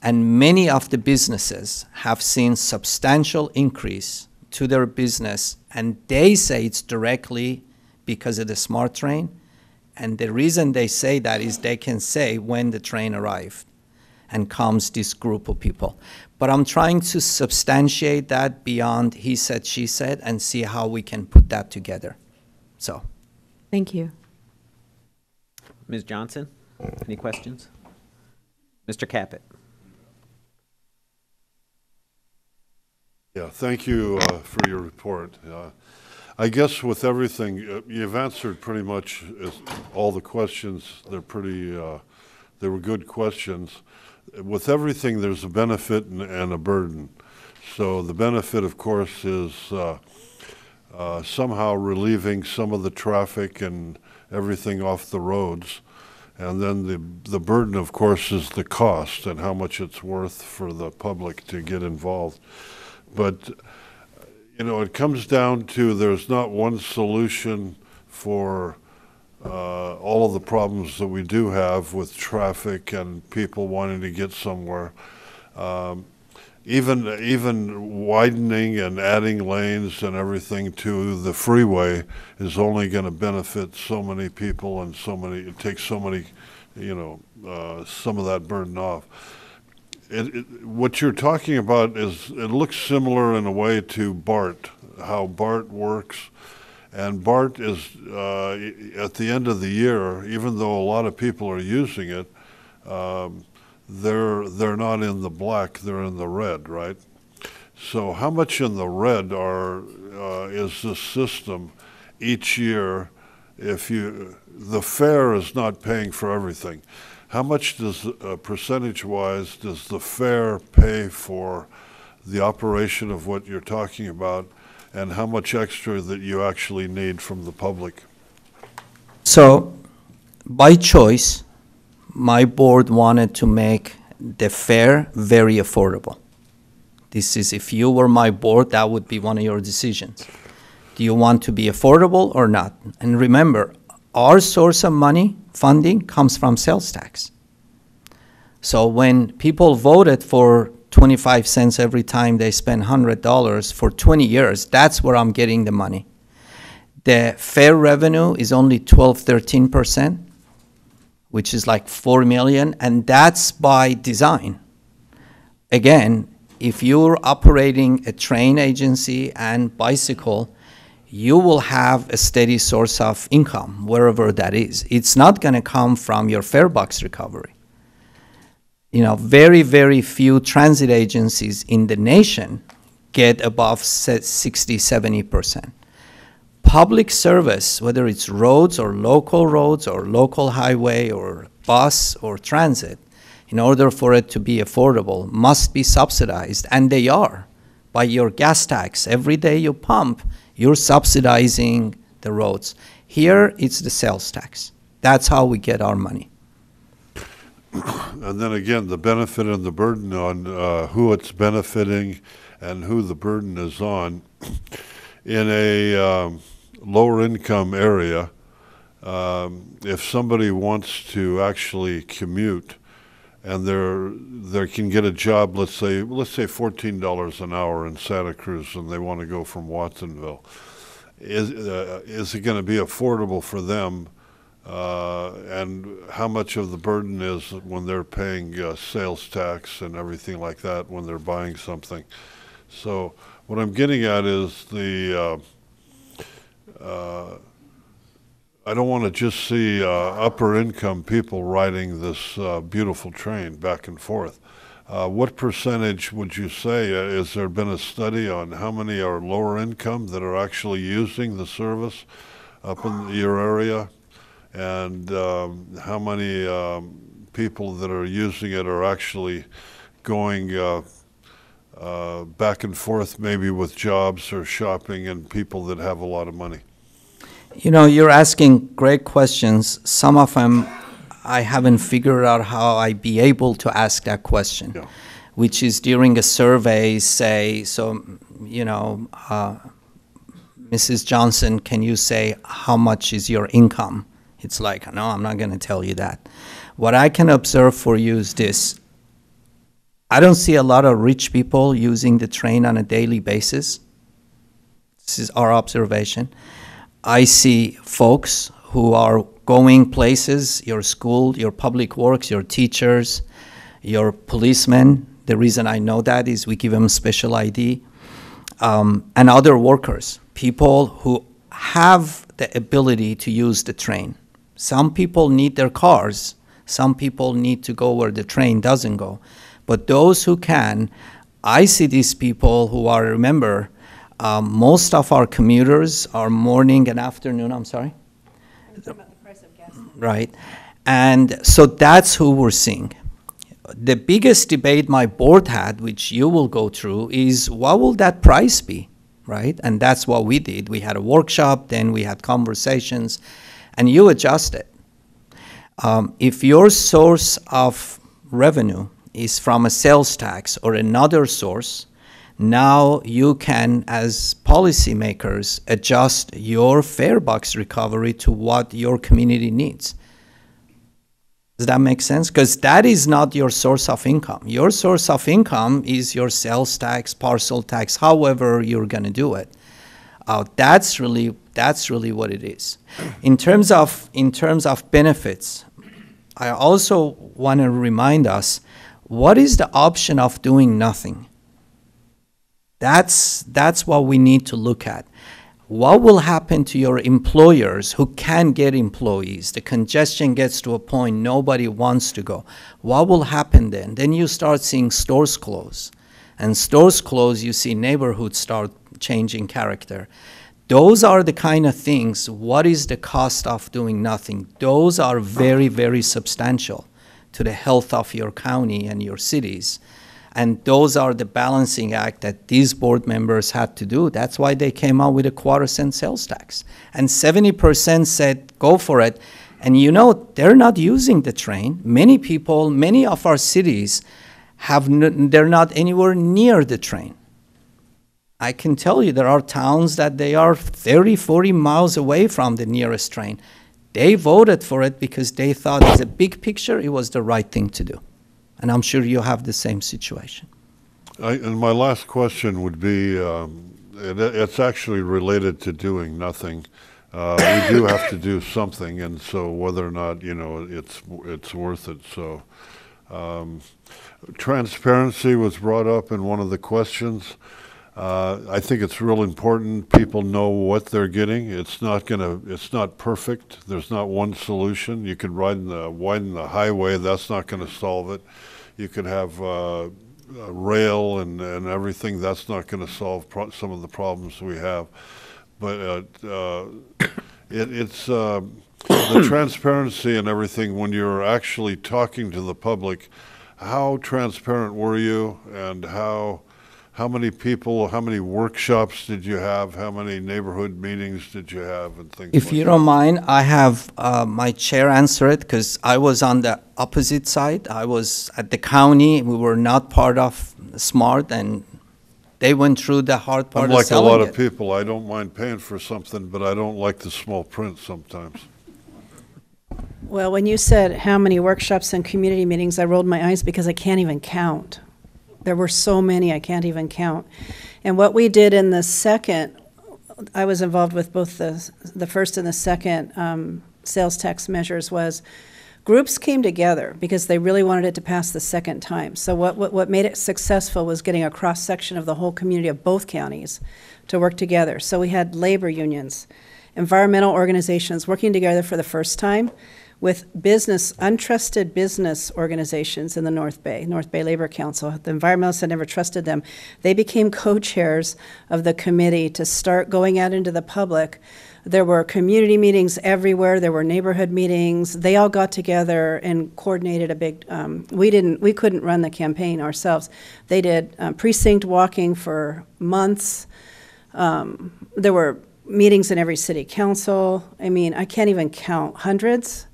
And many of the businesses have seen substantial increase to their business, and they say it's directly because of the smart train. And the reason they say that is they can say when the train arrived. and comes this group of people. But I'm trying to substantiate that beyond he said, she said, and see how we can put that together. So, Thank you. Ms. Johnson, any questions? Mr. Caput? Yeah, thank you uh, for your report. Uh, I guess with everything, uh, you've answered pretty much as- all the questions. They're pretty, uh, they were good questions. With everything, there's a benefit and- and a burden. So the benefit, of course, is uh, uh, somehow relieving some of the traffic and everything off the roads. And then the, the burden, of course, is the cost and how much it's worth for the public to get involved. But, you know, it comes down to there's not one solution for uh, all of the problems that we do have with traffic and people wanting to get somewhere. Um, even even widening and adding lanes and everything to the freeway is only going to benefit so many people and so many. It takes so many, you know, uh, some of that burden off. It, it, what you're talking about is it looks similar in a way to BART, how BART works. And BART is uh, at the end of the year, even though a lot of people are using it, um, they're they're not in the black; they're in the red, right? So, how much in the red are uh, is this system each year? If you the fare is not paying for everything, how much does uh, percentage-wise does the fare pay for the operation of what you're talking about, and how much extra that you actually need from the public? So, by choice, my board wanted to make the fare very affordable. This is, if you were my board, that would be one of your decisions. Do you want to be affordable or not? And remember, our source of money, funding, comes from sales tax. So when people voted for 25 cents every time they spend $100 for 20 years, that's where I'm getting the money. The fair revenue is only 12, 13 percent, which is like 4 million, and that's by design. Again, if you're operating a train agency and bicycle, you will have a steady source of income wherever that is. It's not going to come from your fare box recovery. You know, very, very few transit agencies in the nation get above se- 60, 70 percent public service, whether it's roads or local roads or local highway or bus or transit, in order for it to be affordable, must be subsidized, and they are by your gas tax. Every day you pump, you're subsidizing the roads. Here, it's the sales tax. That's how we get our money. And then again, the benefit and the burden on uh, who it's benefiting and who the burden is on. In a um, lower income area, um, if somebody wants to actually commute and they're, they can get a job, let's say, let's say fourteen dollars an hour in Santa Cruz and they want to go from Watsonville, is, uh, is it going to be affordable for them? Uh, and how much of the burden is when they're paying uh, sales tax and everything like that when they're buying something? So what I'm getting at is the, uh, uh, I don't want to just see uh, upper income people riding this uh, beautiful train back and forth. Uh, what percentage would you say, uh, has there been a study on how many are lower income that are actually using the service up in your area? And um, how many um, people that are using it are actually going uh, uh, back and forth, maybe with jobs or shopping, and people that have a lot of money? You know, you're asking great questions. Some of them I haven't figured out how I'd be able to ask that question, which is during a survey, say, so, you know, uh, Mrs. Johnson, can you say how much is your income? It's like, no, I'm not going to tell you that. What I can observe for you is this I don't see a lot of rich people using the train on a daily basis. This is our observation. I see folks who are going places, your school, your public works, your teachers, your policemen. The reason I know that is we give them special ID, um, and other workers, people who have the ability to use the train. Some people need their cars. Some people need to go where the train doesn't go. But those who can, I see these people who are, remember, um, most of our commuters are morning and afternoon, I'm sorry? Right. And so that's who we're seeing. The biggest debate my board had, which you will go through, is what will that price be? Right? And that's what we did. We had a workshop, then we had conversations, and you adjust it. Um, if your source of revenue is from a sales tax or another source, now you can, as policymakers, adjust your fare box recovery to what your community needs. Does that make sense? Because that is not your source of income. Your source of income is your sales tax, parcel tax, however you're going to do it. Uh, that's really that's really what it is. In terms of in terms of benefits, I also want to remind us what is the option of doing nothing. That's that's what we need to look at what will happen to your employers who can get employees? The congestion gets to a point nobody wants to go. What will happen then? Then you start seeing stores close. And stores close, you see neighborhoods start changing character. Those are the kind of things. What is the cost of doing nothing? Those are very, very substantial to the health of your county and your cities. And those are the balancing act that these board members had to do. That's why they came out with a quarter cent sales tax. And 70% said, go for it. And you know, they're not using the train. Many people, many of our cities, have they're not anywhere near the train. I can tell you there are towns that they are 30, 40 miles away from the nearest train. They voted for it because they thought, as a big picture, it was the right thing to do. And I'm sure you have the same situation. I, and my last question would be, um, it, it's actually related to doing nothing. Uh, we do have to do something, and so whether or not you know it's it's worth it. So, um, transparency was brought up in one of the questions. Uh, I think it's real important people know what they're getting. It's not gonna. It's not perfect. There's not one solution. You could widen the widen the highway. That's not going to solve it. You could have uh, rail and and everything. That's not going to solve pro- some of the problems we have. But uh, uh it, it's uh, the transparency and everything when you're actually talking to the public. How transparent were you, and how how many people, how many workshops did you have? How many neighborhood meetings did you have and things If like you that? don't mind, I have uh, my chair answer it because I was on the opposite side. I was at the county. We were not part of SMART, and they went through the hard part I'm of like a selling lot it. of people. I don't mind paying for something, but I don't like the small print sometimes. Well, when you said how many workshops and community meetings, I rolled my eyes because I can't even count. There were so many, I can't even count. And what we did in the second, I was involved with both the, the first and the second um, sales tax measures, was groups came together because they really wanted it to pass the second time. So what, what, what made it successful was getting a cross-section of the whole community of both counties to work together. So we had labor unions, environmental organizations working together for the first time with business, untrusted business organizations in the North Bay, North Bay Labor Council. The environmentalists had never trusted them. They became co-chairs of the committee to start going out into the public. There were community meetings everywhere. There were neighborhood meetings. They all got together and coordinated a big. Um, we didn't. We couldn't run the campaign ourselves. They did um, precinct walking for months. Um, there were meetings in every city council. I mean, I can't even count hundreds.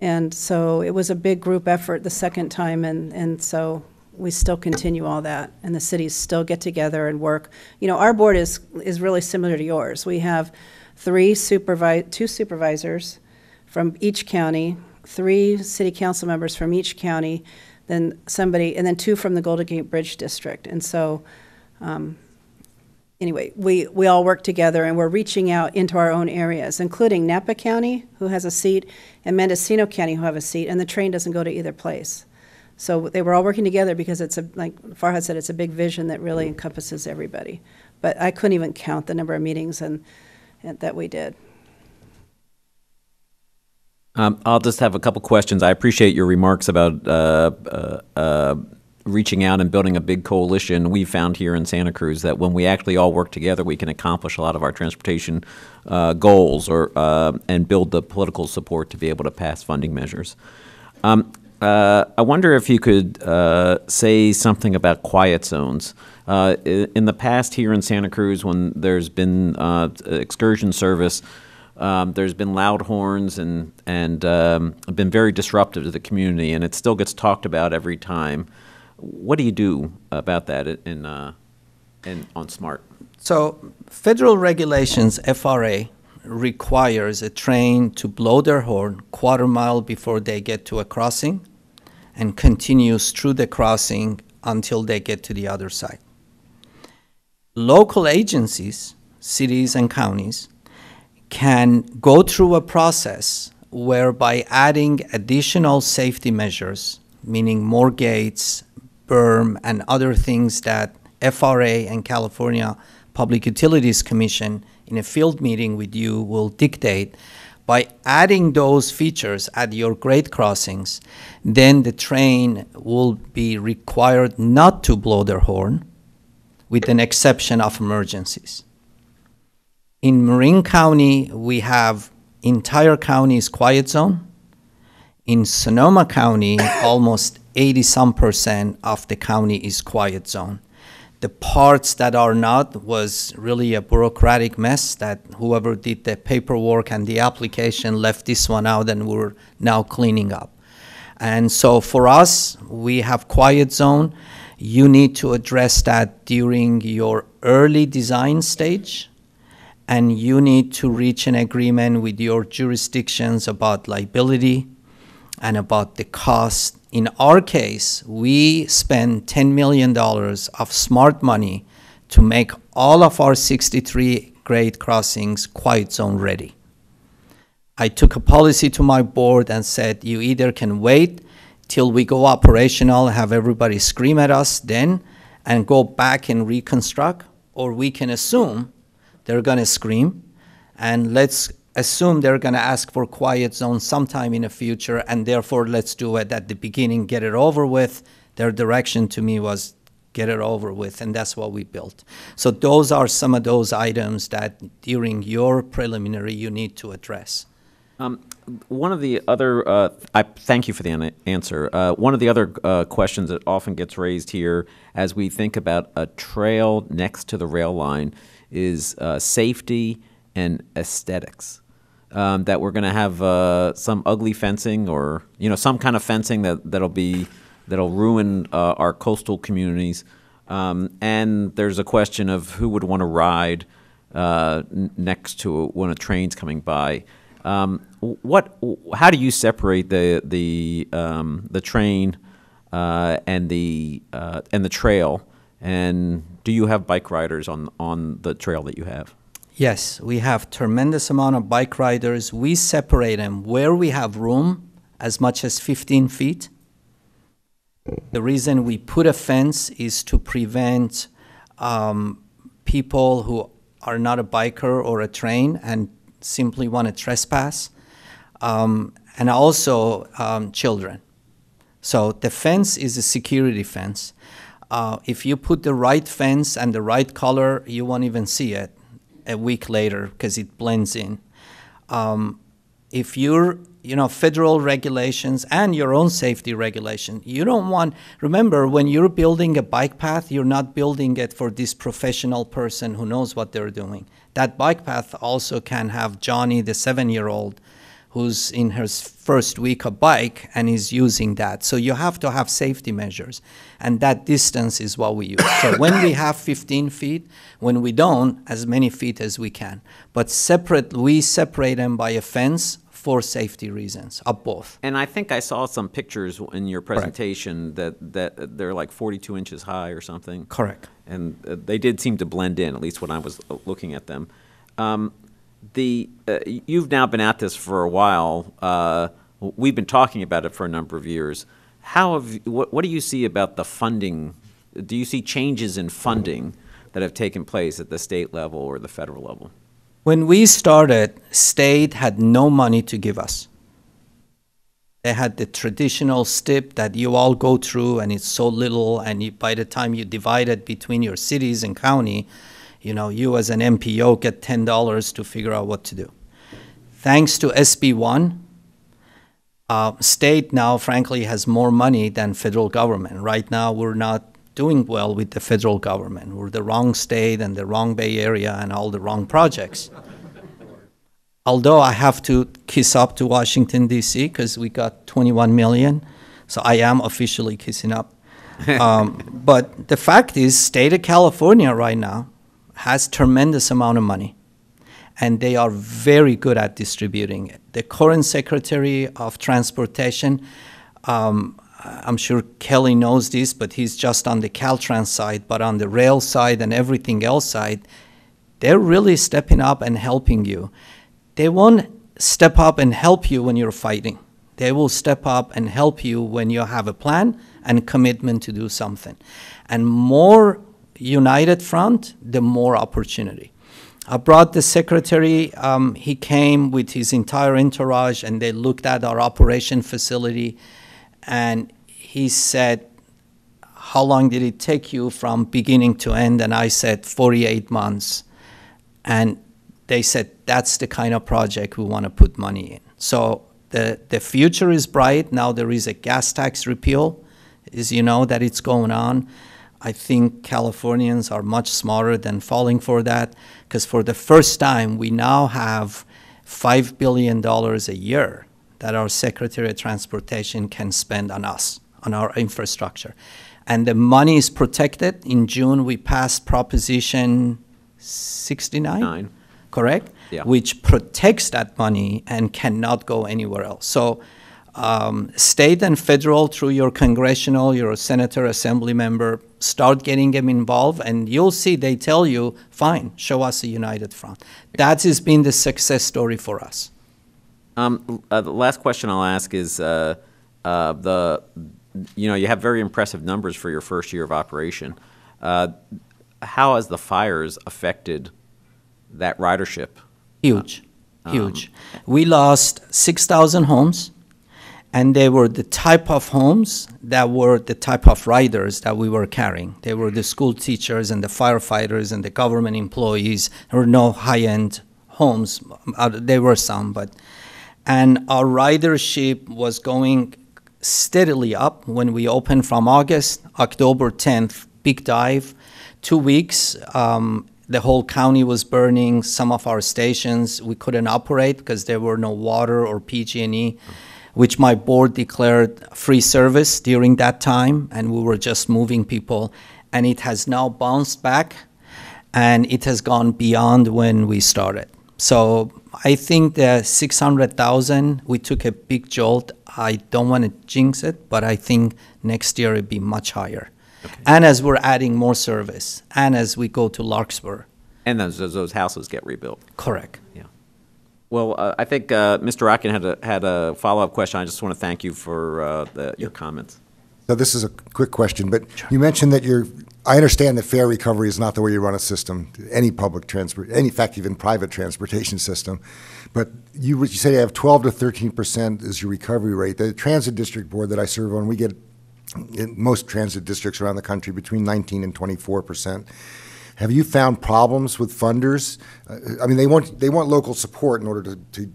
And so it was a big group effort the second time, and, and so we still continue all that, and the cities still get together and work. You know, our board is, is really similar to yours. We have three supervi, two supervisors from each county, three city council members from each county, then somebody, and then two from the Golden Gate Bridge District. And so, um, anyway, we, we all work together and we're reaching out into our own areas, including Napa County, who has a seat, and Mendocino County, who have a seat, and the train doesn't go to either place. So they were all working together because it's a, like Farhad said, it's a big vision that really encompasses everybody. But I couldn't even count the number of meetings and, and that we did. Um, I'll just have a couple questions. I appreciate your remarks about uh, uh, uh, reaching out and building a big coalition. We found here in Santa Cruz that when we actually all work together, we can accomplish a lot of our transportation uh, goals or uh, and build the political support to be able to pass funding measures. Um, uh, I wonder if you could uh, say something about quiet zones. Uh, in the past, here in Santa Cruz, when there's been uh, excursion service, um, there's been loud horns and and um, been very disruptive to the community, and it still gets talked about every time. What do you do about that in uh, in on Smart? So, federal regulations, FRA, requires a train to blow their horn quarter mile before they get to a crossing and continues through the crossing until they get to the other side. Local agencies, cities and counties, can go through a process whereby adding additional safety measures, meaning more gates, berm, and other things that FRA and California Public Utilities Commission in a field meeting with you will dictate. By adding those features at your grade crossings, then the train will be required not to blow their horn, with an exception of emergencies. In Marin County, we have entire county is quiet zone. In Sonoma County, almost 80 some percent of the county is quiet zone. The parts that are not was really a bureaucratic mess that whoever did the paperwork and the application left this one out and we're now cleaning up. And so for us, we have quiet zone. You need to address that during your early design stage and you need to reach an agreement with your jurisdictions about liability and about the cost. In our case, we spend $10 million of smart money to make all of our 63 grade crossings quiet zone ready. I took a policy to my board and said, you either can wait till we go operational, have everybody scream at us then, and go back and reconstruct, or we can assume they're going to scream, and let's assume they're going to ask for quiet zone sometime in the future, and therefore let's do it at the beginning, get it over with. Their direction to me was get it over with, and that's what we built. So those are some of those items that during your preliminary you need to address. Um, one of the other, uh, I thank you for the an- answer. Uh, one of the other uh, questions that often gets raised here as we think about a trail next to the rail line is uh, safety and aesthetics. Um, that we're going to have uh, some ugly fencing or you know some kind of fencing that that'll be that'll ruin uh, our coastal communities. Um, and there's a question of who would want to ride uh, next to when a train's coming by. Um, what? How do you separate the the um, the train uh, and the uh, and the trail? And do you have bike riders on on the trail that you have? Yes, we have tremendous amount of bike riders. We separate them where we have room, as much as 15 feet. The reason we put a fence is to prevent um, people who are not a biker or a train and simply want to trespass, um, and also um, children. So the fence is a security fence. Uh, if you put the right fence and the right color, you won't even see it a week later because it blends in. Um, if you're, you know, federal regulations and your own safety regulation, you don't want, remember, when you're building a bike path, you're not building it for this professional person who knows what they're doing. That bike path also can have Johnny, the seven year old, who's in her first week of bike and is using that. So you have to have safety measures. And that distance is what we use. so when we have 15 feet, when we don't, as many feet as we can. But separate, we separate them by a fence for safety reasons, of both. And I think I saw some pictures in your presentation that, that they're like 42 inches high or something. Correct. And uh, they did seem to blend in, at least when I was uh, looking at them. Um, the uh, you've now been at this for a while. Uh, we've been talking about it for a number of years. How have, what, what do you see about the funding? Do you see changes in funding that have taken place at the state level or the federal level? When we started, state had no money to give us. They had the traditional STIP that you all go through, and it's so little, and you, by the time you divide it between your cities and county, you know, you as an MPO get ten dollars to figure out what to do. Thanks to SB one, uh, state now frankly has more money than federal government. Right now, we're not doing well with the federal government. We're the wrong state and the wrong Bay Area and all the wrong projects. Although I have to kiss up to Washington D.C. because we got 21 million, so I am officially kissing up. um, but the fact is, state of California right now has tremendous amount of money and they are very good at distributing it. The current Secretary of Transportation, um, I'm sure Kelly knows this, but he's just on the Caltrans side, but on the rail side and everything else side, they're really stepping up and helping you. They won't step up and help you when you're fighting. They will step up and help you when you have a plan and commitment to do something. And more united front, the more opportunity. I brought the secretary. Um, he came with his entire entourage, and they looked at our operation facility. And he said, "How long did it take you from beginning to end?" And I said, "48 months." And they said, "That's the kind of project we want to put money in." So the the future is bright. Now there is a gas tax repeal, as you know that it's going on. I think Californians are much smarter than falling for that because for the first time we now have $5 billion a year that our Secretary of Transportation can spend on us, on our infrastructure. And the money is protected. In June, we passed Proposition 69, Nine. correct? Yeah. Which protects that money and cannot go anywhere else. So um, state and federal through your congressional, your senator, assembly member, start getting them involved, and you'll see they tell you, fine, show us a united front. That has been the success story for us. Um, uh, the last question I'll ask is, uh, uh, the, you know, you have very impressive numbers for your first year of operation. Uh, how has the fires affected that ridership? Huge, Um, huge. We lost 6,000 homes, and they were the type of homes that were the type of riders that we were carrying. They were the school teachers and the firefighters and the government employees. There were no high-end homes. Uh, There were some, but and our ridership was going steadily up when we opened from August, October 10th, big dive, two weeks. Um, the whole county was burning. Some of our stations we couldn't operate because there were no water or PG&E, which my board declared free service during that time, and we were just moving people. And it has now bounced back, and it has gone beyond when we started. So I think the 600,000, we took a big jolt. I don't want to jinx it, but I think next year it'll be much higher. And as we're adding more service, and as we go to Larkspur. And those- those houses get rebuilt. Correct. Well, uh, I think uh, Mr. Rotkin had a, had a follow-up question. I just want to thank you for uh, the, your comments. So this is a quick question, but you mentioned that you're, I understand that fare recovery is not the way you run a system, any public transport, any, in fact, even private transportation system. But you, you say you have 12 to 13 percent is your recovery rate. The transit district board that I serve on, we get, in most transit districts around the country, between 19 and 24 percent. Have you found problems with funders? Uh, I mean, they want, they want local support in order to, to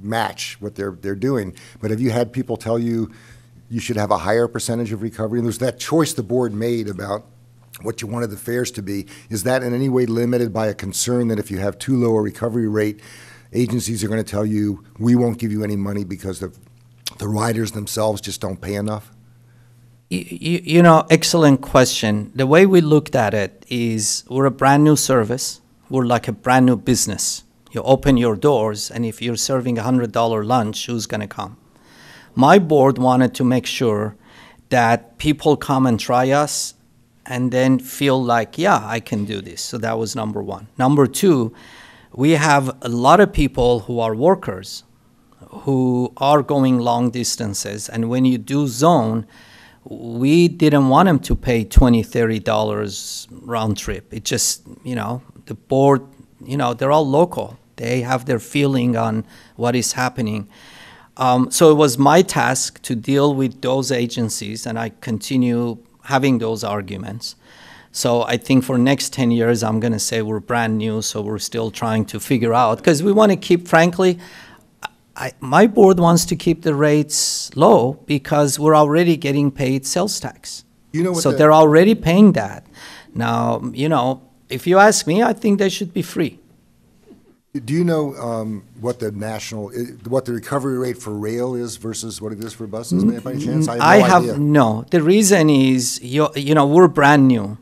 match what they're, they're doing. But have you had people tell you you should have a higher percentage of recovery? And there's that choice the board made about what you wanted the fares to be. Is that in any way limited by a concern that if you have too low a recovery rate, agencies are going to tell you, we won't give you any money because the, the riders themselves just don't pay enough? You, you know, excellent question. The way we looked at it is we're a brand new service. We're like a brand new business. You open your doors, and if you're serving a $100 lunch, who's going to come? My board wanted to make sure that people come and try us and then feel like, yeah, I can do this. So that was number one. Number two, we have a lot of people who are workers who are going long distances. And when you do zone, we didn't want them to pay twenty, thirty dollars round trip. It just, you know, the board, you know, they're all local. They have their feeling on what is happening. Um, so it was my task to deal with those agencies, and I continue having those arguments. So I think for next 10 years, I'm going to say we're brand new, so we're still trying to figure out, because we want to keep, frankly, I, my board wants to keep the rates low because we're already getting paid sales tax. You know what So the- they're already paying that. Now, you know, if you ask me, I think they should be free. Do you know um, what the national, i- what the recovery rate for rail is versus what it is for buses, by any chance? I no have idea. no. The reason is you, you know we're brand new.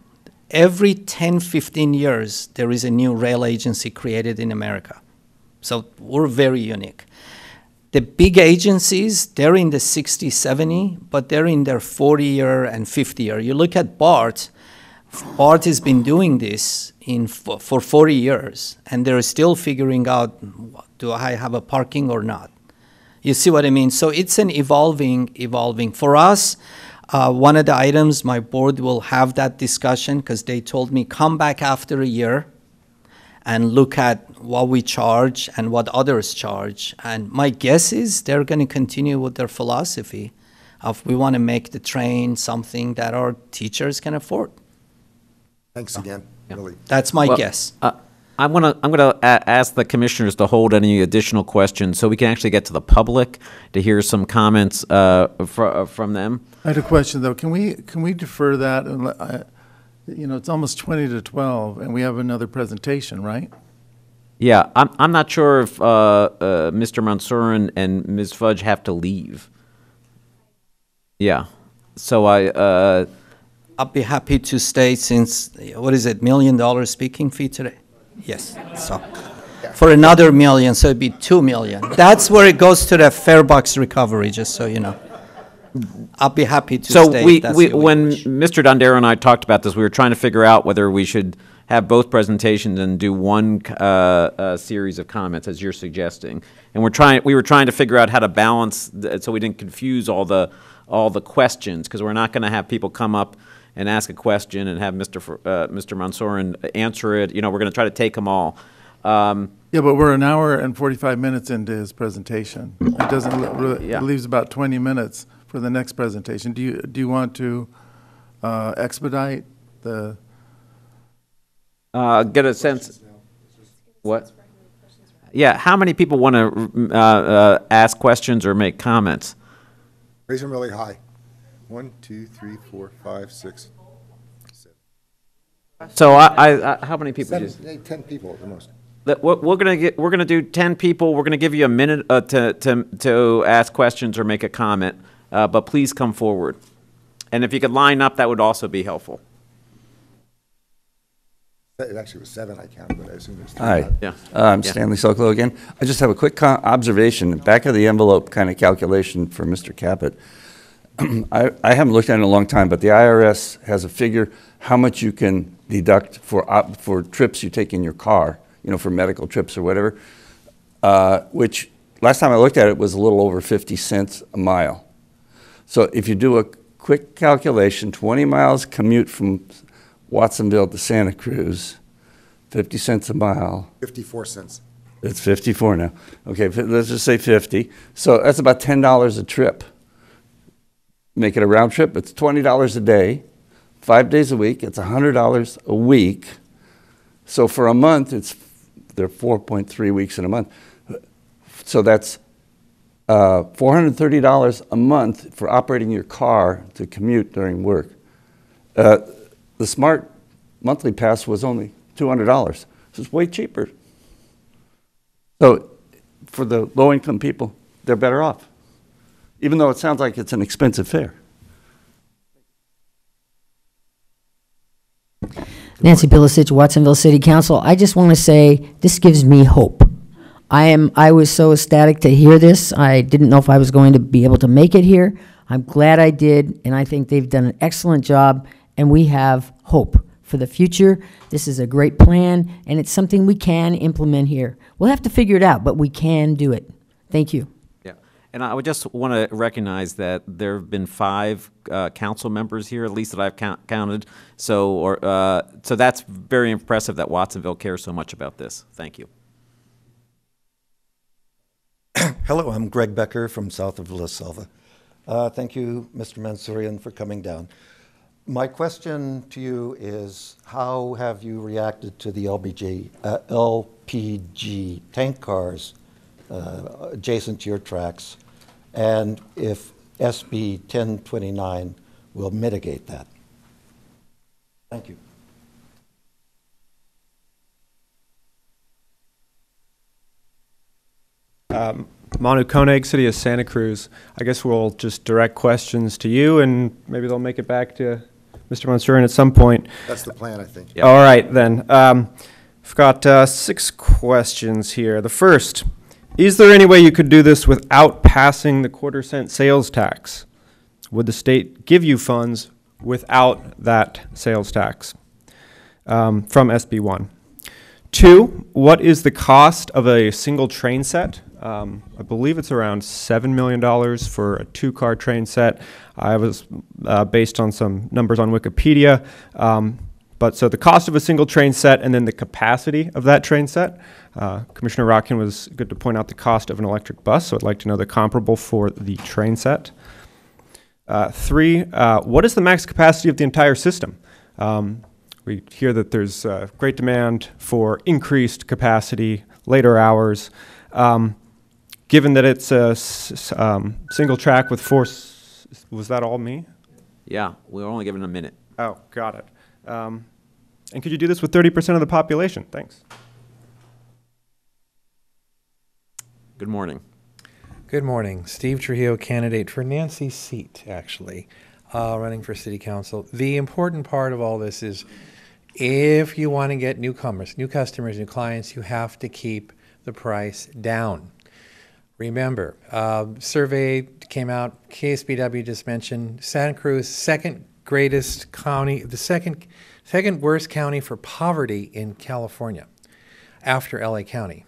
Every 10, 15 years there is a new rail agency created in America. So we're very unique. The big agencies, they're in the 60, 70, but they're in their 40 year and 50 year. You look at BART, BART has been doing this in for, for 40 years, and they're still figuring out do I have a parking or not. You see what I mean? So it's an evolving, evolving. For us, uh, one of the items my board will have that discussion because they told me come back after a year and look at what we charge and what others charge. And my guess is they're going to continue with their philosophy of we want to make the train something that our teachers can afford. Thanks again, really. That's my Well, guess. uh, I'm gonna, I'm gonna a- ask the commissioners to hold any additional questions, so we can actually get to the public to hear some comments uh, fr- uh, from them. I had a question, though. Can we, can we defer that? and let- I- You know, it's almost 20 to 12, and we have another presentation, right? Yeah, I'm, I'm not sure if uh, uh, Mr. Mansour and Ms. Fudge have to leave. Yeah, so I, uh, I'll be happy to stay since, what is it, million dollar speaking fee today? Yes, so, for another million, so it'd be two million. That's where it goes to the farebox recovery, just so you know. I'll be happy to So stay. we, that's we, we when wish. Mr. Dondero and I talked about this, we were trying to figure out whether we should have both presentations and do one uh, uh, series of comments, as you're suggesting. And we're trying, we were trying to figure out how to balance, so we didn't confuse all the, all the questions, because we're not going to have people come up and ask a question and have Mr. Uh, Mr. Mansour answer it. You know, we're going to try to take them all. Um, Yeah, but we're an hour and 45 minutes into his presentation. It doesn't, really- Yeah. it leaves about 20 minutes for the next presentation. Do you, do you want to uh, expedite the, uh, get a sense. What? Yeah, how many people want to uh, uh, ask questions or make comments? Raise them really high. One, two, three, four, five, six, So I, I, I how many people? seven, just- eight, 10 people at the most. That- We're, we're gonna get, we're gonna do ten people. We're gonna give you a minute uh, to, to, to ask questions or make a comment, uh, but please come forward. And if you could line up, that would also be helpful. It actually was seven I counted, but I assume there's three. Hi. not- Yeah. I'm Yeah. Stanley Sokolow again. I just have a quick co- observation, back of the envelope kind of calculation for Mr. Caput. I, I haven't looked at it in a long time, but the IRS has a figure how much you can deduct for, op- for trips you take in your car, you know, for medical trips or whatever, uh, which, last time I looked at it, was a little over 50 cents a mile. So if you do a quick calculation, 20 miles commute from Watsonville to Santa Cruz, 50 cents a mile. 54 cents. It's 54 now. Okay, let's just say 50. So that's about $10 a trip. Make it a round trip, it's $20 a day, five days a week, it's $100 a week. So for a month, it's, they're 4.3 weeks in a month. So that's uh, $430 a month for operating your car to commute during work. Uh, The smart monthly pass was only $200. So it's way cheaper. So for the low-income people, they're better off, even though it sounds like it's an expensive fare. Nancy Bilasich, Watsonville City Council. I just want to say this gives me hope. I am I was so ecstatic to hear this. I didn't know if I was going to be able to make it here. I'm glad I did, and I think they've done an excellent job, and we have hope for the future. This is a great plan, and it's something we can implement here. We'll have to figure it out, but we can do it. Thank you. Yeah. And I would just want to recognize that there have been five uh, council members here, at least that I've count- counted. So, or, uh, so that's very impressive that Watsonville cares so much about this. Thank you. Hello, I'm Greg Becker from south of La Selva. Uh, thank you, Mr. Mansourian, for coming down. My question to you is how have you reacted to the LBG, uh, LPG tank cars uh, adjacent to your tracks, and if SB 1029 will mitigate that? Thank you. Um, Manu Koenig, City of Santa Cruz. I guess we'll just direct questions to you, and maybe they'll make it back to Mr. Mansourian at some point. That's the plan, I think. All right, then. Um, I've got uh, six questions here. The first, is there any way you could do this without passing the quarter cent sales tax? Would the state give you funds without that sales tax um, from SB 1? Two, what is the cost of a single train set? Um, I believe it's around $7 million for a two car train set. I was uh, based on some numbers on Wikipedia. Um, but so the cost of a single train set and then the capacity of that train set. Uh, Commissioner Rotkin was good to point out the cost of an electric bus, so I'd like to know the comparable for the train set. Uh, three, uh, what is the max capacity of the entire system? Um, we hear that there's uh, great demand for increased capacity, later hours. Um, given that it's a s- um, single track with four, s- was that all me? Yeah, we're only given a minute. Oh, got it. Um, and could you do this with 30% of the population? Thanks. Good morning. Good morning. Steve Trujillo, candidate for Nancy's seat, actually, uh, running for city council. The important part of all this is if you want to get newcomers, new customers, new clients, you have to keep the price down. Remember, uh, survey came out, KSBW just mentioned, Santa Cruz, second greatest county, the second, second worst county for poverty in California after LA County.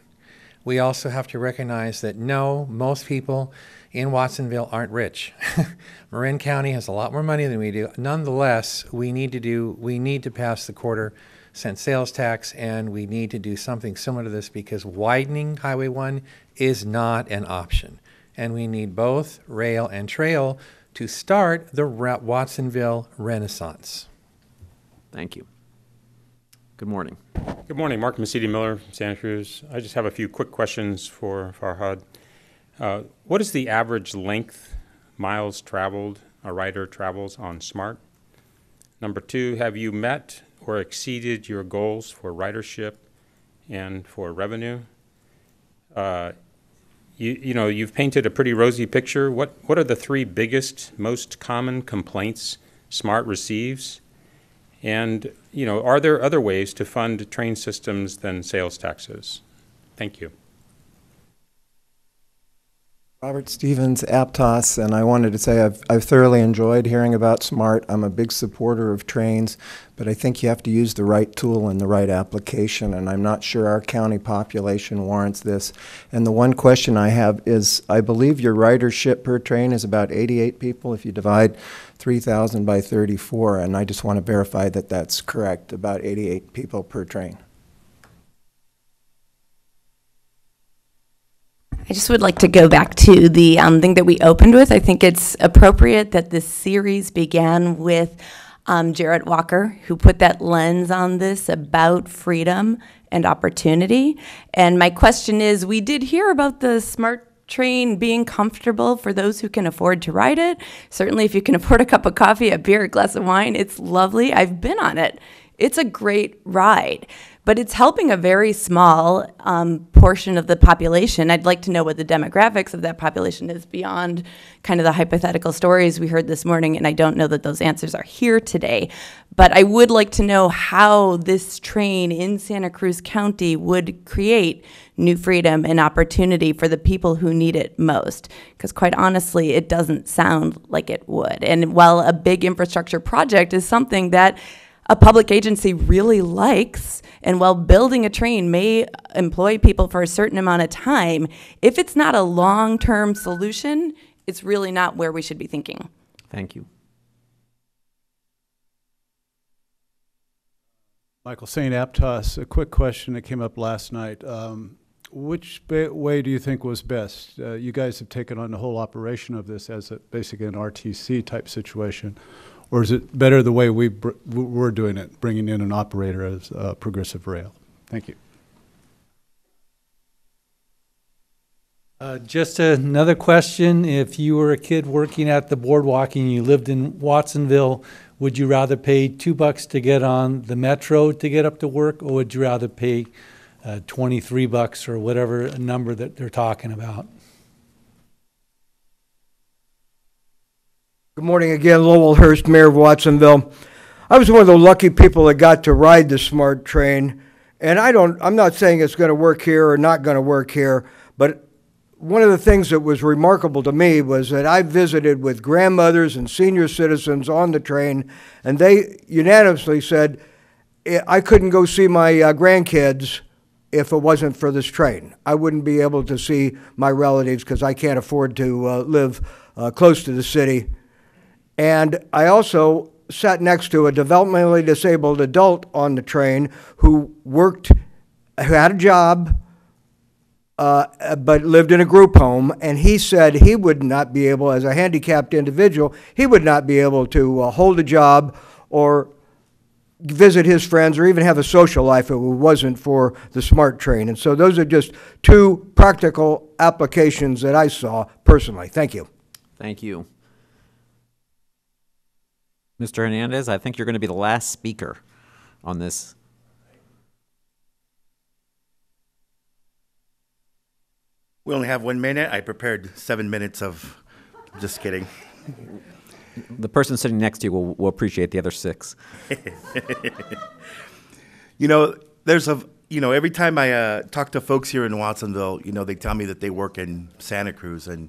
We also have to recognize that no, most people in Watsonville aren't rich. Marin County has a lot more money than we do. Nonetheless, we need to do we need to pass the quarter cent sales tax and we need to do something similar to this because widening Highway 1 is not an option. And we need both rail and trail to start the Ra- Watsonville Renaissance. Thank you. Good morning. Good morning, Mark Mesiti Miller, Santa Cruz. I just have a few quick questions for Farhad. Uh, what is the average length, miles traveled, a rider travels on SMART? Number two, have you met or exceeded your goals for ridership and for revenue? Uh, you, you know, you've painted a pretty rosy picture. What, what are the three biggest, most common complaints SMART receives? And, you know, are there other ways to fund train systems than sales taxes? Thank you. Robert Stevens, Aptos, and I wanted to say I've, I've thoroughly enjoyed hearing about SMART. I'm a big supporter of trains, but I think you have to use the right tool and the right application, and I'm not sure our county population warrants this. And the one question I have is, I believe your ridership per train is about 88 people if you divide 3,000 by 34, and I just want to verify that that's correct, about 88 people per train. I just would like to go back to the um, thing that we opened with. I think it's appropriate that this series began with um, Jarrett Walker, who put that lens on this about freedom and opportunity. And my question is we did hear about the smart train being comfortable for those who can afford to ride it. Certainly, if you can afford a cup of coffee, a beer, a glass of wine, it's lovely. I've been on it. It's a great ride, but it's helping a very small um, portion of the population. I'd like to know what the demographics of that population is beyond kind of the hypothetical stories we heard this morning, and I don't know that those answers are here today. But I would like to know how this train in Santa Cruz County would create new freedom and opportunity for the people who need it most. Because quite honestly, it doesn't sound like it would. And while a big infrastructure project is something that a public agency really likes, and while building a train may employ people for a certain amount of time, if it's not a long term solution, it's really not where we should be thinking. Thank you. Michael St. Aptos, a quick question that came up last night. Um, which ba- way do you think was best? Uh, you guys have taken on the whole operation of this as a, basically an RTC type situation. Or is it better the way we br- we're doing it, bringing in an operator as uh, Progressive Rail? Thank you. Uh, just another question. If you were a kid working at the boardwalk and you lived in Watsonville, would you rather pay two bucks to get on the metro to get up to work, or would you rather pay uh, 23 bucks or whatever number that they're talking about? Good morning again, Lowell Hurst, Mayor of Watsonville. I was one of the lucky people that got to ride the SMART train, and I don't, I'm not saying it's going to work here or not going to work here, but one of the things that was remarkable to me was that I visited with grandmothers and senior citizens on the train, and they unanimously said, "I- I couldn't go see my uh, grandkids if it wasn't for this train. I wouldn't be able to see my relatives because I can't afford to uh, live uh, close to the city. And I also sat next to a developmentally disabled adult on the train who worked, who had a job, uh, but lived in a group home, and he said he would not be able, as a handicapped individual, he would not be able to uh, hold a job or visit his friends or even have a social life if it wasn't for the SMART train. And so those are just two practical applications that I saw personally. Thank you. Thank you. Mr. Hernandez, I think you're going to be the last speaker on this. We only have one minute. I prepared seven minutes of, just kidding. The person sitting next to you will, will appreciate the other six. you know, there's a, you know, every time I uh, talk to folks here in Watsonville, you know, they tell me that they work in Santa Cruz and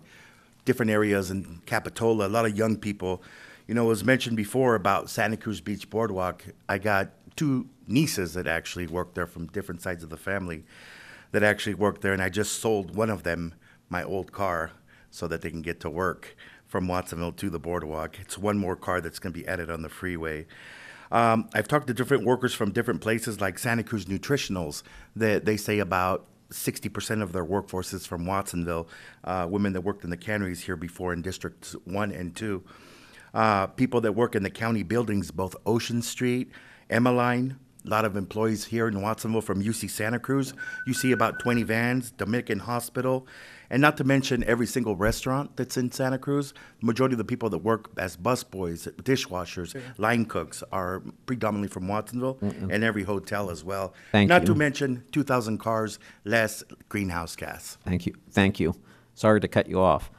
different areas in Capitola, a lot of young people. You know, was mentioned before about Santa Cruz Beach Boardwalk. I got two nieces that actually work there from different sides of the family that actually work there, and I just sold one of them my old car so that they can get to work from Watsonville to the boardwalk. It's one more car that's going to be added on the freeway. Um, I've talked to different workers from different places, like Santa Cruz Nutritionals, that they say about 60% of their workforce is from Watsonville. Uh, women that worked in the canneries here before in Districts 1 and 2. Uh, people that work in the county buildings, both Ocean Street, Emeline, a lot of employees here in Watsonville from UC Santa Cruz. You see about 20 vans, Dominican Hospital, and not to mention every single restaurant that's in Santa Cruz. The majority of the people that work as busboys, dishwashers, line cooks are predominantly from Watsonville, Mm-mm. and every hotel as well. Thank not you. to mention 2,000 cars less greenhouse gas. Thank you. Thank you. Sorry to cut you off.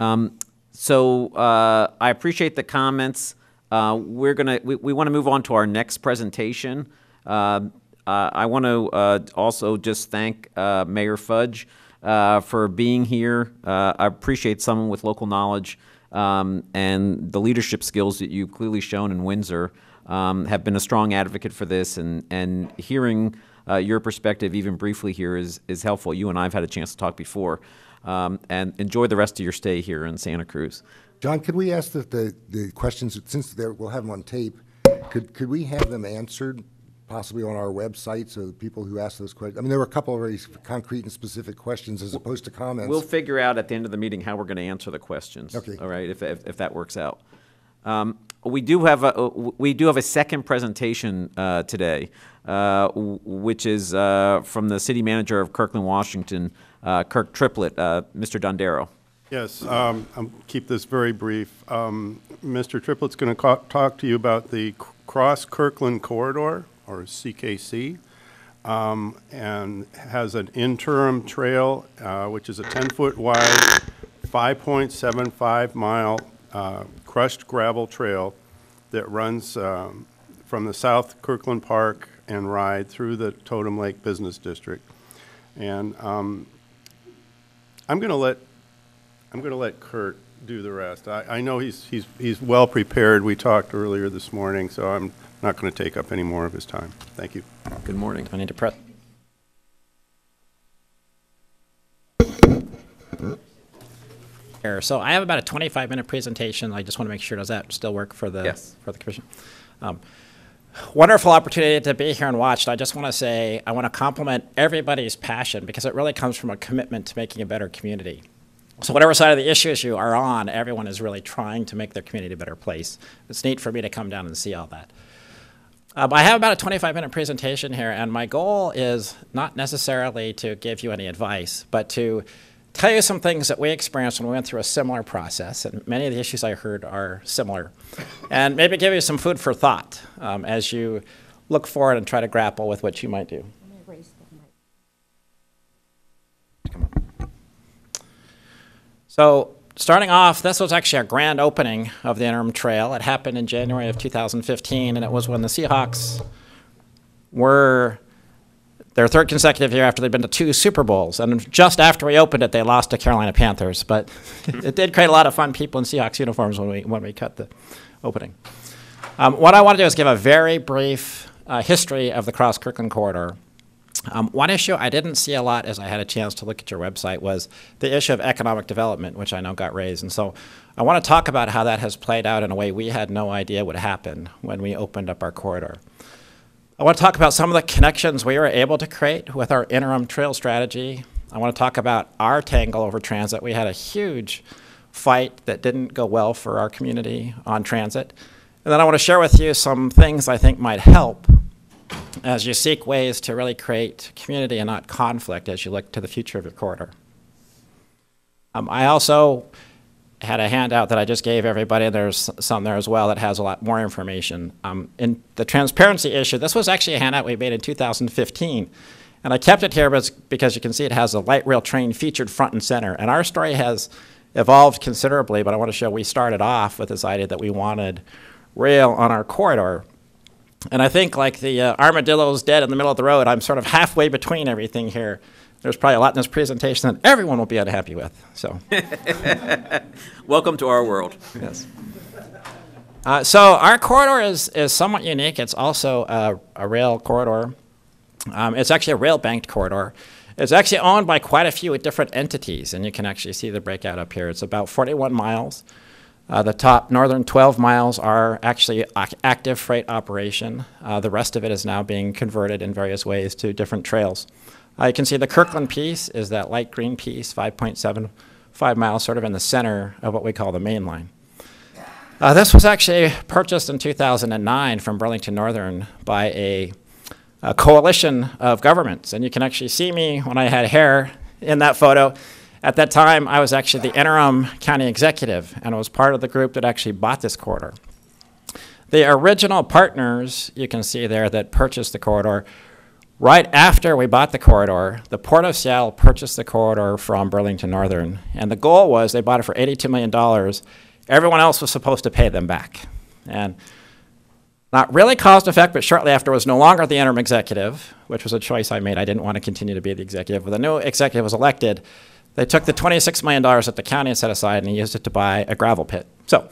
Um, so uh, I appreciate the comments. Uh, we're gonna we, we want to move on to our next presentation. Uh, uh, I want to uh, also just thank uh, Mayor Fudge for being here. I appreciate someone with local knowledge um, and the leadership skills that you've clearly shown in Windsor. Um, have been a strong advocate for this, and and hearing your perspective even briefly here is is helpful. You and I have had a chance to talk before, um, and enjoy the rest of your stay here in Santa Cruz. John, could we ask the, the, the questions, since they're, we'll have them on tape, could, could we have them answered possibly on our website so the people who asked those questions, I mean, there were a couple of very concrete and specific questions as opposed to comments. We'll figure out at the end of the meeting how we're going to answer the questions. Okay. All right, if, if, if that works out. Um, we do have a we do have a second presentation uh, today, uh, which is uh, from the city manager of Kirkland, Washington, uh, Kirk Triplett, uh, Mr. Dondero. Yes, um, I'll keep this very brief. Um, Mr. Triplett's going to talk to you about the Cross Kirkland Corridor, or CKC, um, and has an interim trail, uh, which is a 10-foot wide, 5.75 mile uh, crushed gravel trail that runs um, from the South Kirkland Park and ride through the Totem Lake Business District. And um, I'm going to let I'm going to let Kirk do the rest. I, I know he's, he's, he's well prepared. We talked earlier this morning, so I'm not going to take up any more of his time. Thank you. Good morning. I need to press. Here, So I have about a 25-minute presentation. I just want to make sure, does that still work for the, Yes. for the commission? Um, Wonderful opportunity to be here and watch. I just want to say, I want to compliment everybody's passion because it really comes from a commitment to making a better community. So whatever side of the issues you are on, everyone is really trying to make their community a better place. It's neat for me to come down and see all that. Um, I have about a 25 minute presentation here, and my goal is not necessarily to give you any advice, but to tell you some things that we experienced when we went through a similar process. And many of the issues I heard are similar. And maybe give you some food for thought um, as you look forward and try to grapple with what you might do. So, starting off, this was actually a grand opening of the interim trail. It happened in January of 2015, and it was when the Seahawks were their third consecutive year after they'd been to two Super Bowls. And just after we opened it, they lost to Carolina Panthers. But it did create a lot of fun people in Seahawks uniforms when we, when we cut the opening. Um, what I want to do is give a very brief uh, history of the Cross Kirkland corridor. Um, one issue I didn't see a lot as I had a chance to look at your website was the issue of economic development, which I know got raised. And so I want to talk about how that has played out in a way we had no idea would happen when we opened up our corridor. I want to talk about some of the connections we were able to create with our interim trail strategy. I want to talk about our tangle over transit. We had a huge fight that didn't go well for our community on transit. And then I want to share with you some things I think might help as you seek ways to really create community and not conflict as you look to the future of your corridor. Um, I also had a handout that I just gave everybody. There's some there as well that has a lot more information. Um, in the transparency issue, this was actually a handout we made in 2015. And I kept it here because you can see it has a light rail train featured front and center. And our story has evolved considerably, but I want to show we started off with this idea that we wanted rail on our corridor. And I think like the uh, armadillo's dead in the middle of the road, I'm sort of halfway between everything here. There's probably a lot in this presentation that everyone will be unhappy with. So, Welcome to our world. Yes. Uh, so our corridor is, is somewhat unique. It's also a, a rail corridor. Um, it's actually a rail banked corridor. It's actually owned by quite a few different entities, and you can actually see the breakout up here. It's about 41 miles. Uh, the top northern 12 miles are actually ac- active freight operation. Uh, the rest of it is now being converted in various ways to different trails. Uh, you can see the Kirkland piece is that light green piece, 5.75 miles, sort of in the center of what we call the main line. Uh, this was actually purchased in 2009 from Burlington Northern by a, a coalition of governments. And you can actually see me when I had hair in that photo. At that time, I was actually the interim county executive, and I was part of the group that actually bought this corridor. The original partners, you can see there, that purchased the corridor, right after we bought the corridor, the Port of Seattle purchased the corridor from Burlington Northern, and the goal was they bought it for $82 million. Everyone else was supposed to pay them back. And not really caused effect, but shortly after was no longer the interim executive, which was a choice I made. I didn't want to continue to be the executive. When the new executive was elected, they took the $26 million that the county had set aside and used it to buy a gravel pit. So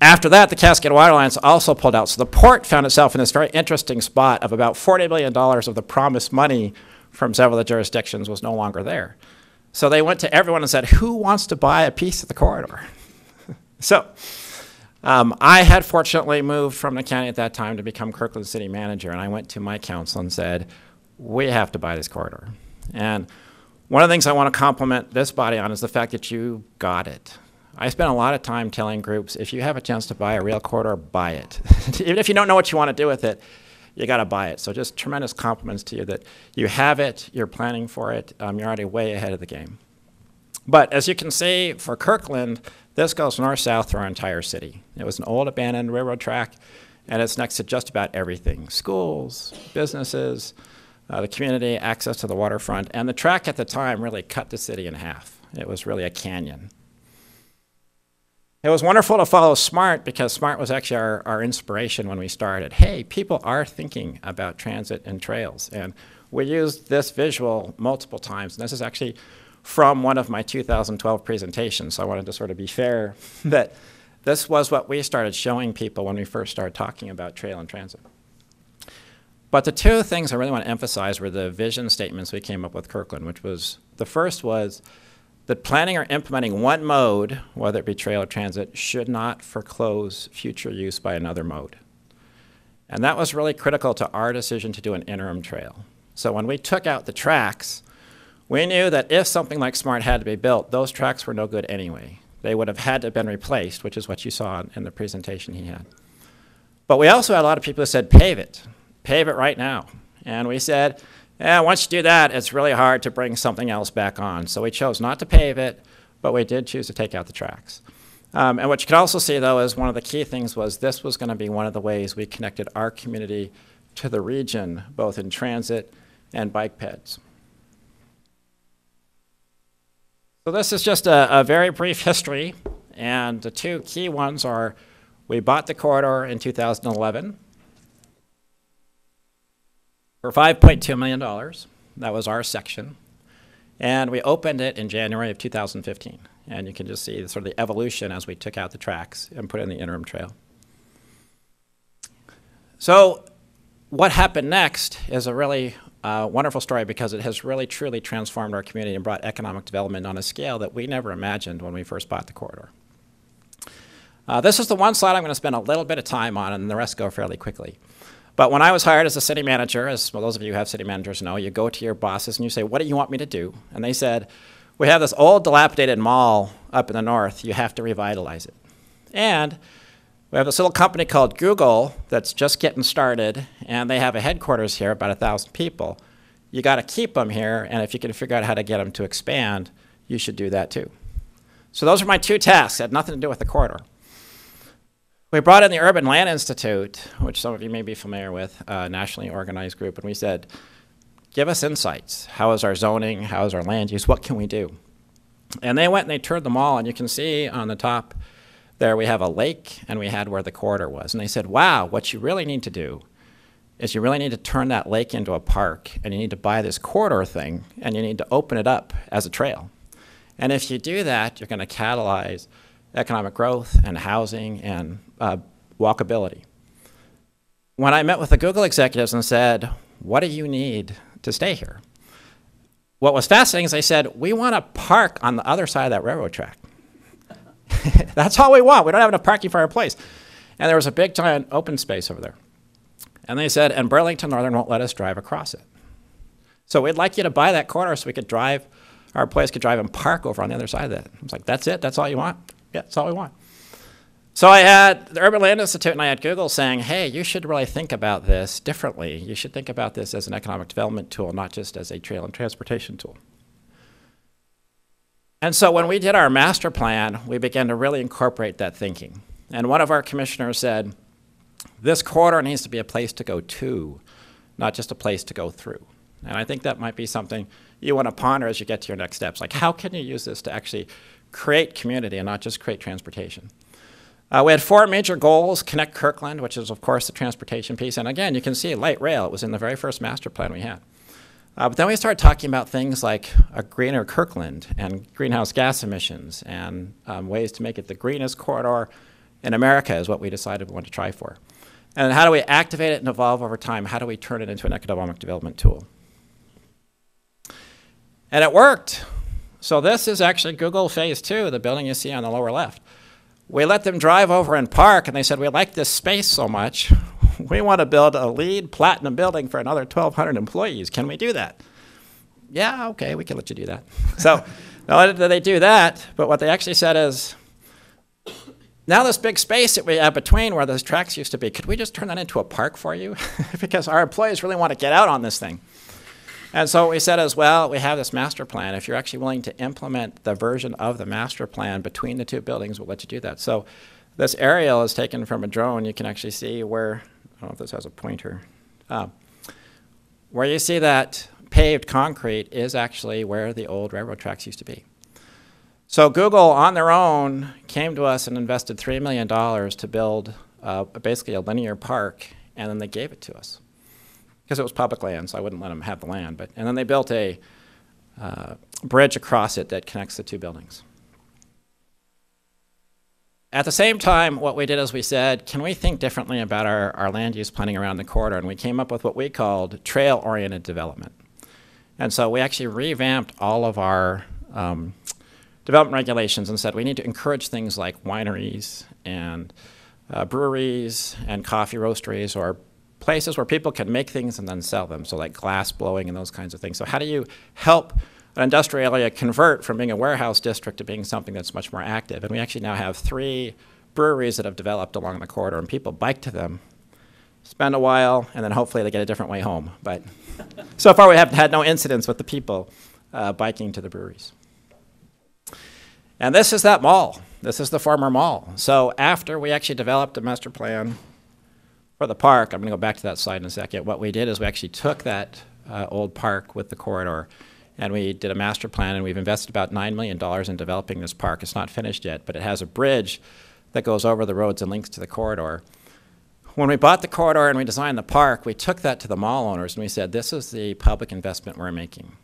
after that, the Cascade Water Alliance also pulled out. So the port found itself in this very interesting spot of about $40 million of the promised money from several of the jurisdictions was no longer there. So they went to everyone and said, Who wants to buy a piece of the corridor? so um, I had fortunately moved from the county at that time to become Kirkland City Manager, and I went to my council and said, We have to buy this corridor. And one of the things I want to compliment this body on is the fact that you got it. I spend a lot of time telling groups if you have a chance to buy a rail corridor, buy it. Even if you don't know what you want to do with it, you got to buy it. So just tremendous compliments to you that you have it, you're planning for it, um, you're already way ahead of the game. But as you can see, for Kirkland, this goes north-south through our entire city. It was an old abandoned railroad track, and it's next to just about everything. Schools, businesses, uh, the community, access to the waterfront, and the track at the time really cut the city in half. It was really a canyon. It was wonderful to follow SMART because SMART was actually our, our inspiration when we started. Hey, people are thinking about transit and trails. And we used this visual multiple times. And this is actually from one of my 2012 presentations. So I wanted to sort of be fair that this was what we started showing people when we first started talking about trail and transit. But the two things I really want to emphasize were the vision statements we came up with Kirkland, which was the first was that planning or implementing one mode, whether it be trail or transit, should not foreclose future use by another mode. And that was really critical to our decision to do an interim trail. So when we took out the tracks, we knew that if something like SMART had to be built, those tracks were no good anyway. They would have had to have been replaced, which is what you saw in the presentation he had. But we also had a lot of people who said, pave it, pave it right now. And we said, yeah, once you do that, it's really hard to bring something else back on. So we chose not to pave it, but we did choose to take out the tracks. Um, and what you can also see, though, is one of the key things was this was going to be one of the ways we connected our community to the region, both in transit and bike peds. So this is just a, a very brief history, and the two key ones are we bought the corridor in 2011 for $5.2 million. That was our section. And we opened it in January of 2015. And you can just see the sort of the evolution as we took out the tracks and put in the interim trail. So what happened next is a really uh, wonderful story because it has really truly transformed our community and brought economic development on a scale that we never imagined when we first bought the corridor. Uh, this is the one slide I'm going to spend a little bit of time on and the rest go fairly quickly. But when I was hired as a city manager, as well, those of you who have city managers know, you go to your bosses and you say, what do you want me to do? And they said, we have this old dilapidated mall up in the north. You have to revitalize it. And we have this little company called Google that's just getting started, and they have a headquarters here, about a thousand people. You got to keep them here, and if you can figure out how to get them to expand, you should do that too. So those are my two tasks. Had nothing to do with the corridor. We brought in the Urban Land Institute, which some of you may be familiar with, a nationally organized group, and we said, give us insights. How is our zoning? How is our land use? What can we do? And they went and they toured the mall, and you can see on the top there we have a lake, and we had where the corridor was. And they said, wow, what you really need to do is you really need to turn that lake into a park, and you need to buy this corridor thing, and you need to open it up as a trail. And if you do that, you're going to catalyze economic growth and housing and uh, walkability. When I met with the Google executives and said, what do you need to stay here? What was fascinating is they said, we want to park on the other side of that railroad track. That's all we want. We don't have enough parking for our place. And there was a big giant open space over there. And they said, and Burlington Northern won't let us drive across it. So we'd like you to buy that corner so we could drive, our employees could drive and park over on the other side of that. I was like, that's it? That's all you want? Yeah, that's all we want. So I had the Urban Land Institute and I had Google saying, hey, you should really think about this differently. You should think about this as an economic development tool, not just as a trail and transportation tool. And so when we did our master plan, we began to really incorporate that thinking. And one of our commissioners said, this corridor needs to be a place to go to, not just a place to go through. And I think that might be something you want to ponder as you get to your next steps. Like, how can you use this to actually create community and not just create transportation? Uh, we had four major goals, connect Kirkland, which is, of course, the transportation piece. And again, you can see light rail. It was in the very first master plan we had. Uh, but then we started talking about things like a greener Kirkland and greenhouse gas emissions and um, ways to make it the greenest corridor in America is what we decided we wanted to try for. And how do we activate it and evolve over time? How do we turn it into an economic development tool? And it worked. So this is actually Google Phase 2, the building you see on the lower left. We let them drive over and park, and they said, we like this space so much, we want to build a LEED platinum building for another 1,200 employees. Can we do that? Yeah, okay, we can let you do that. So not only did they do that, but what they actually said is, now this big space that we have between where those tracks used to be, could we just turn that into a park for you? because our employees really want to get out on this thing. And so we said as well, we have this master plan. If you're actually willing to implement the version of the master plan between the two buildings, we'll let you do that. So this aerial is taken from a drone. You can actually see where, I don't know if this has a pointer, uh, where you see that paved concrete is actually where the old railroad tracks used to be. So Google, on their own, came to us and invested $3 million to build uh, basically a linear park, and then they gave it to us because it was public land, so I wouldn't let them have the land. But and then they built a uh, bridge across it that connects the two buildings. At the same time, what we did is we said, can we think differently about our, our land use planning around the corridor? And we came up with what we called trail oriented development. And so we actually revamped all of our um, development regulations and said we need to encourage things like wineries and uh, breweries and coffee roasteries or places where people can make things and then sell them. So, like glass blowing and those kinds of things. So, how do you help an industrial area convert from being a warehouse district to being something that's much more active? And we actually now have three breweries that have developed along the corridor, and people bike to them, spend a while, and then hopefully they get a different way home. But so far, we have had no incidents with the people uh, biking to the breweries. And this is that mall. This is the former mall. So after we actually developed a master plan for the park, I'm going to go back to that slide in a second. What we did is we actually took that uh, old park with the corridor and we did a master plan and we've invested about $9 million in developing this park. It's not finished yet, but it has a bridge that goes over the roads and links to the corridor. When we bought the corridor and we designed the park, we took that to the mall owners and we said, this is the public investment we're making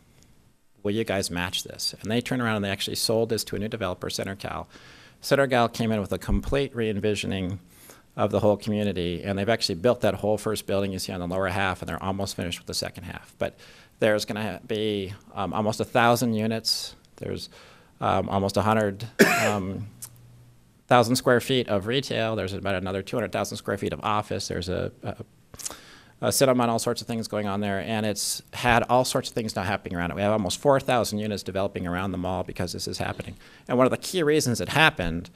will you guys match this? And they turned around and they actually sold this to a new developer, CenterCal. CenterCal came in with a complete re-envisioning of the whole community, and they've actually built that whole first building you see on the lower half, and they're almost finished with the second half. But there's going to be um, almost a thousand units. There's um, almost a hundred um, square feet of retail. There's about another 200,000 square feet of office. There's a, a uh, Cinema and all sorts of things going on there, and it's had all sorts of things now happening around it. We have almost 4,000 units developing around the mall because this is happening. And one of the key reasons it happened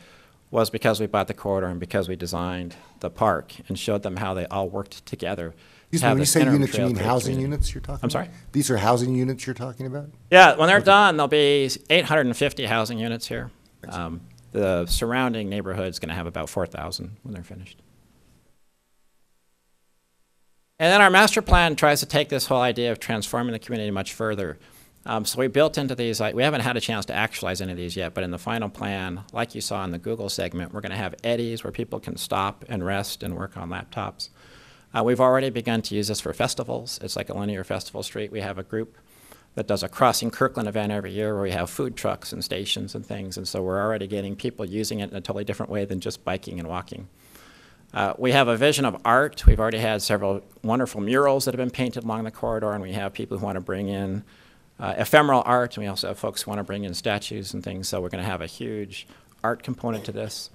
was because we bought the corridor and because we designed the park and showed them how they all worked together. Excuse me, when you say units, you mean housing units you're talking I'm sorry? These are housing units you're talking about? Yeah, when they're done, there'll be 850 housing units here. Um, the surrounding neighborhood's going to have about 4,000 when they're finished. And then our master plan tries to take this whole idea of transforming the community much further. Um, so we built into these, like, we haven't had a chance to actualize any of these yet, but in the final plan, like you saw in the Google segment, we're going to have eddies where people can stop and rest and work on laptops. Uh, we've already begun to use this for festivals. It's like a linear festival street. We have a group that does a Crossing Kirkland event every year where we have food trucks and stations and things, and so we're already getting people using it in a totally different way than just biking and walking. Uh, we have a vision of art. We've already had several wonderful murals that have been painted along the corridor, and we have people who want to bring in uh, ephemeral art, and we also have folks who want to bring in statues and things. So we're going to have a huge art component to this.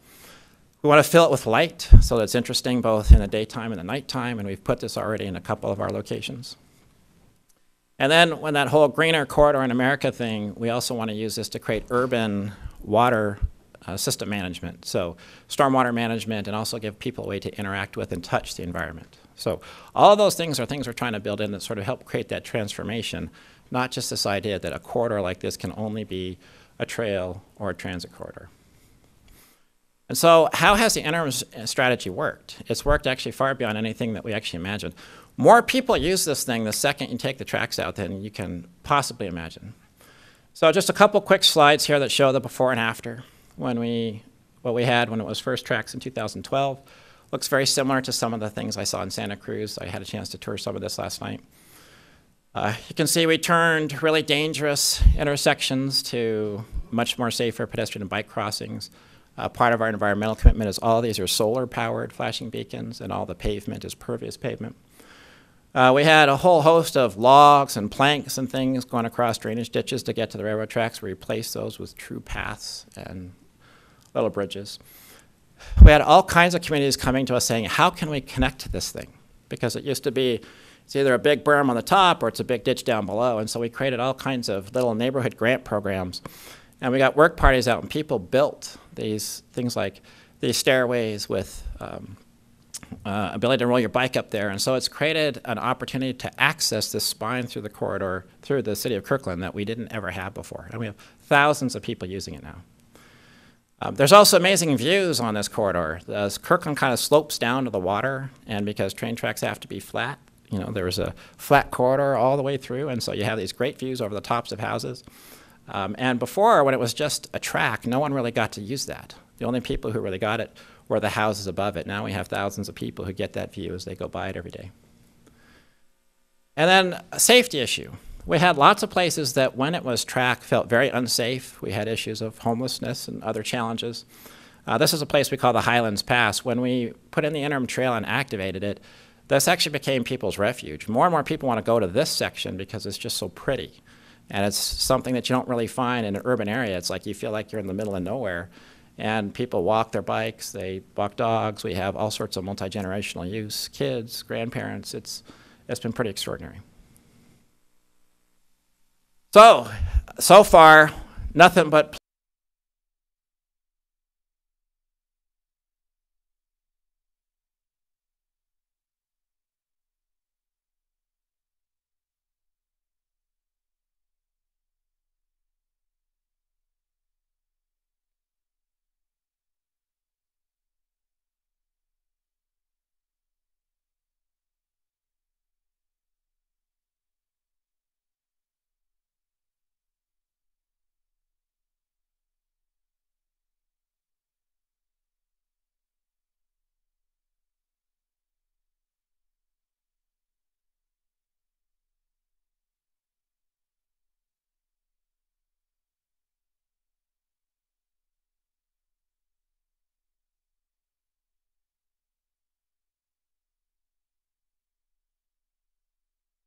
We want to fill it with light so that's interesting both in the daytime and the nighttime, and we've put this already in a couple of our locations. And then when that whole greener corridor in America thing, we also want to use this to create urban water uh, system management. So stormwater management and also give people a way to interact with and touch the environment. So all of those things are things we're trying to build in that sort of help create that transformation, not just this idea that a corridor like this can only be a trail or a transit corridor. And so how has the interim uh, strategy worked? It's worked actually far beyond anything that we actually imagined. More people use this thing the second you take the tracks out than you can possibly imagine. So just a couple quick slides here that show the before and after when we, what we had when it was first tracks in 2012. Looks very similar to some of the things I saw in Santa Cruz. I had a chance to tour some of this last night. Uh, you can see we turned really dangerous intersections to much more safer pedestrian and bike crossings. Uh, part of our environmental commitment is all these are solar powered flashing beacons and all the pavement is pervious pavement. Uh, we had a whole host of logs and planks and things going across drainage ditches to get to the railroad tracks. We replaced those with true paths and little bridges. We had all kinds of communities coming to us saying, how can we connect to this thing? Because it used to be, it's either a big berm on the top or it's a big ditch down below. And so we created all kinds of little neighborhood grant programs. And we got work parties out and people built these things like these stairways with um, uh, ability to roll your bike up there. And so it's created an opportunity to access this spine through the corridor through the city of Kirkland that we didn't ever have before. And we have thousands of people using it now. Um, there's also amazing views on this corridor. The Kirkland kind of slopes down to the water, and because train tracks have to be flat, you know, there was a flat corridor all the way through, and so you have these great views over the tops of houses. Um, and before, when it was just a track, no one really got to use that. The only people who really got it were the houses above it. Now we have thousands of people who get that view as they go by it every day. And then a safety issue. we had lots of places that when it was track felt very unsafe. We had issues of homelessness and other challenges. Uh, this is a place we call the Highlands Pass. When we put in the interim trail and activated it, this actually became people's refuge. More and more people want to go to this section because it's just so pretty. And it's something that you don't really find in an urban area. It's like you feel like you're in the middle of nowhere. And people walk their bikes, they walk dogs. We have all sorts of multi generational use kids, grandparents. It's, it's been pretty extraordinary. So, so far, nothing but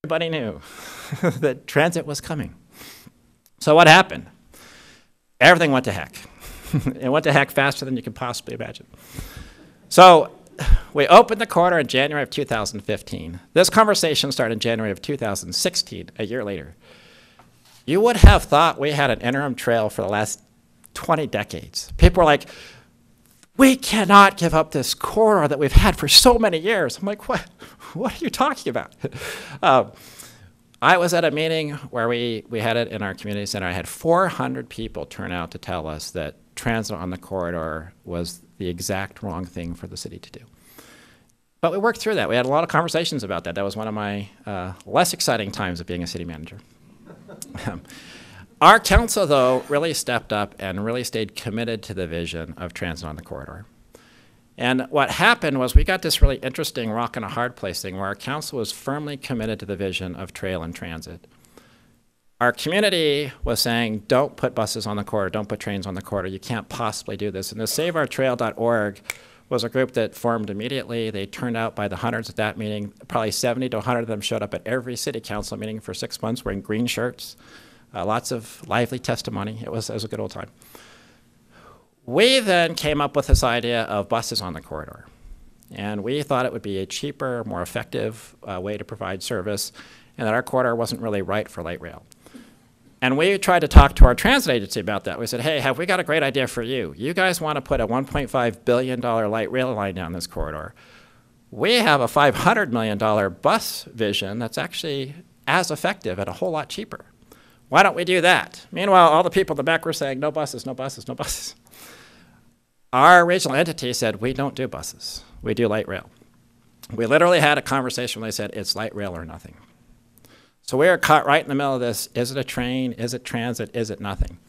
everybody knew that transit was coming. So what happened? Everything went to heck. it went to heck faster than you could possibly imagine. So we opened the corridor in January of 2015. This conversation started in January of 2016, a year later. You would have thought we had an interim trail for the last 20 decades. People were like, we cannot give up this corridor that we've had for so many years. I'm like, what? What are you talking about? um, I was at a meeting where we, we had it in our community center. I had 400 people turn out to tell us that transit on the corridor was the exact wrong thing for the city to do. But we worked through that. We had a lot of conversations about that. That was one of my uh, less exciting times of being a city manager. Our council, though, really stepped up and really stayed committed to the vision of transit on the corridor. And what happened was we got this really interesting rock and a hard place thing where our council was firmly committed to the vision of trail and transit. Our community was saying, don't put buses on the corridor, don't put trains on the corridor, you can't possibly do this. And the SaveOurTrail.org was a group that formed immediately. They turned out by the hundreds at that meeting. Probably 70 to 100 of them showed up at every city council meeting for six months wearing green shirts. Uh, lots of lively testimony. It was, it was a good old time. We then came up with this idea of buses on the corridor. And we thought it would be a cheaper, more effective uh, way to provide service, and that our corridor wasn't really right for light rail. And we tried to talk to our transit agency about that. We said, hey, have we got a great idea for you? You guys want to put a $1.5 billion light rail line down this corridor. We have a $500 million bus vision that's actually as effective and a whole lot cheaper. Why don't we do that? Meanwhile, all the people in the back were saying, no buses, no buses, no buses. Our regional entity said, we don't do buses. We do light rail. We literally had a conversation where they said, it's light rail or nothing. So we are caught right in the middle of this. Is it a train? Is it transit? Is it nothing?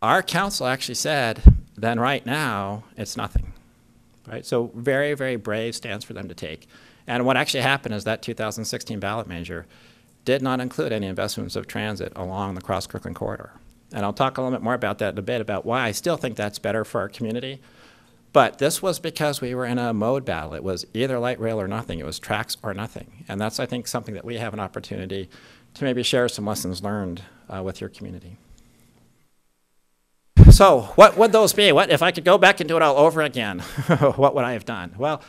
Our council actually said, then right now, it's nothing. Right? So very, very brave stance for them to take. And what actually happened is that 2016 ballot measure did not include any investments of transit along the Cross Kirkland corridor. And I'll talk a little bit more about that in a bit about why I still think that's better for our community. But this was because we were in a mode battle. It was either light rail or nothing. It was tracks or nothing. And that's, I think, something that we have an opportunity to maybe share some lessons learned uh, with your community. So, what would those be? What if I could go back and do it all over again? what would I have done? Well,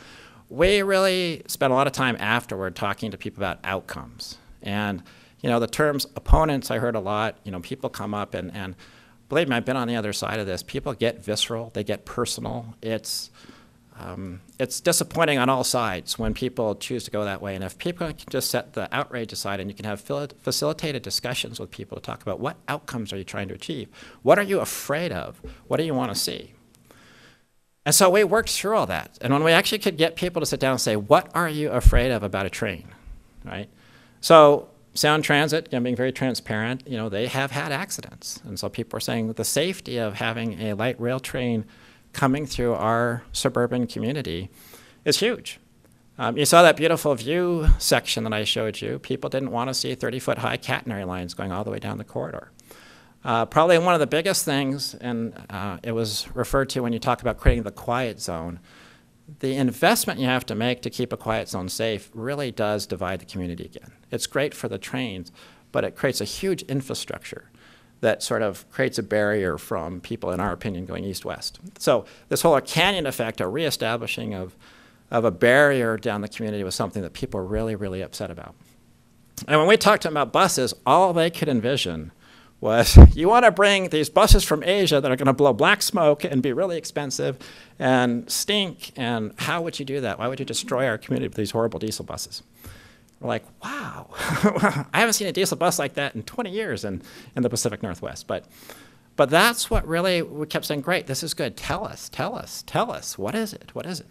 we really spent a lot of time afterward talking to people about outcomes. And you know, the terms opponents I heard a lot. You know, people come up and, and believe me, I've been on the other side of this. People get visceral, they get personal. It's um, it's disappointing on all sides when people choose to go that way. And if people can just set the outrage aside and you can have facilitated discussions with people to talk about what outcomes are you trying to achieve? What are you afraid of? What do you want to see? And so we worked through all that. And when we actually could get people to sit down and say, what are you afraid of about a train, right? So Sound Transit, again, being very transparent, you know, they have had accidents. And so people are saying the safety of having a light rail train coming through our suburban community is huge. Um, you saw that beautiful view section that I showed you. People didn't want to see 30 foot high catenary lines going all the way down the corridor. Uh, probably one of the biggest things, and uh, it was referred to when you talk about creating the quiet zone, the investment you have to make to keep a quiet zone safe really does divide the community again. It's great for the trains, but it creates a huge infrastructure that sort of creates a barrier from people, in our opinion, going east-west. So this whole canyon effect, a reestablishing of, of a barrier down the community was something that people were really, really upset about. And when we talked to them about buses, all they could envision was you want to bring these buses from Asia that are going to blow black smoke and be really expensive and stink, and how would you do that? Why would you destroy our community with these horrible diesel buses? We're like, wow, I haven't seen a diesel bus like that in 20 years in, in the Pacific Northwest. But, but that's what really, we kept saying, great, this is good. Tell us, tell us, tell us. What is it? What is it?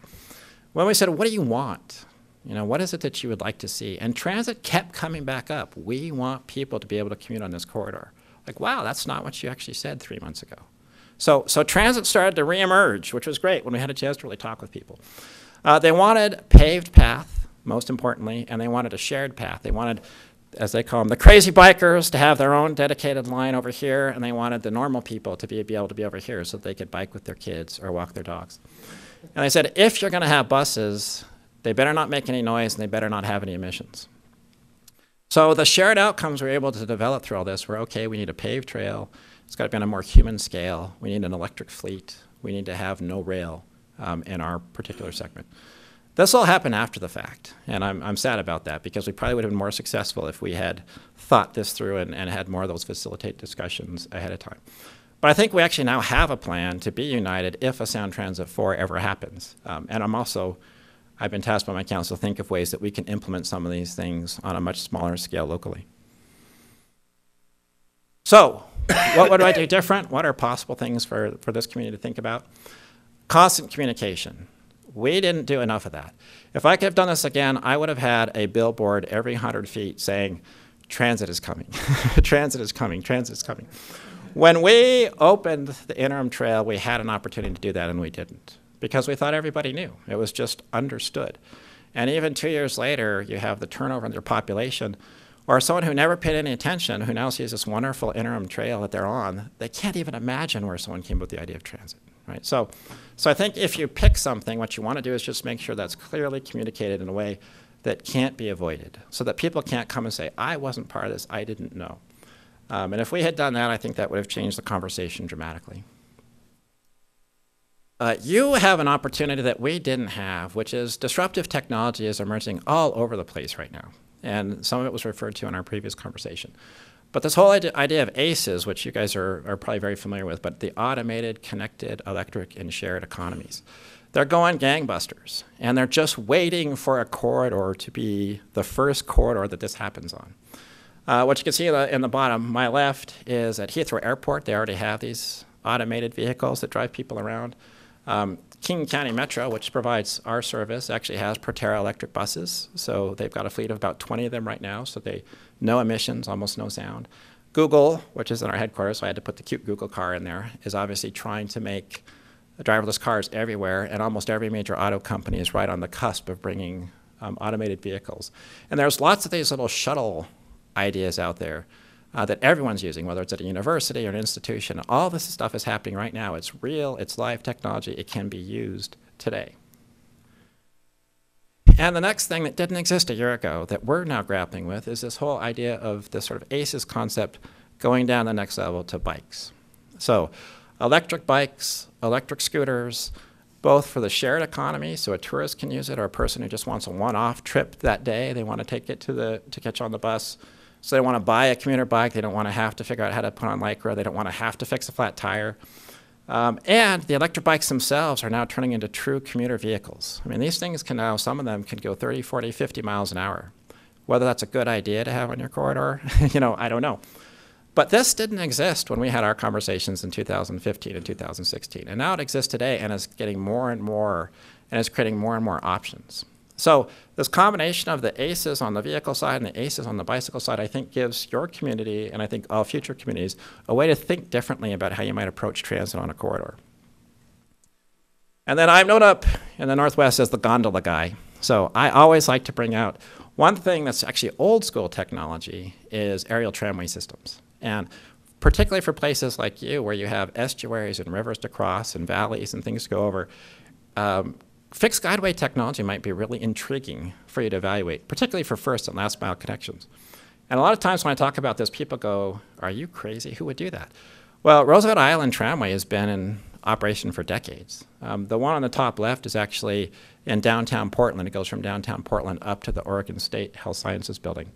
When we said, what do you want? You know, what is it that you would like to see? And transit kept coming back up. We want people to be able to commute on this corridor. Like, wow, that's not what you actually said three months ago. So, so transit started to reemerge, which was great when we had a chance to really talk with people. Uh, they wanted paved path, most importantly, and they wanted a shared path. They wanted, as they call them, the crazy bikers to have their own dedicated line over here, and they wanted the normal people to be, be able to be over here so they could bike with their kids or walk their dogs. And they said, if you're going to have buses, they better not make any noise and they better not have any emissions. So the shared outcomes we're able to develop through all this were, okay, we need a paved trail. It's got to be on a more human scale. We need an electric fleet. We need to have no rail um, in our particular segment. This all happened after the fact, and I'm, I'm sad about that because we probably would have been more successful if we had thought this through and, and had more of those facilitate discussions ahead of time. But I think we actually now have a plan to be united if a Sound Transit 4 ever happens. Um, and I'm also I've been tasked by my council to think of ways that we can implement some of these things on a much smaller scale locally. So, what would I do different? What are possible things for, for this community to think about? Constant communication. We didn't do enough of that. If I could have done this again, I would have had a billboard every 100 feet saying, transit is coming, transit is coming, transit is coming. When we opened the interim trail, we had an opportunity to do that, and we didn't because we thought everybody knew. It was just understood. And even two years later, you have the turnover in their population, or someone who never paid any attention, who now sees this wonderful interim trail that they're on, they can't even imagine where someone came up with the idea of transit, right? So, so I think if you pick something, what you want to do is just make sure that's clearly communicated in a way that can't be avoided, so that people can't come and say, I wasn't part of this, I didn't know. Um, and if we had done that, I think that would have changed the conversation dramatically. Uh, you have an opportunity that we didn't have, which is disruptive technology is emerging all over the place right now. And some of it was referred to in our previous conversation. But this whole idea of ACEs, which you guys are, are probably very familiar with, but the automated, connected, electric, and shared economies, they're going gangbusters. And they're just waiting for a corridor to be the first corridor that this happens on. Uh, what you can see in the, in the bottom, my left, is at Heathrow Airport. They already have these automated vehicles that drive people around. Um, King County Metro, which provides our service, actually has Proterra electric buses. So they've got a fleet of about 20 of them right now. So they no emissions, almost no sound. Google, which is in our headquarters, so I had to put the cute Google car in there, is obviously trying to make driverless cars everywhere, and almost every major auto company is right on the cusp of bringing um, automated vehicles. And there's lots of these little shuttle ideas out there uh, that everyone's using, whether it's at a university or an institution. All this stuff is happening right now. It's real, it's live technology, it can be used today. And the next thing that didn't exist a year ago that we're now grappling with is this whole idea of this sort of ACES concept going down the next level to bikes. So electric bikes, electric scooters, both for the shared economy, so a tourist can use it, or a person who just wants a one-off trip that day, they want to take it to the to catch on the bus, so they want to buy a commuter bike. They don't want to have to figure out how to put on Lycra. They don't want to have to fix a flat tire. Um, and the electric bikes themselves are now turning into true commuter vehicles. I mean, these things can now, some of them can go 30, 40, 50 miles an hour. Whether that's a good idea to have on your corridor, you know, I don't know. But this didn't exist when we had our conversations in 2015 and 2016. And now it exists today and is getting more and more and is creating more and more options. So this combination of the ACEs on the vehicle side and the ACEs on the bicycle side, I think gives your community, and I think all future communities, a way to think differently about how you might approach transit on a corridor. And then I'm known up in the Northwest as the gondola guy. So I always like to bring out one thing that's actually old school technology is aerial tramway systems. And particularly for places like you where you have estuaries and rivers to cross and valleys and things to go over, um, fixed guideway technology might be really intriguing for you to evaluate, particularly for first and last mile connections. And a lot of times when I talk about this, people go, Are you crazy? Who would do that? Well, Roosevelt Island Tramway has been in operation for decades. Um, the one on the top left is actually in downtown Portland. It goes from downtown Portland up to the Oregon State Health Sciences Building.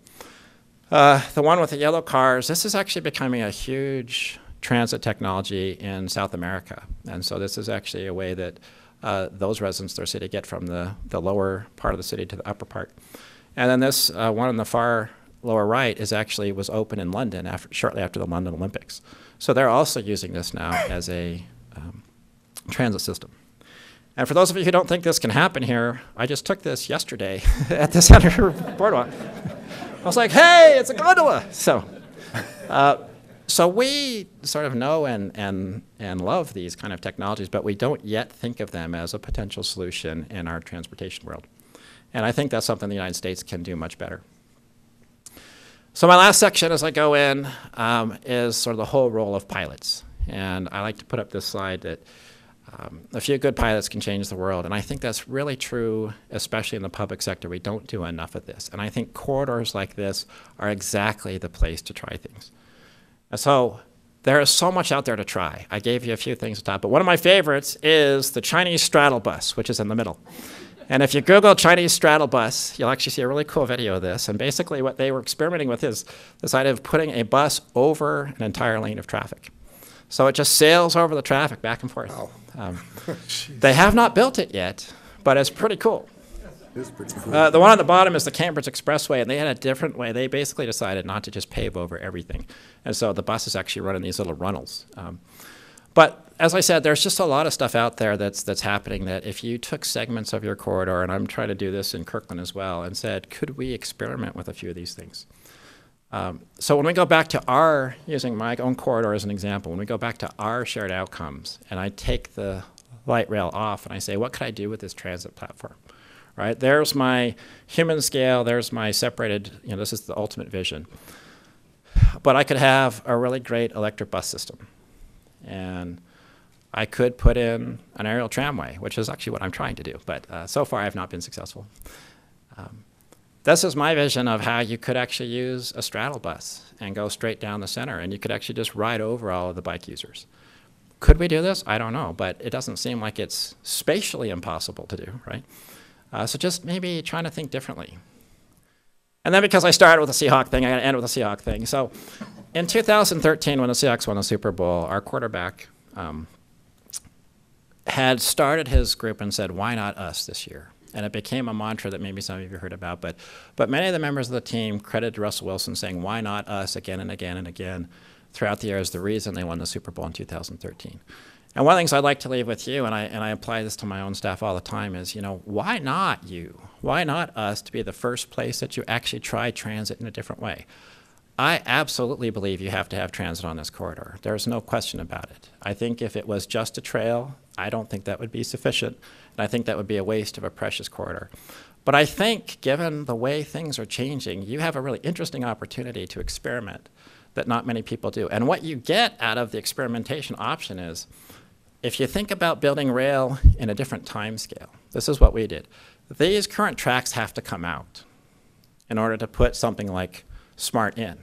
Uh, the one with the yellow cars, this is actually becoming a huge transit technology in South America. And so this is actually a way that uh, those residents their city get from the, the lower part of the city to the upper part. And then this uh, one on the far lower right is actually was open in London after, shortly after the London Olympics. So they're also using this now as a um, transit system. And for those of you who don't think this can happen here, I just took this yesterday at the Center Boardwalk. I was like, hey, it's a gondola. So, uh, so we sort of know and, and, and love these kind of technologies, but we don't yet think of them as a potential solution in our transportation world. And I think that's something the United States can do much better. So my last section as I go in um, is sort of the whole role of pilots. And I like to put up this slide that um, a few good pilots can change the world. And I think that's really true, especially in the public sector. We don't do enough of this. And I think corridors like this are exactly the place to try things. And so there is so much out there to try. I gave you a few things to top, but one of my favorites is the Chinese straddle bus, which is in the middle. And if you Google Chinese straddle bus, you'll actually see a really cool video of this. And basically, what they were experimenting with is this idea of putting a bus over an entire lane of traffic. So it just sails over the traffic back and forth. Wow. Um, they have not built it yet, but it's pretty cool. It's pretty cool. Uh, the one on the bottom is the Cambridge Expressway, and they had a different way. They basically decided not to just pave over everything. And so the buses actually run in these little runnels. Um, but as I said, there's just a lot of stuff out there that's that's happening that if you took segments of your corridor, and I'm trying to do this in Kirkland as well, and said, could we experiment with a few of these things? Um, so when we go back to our, using my own corridor as an example, when we go back to our shared outcomes, and I take the light rail off and I say, what could I do with this transit platform? Right, there's my human scale, there's my separated, you know, this is the ultimate vision. But I could have a really great electric bus system. And I could put in an aerial tramway, which is actually what I'm trying to do, but uh, so far I've not been successful. Um, this is my vision of how you could actually use a straddle bus and go straight down the center, and you could actually just ride over all of the bike users. Could we do this? I don't know, but it doesn't seem like it's spatially impossible to do, right? Uh, so just maybe trying to think differently. And then because I started with the Seahawk thing, I got to end with the Seahawk thing. So in 2013, when the Seahawks won the Super Bowl, our quarterback um, had started his group and said, why not us this year? And it became a mantra that maybe some of you heard about. But, but many of the members of the team credited Russell Wilson saying, why not us again and again and again throughout the year as the reason they won the Super Bowl in 2013. And one of the things I'd like to leave with you, and I, and I apply this to my own staff all the time, is, you know, why not you? Why not us to be the first place that you actually try transit in a different way? I absolutely believe you have to have transit on this corridor. There's no question about it. I think if it was just a trail, I don't think that would be sufficient. And I think that would be a waste of a precious corridor. But I think, given the way things are changing, you have a really interesting opportunity to experiment that not many people do. And what you get out of the experimentation option is if you think about building rail in a different time scale, this is what we did. These current tracks have to come out in order to put something like SMART in.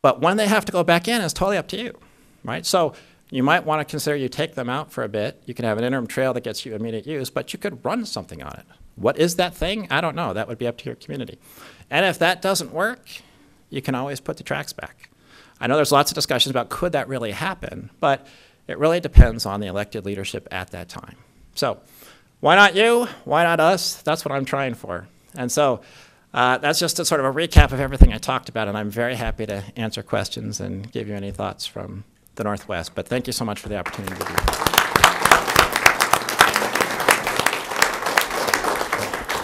But when they have to go back in, it's totally up to you, right? So you might want to consider you take them out for a bit. You can have an interim trail that gets you immediate use, but you could run something on it. What is that thing? I don't know. That would be up to your community. And if that doesn't work, you can always put the tracks back. I know there's lots of discussions about could that really happen, but it really depends on the elected leadership at that time. So why not you? Why not us? That's what I'm trying for. And so uh, that's just a sort of a recap of everything I talked about, and I'm very happy to answer questions and give you any thoughts from the Northwest. But thank you so much for the opportunity to be here.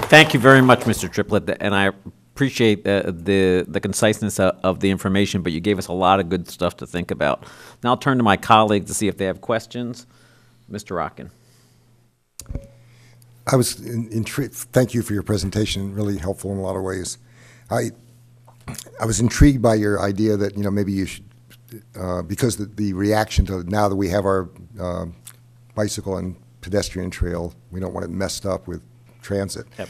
Thank you very much, Mr. Triplett, and I appreciate the, the, the conciseness of, of the information, but you gave us a lot of good stuff to think about. Now I'll turn to my colleagues to see if they have questions. Mr. Rotkin. I was intrigued, thank you for your presentation, really helpful in a lot of ways. I, I was intrigued by your idea that, you know, maybe you should, uh, because the, the reaction to, now that we have our uh, bicycle and pedestrian trail, we don't want it messed up with transit. Yep.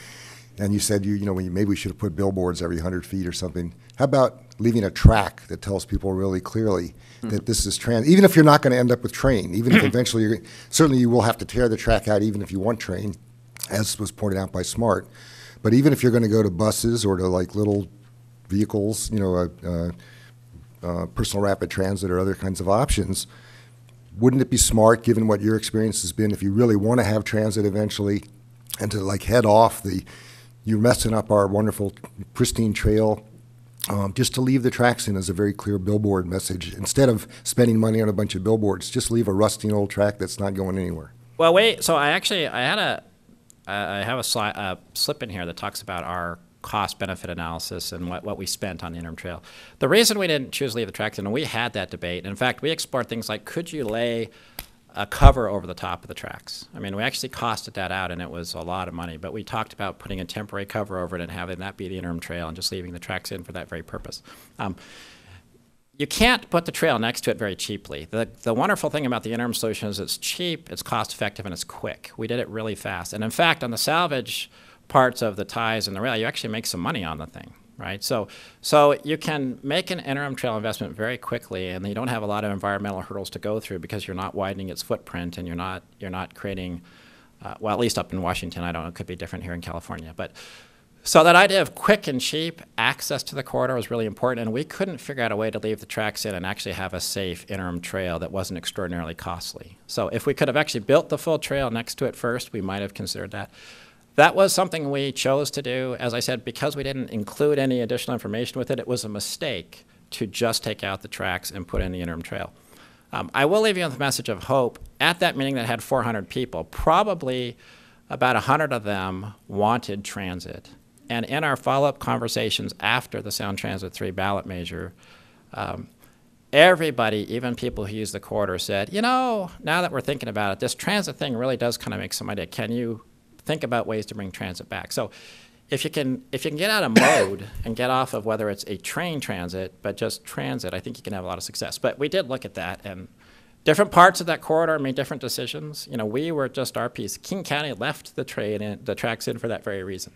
And you said, you, you know, maybe we should have put billboards every 100 feet or something. How about leaving a track that tells people really clearly that this is trans, even if you're not going to end up with train, even if eventually you're, certainly you will have to tear the track out even if you want train, as was pointed out by Smart. But even if you're going to go to buses or to like little vehicles, you know, uh, uh, uh, personal rapid transit or other kinds of options, wouldn't it be smart, given what your experience has been, if you really want to have transit eventually, and to like head off the, you're messing up our wonderful pristine trail, um, just to leave the tracks in as a very clear billboard message, instead of spending money on a bunch of billboards, just leave a rusting old track that's not going anywhere. Well, wait. So I actually I had a I have a, sli- a slip in here that talks about our cost benefit analysis and what, what we spent on the interim trail. The reason we didn't choose to leave the tracks in, and we had that debate. In fact, we explored things like could you lay a cover over the top of the tracks? I mean, we actually costed that out, and it was a lot of money. But we talked about putting a temporary cover over it and having that be the interim trail, and just leaving the tracks in for that very purpose. Um, you can't put the trail next to it very cheaply. The, the wonderful thing about the interim solution is it's cheap, it's cost effective, and it's quick. We did it really fast. And in fact, on the salvage parts of the ties and the rail, you actually make some money on the thing, right? So, so you can make an interim trail investment very quickly, and you don't have a lot of environmental hurdles to go through because you're not widening its footprint and you're not, you're not creating, uh, well, at least up in Washington, I don't know, it could be different here in California. But so that idea of quick and cheap access to the corridor was really important, and we couldn't figure out a way to leave the tracks in and actually have a safe interim trail that wasn't extraordinarily costly. So if we could have actually built the full trail next to it first, we might have considered that. That was something we chose to do. As I said, because we didn't include any additional information with it, it was a mistake to just take out the tracks and put in the interim trail. Um, I will leave you with a message of hope. At that meeting that had 400 people, probably about 100 of them wanted transit. And in our follow-up conversations after the Sound Transit 3 ballot measure, um, everybody, even people who use the corridor, said, you know, now that we're thinking about it, this transit thing really does kind of make some idea. Can you think about ways to bring transit back? So if you can if you can get out of mode and get off of whether it's a train transit, but just transit, I think you can have a lot of success. But we did look at that and different parts of that corridor made different decisions. You know, we were just our piece. King County left the train in, the tracks in for that very reason.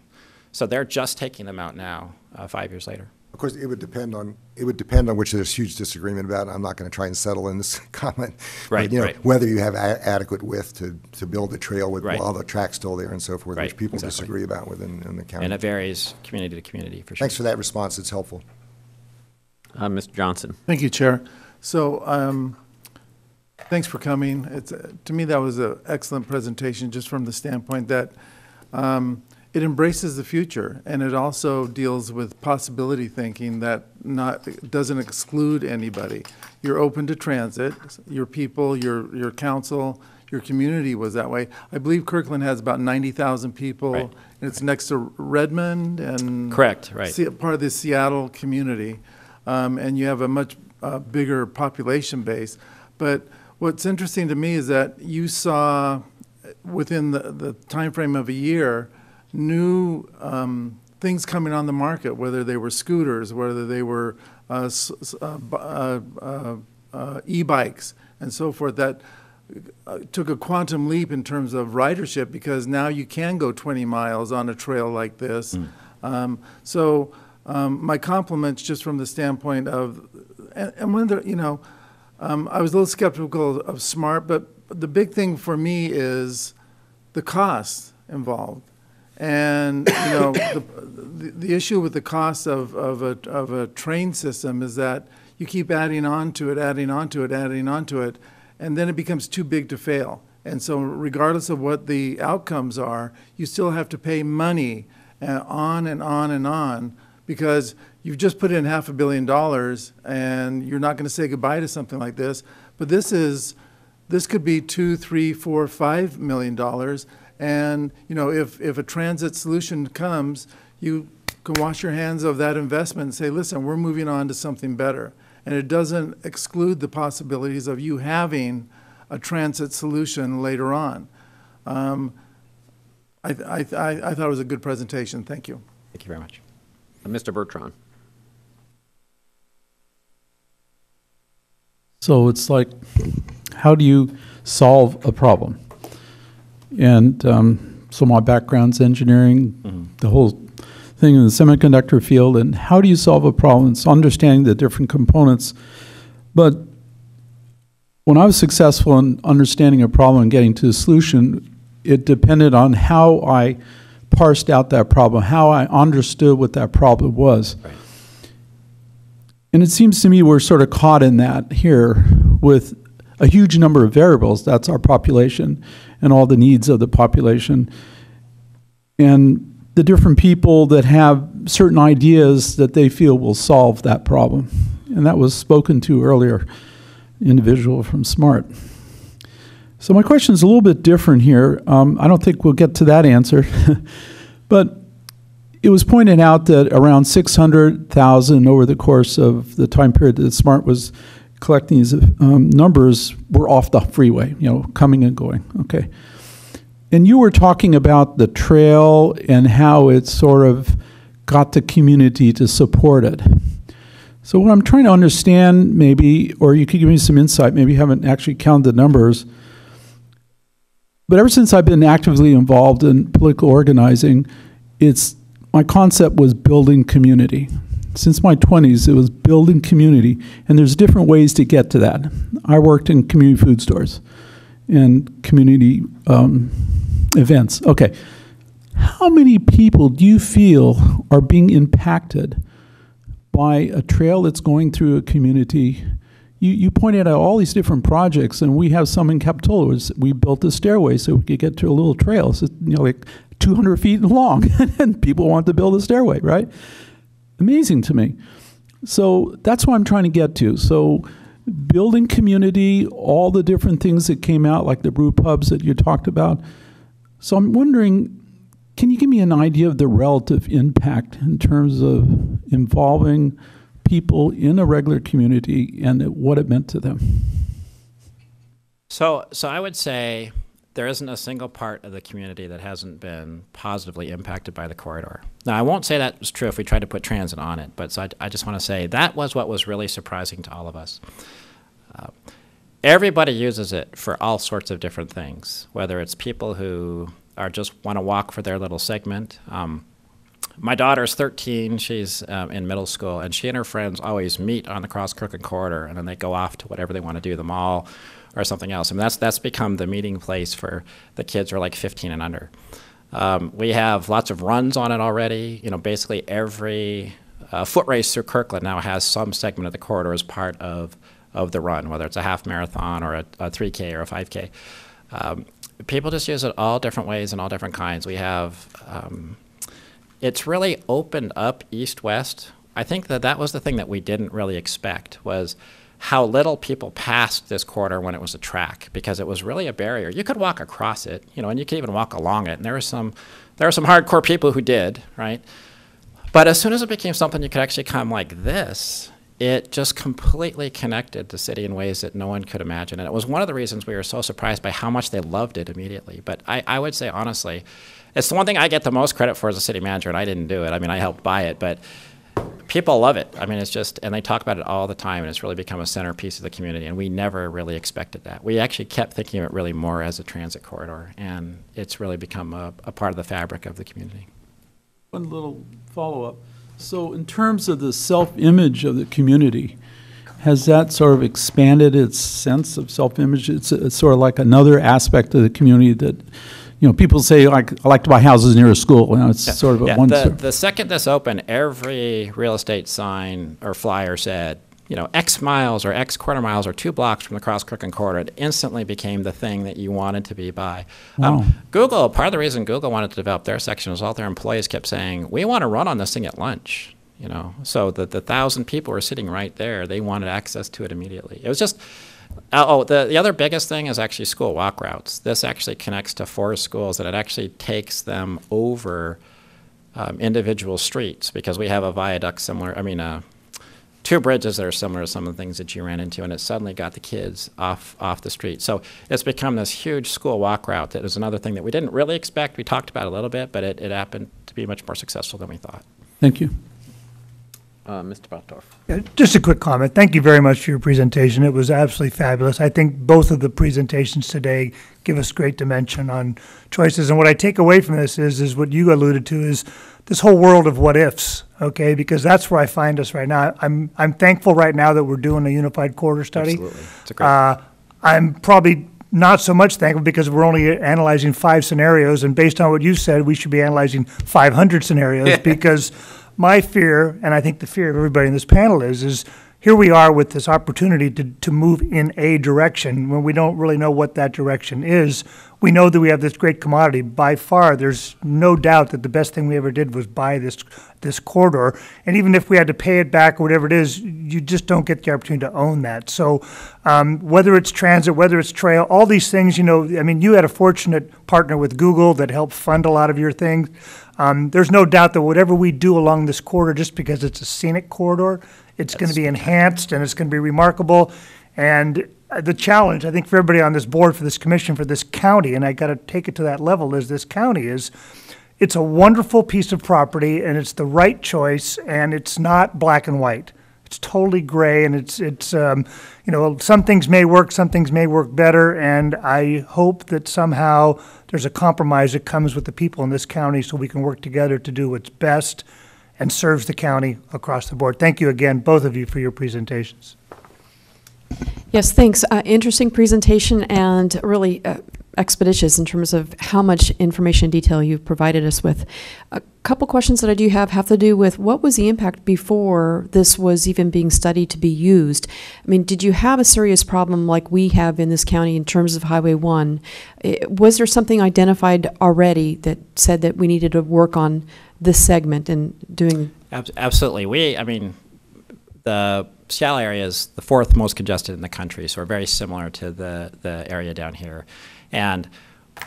So they're just taking them out now, uh, five years later. Of course, it would depend on, it would depend on which there's huge disagreement about. I'm not going to try and settle in this comment. Right, But, you know, right. whether you have a- adequate width to, to build a trail with Right. all the tracks still there and so forth, which Right, people exactly. disagree about within in the county. And it varies community to community for sure. Thanks for that response. It's helpful. Uh, Mr. Johnson. Thank you, Chair. So, um, thanks for coming. It's, uh, to me, that was an excellent presentation, just from the standpoint that um, it embraces the future, and it also deals with possibility thinking that not, doesn't exclude anybody. You're open to transit, your people, your, your council, your community was that way. I believe Kirkland has about 90,000 people, Right. and it's next to Redmond and Correct, right. Part of the Seattle community, um, and you have a much uh, bigger population base. But what's interesting to me is that you saw within the, the timeframe of a year new um, things coming on the market, whether they were scooters, whether they were uh, uh, uh, uh, uh, e-bikes, and so forth. That uh, took a quantum leap in terms of ridership because now you can go 20 miles on a trail like this. Um, so um, my compliments just from the standpoint of, and, and the, you know, um, I was a little skeptical of SMART, but the big thing for me is the cost involved. And, you know, the, the, the issue with the cost of, of a, of a train system is that you keep adding on to it, adding on to it, adding on to it, and then it becomes too big to fail. And so regardless of what the outcomes are, you still have to pay money uh, on and on and on because you've just put in half a billion dollars and you're not going to say goodbye to something like this. But this is, this could be two, three, four, five million dollars. And, you know, if, if a transit solution comes, you can wash your hands of that investment and say, listen, we're moving on to something better. And it doesn't exclude the possibilities of you having a transit solution later on. Um, I, I, I I thought it was a good presentation. Thank you. Thank you very much. Uh, Mr. Bertrand. So it's like, how do you solve a problem? And um, so my background's engineering, the whole thing in the semiconductor field, and how do you solve a problem? It's understanding the different components. But when I was successful in understanding a problem and getting to a solution, it depended on how I parsed out that problem, how I understood what that problem was. And it seems to me we're sort of caught in that here with a huge number of variables. That's our population and all the needs of the population. And the different people that have certain ideas that they feel will solve that problem. And that was spoken to earlier, individual from SMART. So my question is a little bit different here. Um, I don't think we'll get to that answer. but it was pointed out that around 600,000 over the course of the time period that SMART was collecting these um, numbers were off the freeway, you know, coming and going. Okay. And you were talking about the trail and how it sort of got the community to support it. So what I'm trying to understand maybe, or you could give me some insight, maybe you haven't actually counted the numbers, but ever since I've been actively involved in political organizing, it's my concept was building community. Since my 20s, it was building community, and there's different ways to get to that. I worked in community food stores and community um, events. Okay, how many people do you feel are being impacted by a trail that's going through a community? You, you pointed out all these different projects, and we have some in Capitola. We built a stairway so we could get to a little trail. It's you know like 200 feet long, and people want to build a stairway, right? Amazing to me. So that's what I'm trying to get to. So building community, all the different things that came out, like the brew pubs that you talked about. So I'm wondering, can you give me an idea of the relative impact in terms of involving people in a regular community and what it meant to them? So, so I would say there isn't a single part of the community that hasn't been positively impacted by the corridor. Now, I won't say that was true if we tried to put transit on it, but so I, I just want to say that was what was really surprising to all of us. Uh, everybody uses it for all sorts of different things, whether it's people who are just want to walk for their little segment. Um, my daughter's 13. She's um, in middle school, and she and her friends always meet on the Cross Kirkland Corridor, and then they go off to whatever they want to do, the mall or something else. I mean, that's that's become the meeting place for the kids who are like 15 and under. Um, we have lots of runs on it already. You know, basically every uh, foot race through Kirkland now has some segment of the corridor as part of of the run, whether it's a half marathon or a, a 3K or a 5K. Um, people just use it all different ways and all different kinds. We have um, it's really opened up east-west. I think that that was the thing that we didn't really expect was how little people passed this corridor when it was a track because it was really a barrier. You could walk across it, you know, and you could even walk along it. And there were some, there were some hardcore people who did, right? But as soon as it became something you could actually come like this, it just completely connected the city in ways that no one could imagine. And it was one of the reasons we were so surprised by how much they loved it immediately. But I, I would say honestly, it's the one thing I get the most credit for as a city manager, and I didn't do it. I mean, I helped buy it, but people love it. I mean, it's just, and they talk about it all the time, and it's really become a centerpiece of the community. And we never really expected that. We actually kept thinking of it really more as a transit corridor, and it's really become a, a part of the fabric of the community. One little follow-up. So in terms of the self-image of the community, has that sort of expanded its sense of self-image? It's, it's sort of like another aspect of the community that, you know, people say, like, I like to buy houses near a school. You know, it's sort of a Yeah, one. the, the second this opened, every real estate sign or flyer said, you know, X miles or X quarter miles or two blocks from the Cross Kirkland Corridor. It instantly became the thing that you wanted to be by. Wow. Um, Google, part of the reason Google wanted to develop their section was all their employees kept saying, we want to run on this thing at lunch. You know, so the, the thousand people were sitting right there. They wanted access to it immediately. It was just, oh, the, the other biggest thing is actually school walk routes. This actually connects to four schools that it actually takes them over um, individual streets because we have a viaduct similar, I mean, a, two bridges that are similar to some of the things that you ran into, and it suddenly got the kids off off the street. So it's become this huge school walk route. That is another thing that we didn't really expect. We talked about a little bit, but it, it happened to be much more successful than we thought. Thank you. Uh, Mr. Bottorff. Yeah, Just a quick comment. Thank you very much for your presentation. It was absolutely fabulous. I think both of the presentations today give us great dimension on choices. And what I take away from this is, is what you alluded to is this whole world of what ifs, okay? Because that's where I find us right now. I'm, I'm thankful right now that we're doing a unified corridor study. Absolutely. It's a great- Uh, I'm probably not so much thankful because we're only analyzing five scenarios, and based on what you said, we should be analyzing 500 scenarios because my fear, and I think the fear of everybody in this panel is, is here we are with this opportunity to, to move in a direction when we don't really know what that direction is. We know that we have this great commodity. By far, there's no doubt that the best thing we ever did was buy this this corridor. And even if we had to pay it back or whatever it is, you just don't get the opportunity to own that. So um, whether it's transit, whether it's trail, all these things, you know, I mean, you had a fortunate partner with Google that helped fund a lot of your things. Um, there's no doubt that whatever we do along this corridor, just because it's a scenic corridor, it's going to be enhanced and it's going to be remarkable. And uh, the challenge, I think, for everybody on this board, for this commission, for this county, and I got to take it to that level, is this county is, it's a wonderful piece of property and it's the right choice and it's not black and white. It's totally gray and it's, it's, um, you know, some things may work, some things may work better. And I hope that somehow there's a compromise that comes with the people in this county so we can work together to do what's best and serves the county across the board. Thank you again, both of you, for your presentations. Yes, thanks. Uh, interesting presentation and really uh, expeditious in terms of how much information and detail you've provided us with. A couple questions that I do have have to do with what was the impact before this was even being studied to be used? I mean, did you have a serious problem like we have in this county in terms of Highway 1? Eh, Was there something identified already that said that we needed to work on this segment and doing Abs- Absolutely. We, I mean, the Seattle area is the fourth most congested in the country, so we're very similar to the, the area down here. And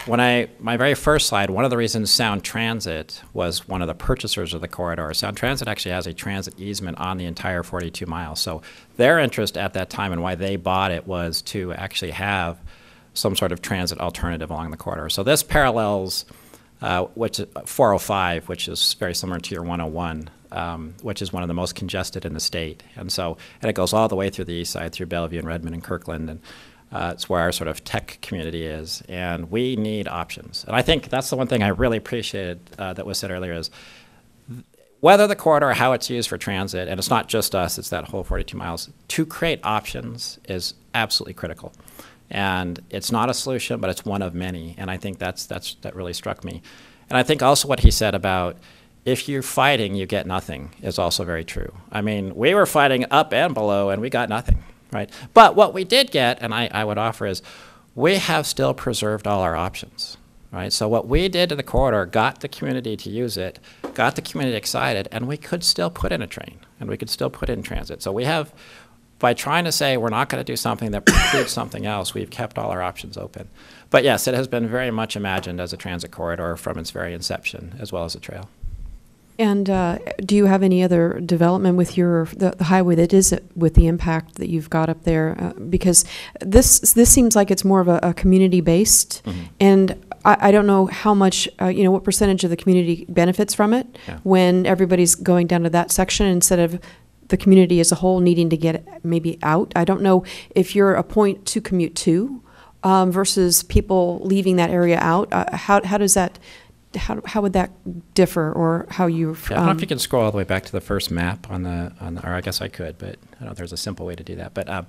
when I, my very first slide, one of the reasons Sound Transit was one of the purchasers of the corridor, Sound Transit actually has a transit easement on the entire 42 miles. So their interest at that time and why they bought it was to actually have some sort of transit alternative along the corridor. So this parallels uh, which 405, which is very similar to your 101, um, which is one of the most congested in the state. And so, and it goes all the way through the east side, through Bellevue and Redmond and Kirkland, and uh, it's where our sort of tech community is. And we need options. And I think that's the one thing I really appreciated uh, that was said earlier is whether the corridor, how it's used for transit, and it's not just us, it's that whole 42 miles, to create options is absolutely critical. And it's not a solution, but it's one of many. And I think that's, that's, that really struck me. And I think also what he said about if you're fighting, you get nothing is also very true. I mean, we were fighting up and below, and we got nothing, right? But what we did get, and I, I would offer, is we have still preserved all our options, right? So what we did to the corridor got the community to use it, got the community excited, and we could still put in a train, and we could still put in transit. So we have, by trying to say we're not going to do something that precludes something else, we've kept all our options open. But yes, it has been very much imagined as a transit corridor from its very inception, as well as a trail. And uh, do you have any other development with your the, the highway that is with the impact that you've got up there? Uh, because this this seems like it's more of a, a community based, Mm-hmm. and I, I don't know how much uh, you know what percentage of the community benefits from it Yeah. when everybody's going down to that section instead of the community as a whole needing to get maybe out. I don't know if you're a point to commute to um, versus people leaving that area out. Uh, how how does that how, how would that differ or how you Yeah, I don't know um, if you can scroll all the way back to the first map on the, on the, or I guess I could, but I don't know if there's a simple way to do that. But um,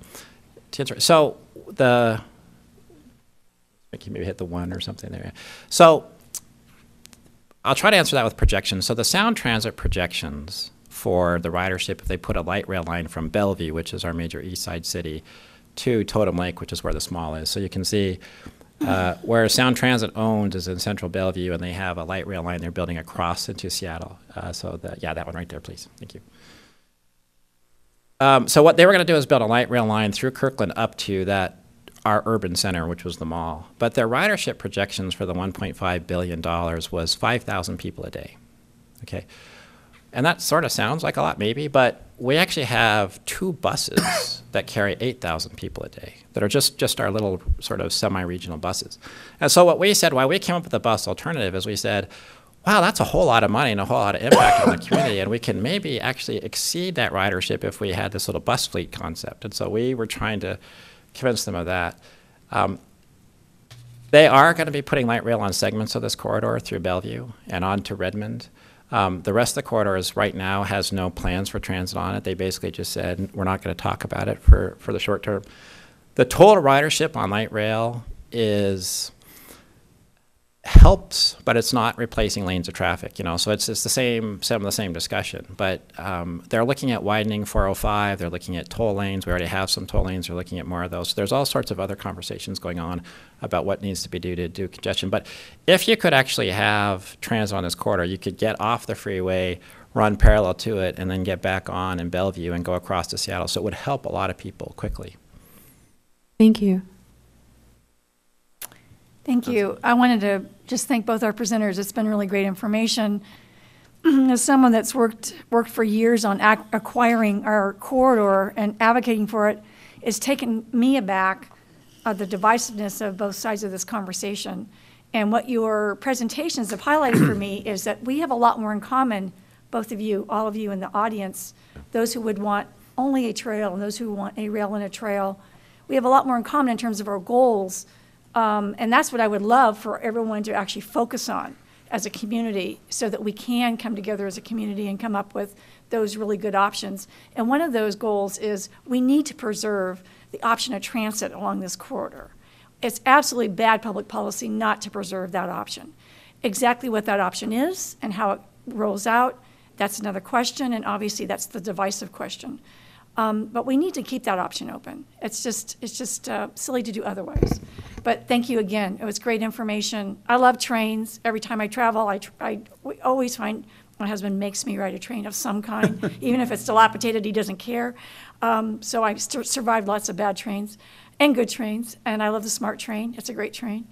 to answer, so the, make you maybe hit the one or something there. So I'll try to answer that with projections. So the Sound Transit projections for the ridership, if they put a light rail line from Bellevue, which is our major east side city, to Totem Lake, which is where the small is. So you can see uh, where Sound Transit owns is in central Bellevue, and they have a light rail line they're building across into Seattle. Uh, so the, yeah, that one right there, please. Thank you. Um, so what they were going to do is build a light rail line through Kirkland up to that our urban center, which was the mall. But their ridership projections for the 1.5 billion dollars was 5,000 people a day. Okay, and that sort of sounds like a lot, maybe, but we actually have two buses that carry 8,000 people a day that are just, just our little sort of semi-regional buses. And so what we said, why we came up with the bus alternative is we said, wow, that's a whole lot of money and a whole lot of impact on the community, and we can maybe actually exceed that ridership if we had this little bus fleet concept. And so we were trying to convince them of that. Um, they are going to be putting light rail on segments of this corridor through Bellevue and on to Redmond. Um, the rest of the corridors right now has no plans for transit on it. They basically just said, we're not going to talk about it for, for the short term. The total ridership on light rail is helps, but it's not replacing lanes of traffic, you know, so it's, it's the same, some of the same discussion. But um, they're looking at widening 405, they're looking at toll lanes, we already have some toll lanes, they're looking at more of those. So there's all sorts of other conversations going on about what needs to be done to do congestion. But if you could actually have transit on this corridor, you could get off the freeway, run parallel to it, and then get back on in Bellevue and go across to Seattle. So it would help a lot of people quickly. Thank you. Thank you. I wanted to just thank both our presenters. It's been really great information. As someone that's worked worked for years on ac- acquiring our corridor and advocating for it, it's taken me aback the divisiveness of both sides of this conversation. And what your presentations have highlighted for me is that we have a lot more in common, both of you, all of you in the audience, those who would want only a trail and those who want a rail and a trail. We have a lot more in common in terms of our goals um, and that's what I would love for everyone to actually focus on as a community so that we can come together as a community and come up with those really good options. And one of those goals is we need to preserve the option of transit along this corridor. It's absolutely bad public policy not to preserve that option. Exactly what that option is and how it rolls out, that's another question, and obviously that's the divisive question. Um, but we need to keep that option open. It's just, it's just uh, silly to do otherwise. But thank you again. It was great information. I love trains. Every time I travel, I, tr- I we always find my husband makes me ride a train of some kind, even if it's dilapidated. He doesn't care. Um, so I've st- survived lots of bad trains and good trains, and I love the smart train. It's a great train.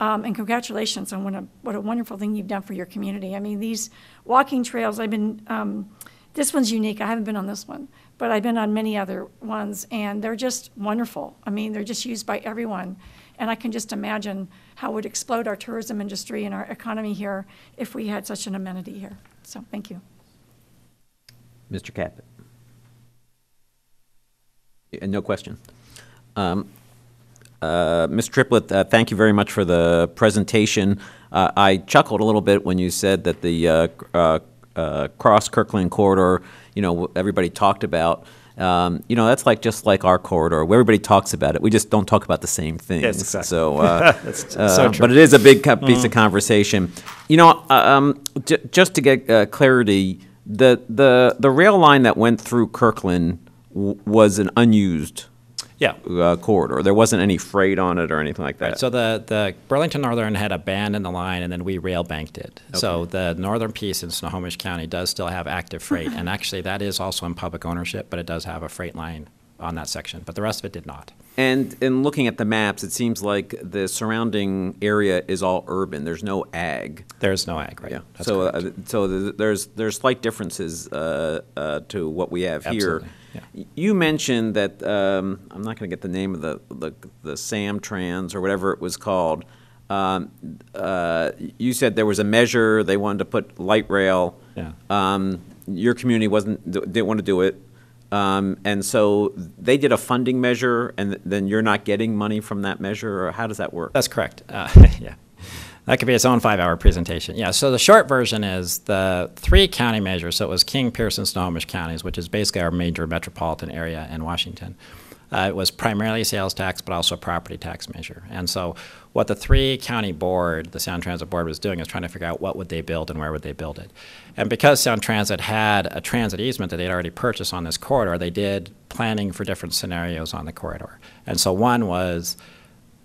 Um, and congratulations on what a, what a wonderful thing you've done for your community. I mean, these walking trails, I've been, um, this one's unique. I haven't been on this one, but I've been on many other ones, and they're just wonderful. I mean, they're just used by everyone. And I can just imagine how it would explode our tourism industry and our economy here if we had such an amenity here. So thank you. Mr. Caput. No question. Um, uh, Ms. Triplett, uh, thank you very much for the presentation. Uh, I chuckled a little bit when you said that the uh, uh, uh, cross Kirkland corridor, you know, everybody talked about. Um, you know, that's like just like our corridor, where everybody talks about it. We just don't talk about the same things. Yes, exactly. So, uh, That's uh, so true. but it is a big co- piece of Mhm. conversation. You know, uh, um, j- just to get uh, clarity, the the the rail line that went through Kirkland w- was an unused. Yeah. Uh, corridor. There wasn't any freight on it or anything like that. Right, so the, the Burlington Northern had abandoned the line, and then we rail banked it. So the northern piece in Snohomish County does still have active freight, and actually that is also in public ownership, but it does have a freight line on that section. But the rest of it did not. And in looking at the maps, it seems like the surrounding area is all urban. There's no ag. There's no ag, right? Yeah. That's so, uh, so there's there's slight differences uh, uh, to what we have Absolutely, here. You mentioned that um, I'm not going to get the name of the, the the Sam Trans or whatever it was called. Um, uh, you said there was a measure they wanted to put light rail. Yeah. Um, your community wasn't didn't want to do it. Um, and so they did a funding measure, and then you're not getting money from that measure, or how does that work? That's correct. Uh, yeah. That could be its own five hour presentation. Yeah, so the short version is the three county measures. So it was King, Pierce and, Snohomish counties, which is basically our major metropolitan area in Washington. Uh, it was primarily sales tax, but also a property tax measure. And so what the three county board, the Sound Transit Board, was doing is trying to figure out what would they build and where would they build it. And because Sound Transit had a transit easement that they'd already purchased on this corridor, they did planning for different scenarios on the corridor. And so one was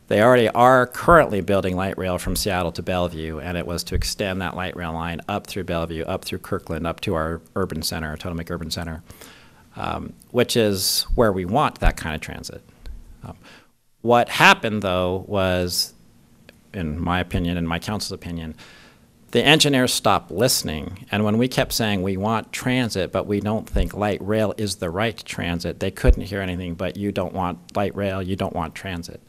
they already are currently building light rail from Seattle to Bellevue, and it was to extend that light rail line up through Bellevue, up through Kirkland, up to our urban center, our Totem Lake Urban Center, um, which is where we want that kind of transit. Um, what happened, though, was, in my opinion in my council's opinion, the engineers stopped listening. And when we kept saying we want transit, but we don't think light rail is the right transit, they couldn't hear anything but you don't want light rail, you don't want transit.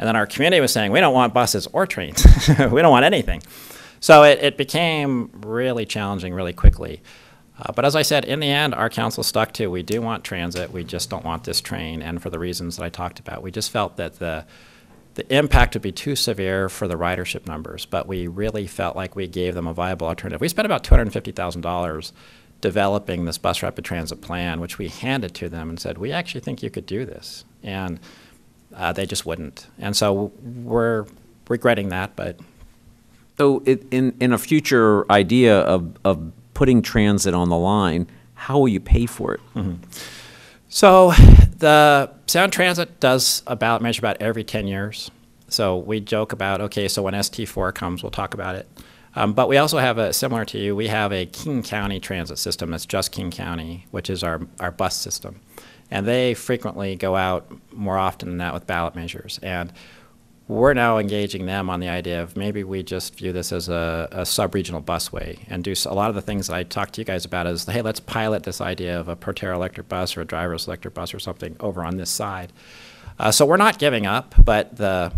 And then our community was saying we don't want buses or trains, we don't want anything. So it, it became really challenging really quickly. Uh, but as I said, in the end, our council stuck to we do want transit, we just don't want this train, and for the reasons that I talked about. We just felt that the the impact would be too severe for the ridership numbers, but we really felt like we gave them a viable alternative. We spent about $250,000 developing this bus rapid transit plan, which we handed to them and said, we actually think you could do this. And uh, they just wouldn't. And so we're regretting that, but. So it, in, in a future idea of, of putting transit on the line, how will you pay for it? Mm -hmm. So the Sound Transit does about measure about every 10 years. So we joke about, okay, so when ST4 comes, we'll talk about it. Um, but we also have a, similar to you, we have a King County transit system that's just King County, which is our, our bus system. And they frequently go out more often than that with ballot measures. And we're now engaging them on the idea of maybe we just view this as a, a sub-regional busway and do a lot of the things that I talked to you guys about is, hey, let's pilot this idea of a Proterra electric bus or a driverless electric bus or something over on this side. Uh, so we're not giving up, but the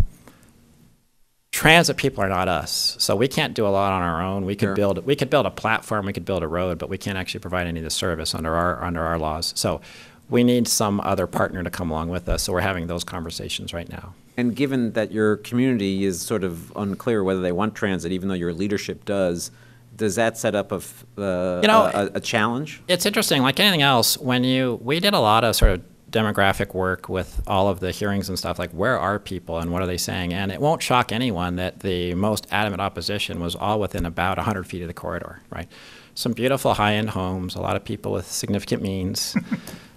transit people are not us. So we can't do a lot on our own. We could sure. build we could build a platform, we could build a road, but we can't actually provide any of the service under our under our laws. So we need some other partner to come along with us. So we're having those conversations right now. And given that your community is sort of unclear whether they want transit, even though your leadership does, does that set up a, uh, you know, a, a, challenge? It's interesting. Like anything else, when you we did a lot of sort of demographic work with all of the hearings and stuff like where are people and what are they saying and it won't shock anyone that the most adamant opposition was all within about 100 feet of the corridor right some beautiful high-end homes a lot of people with significant means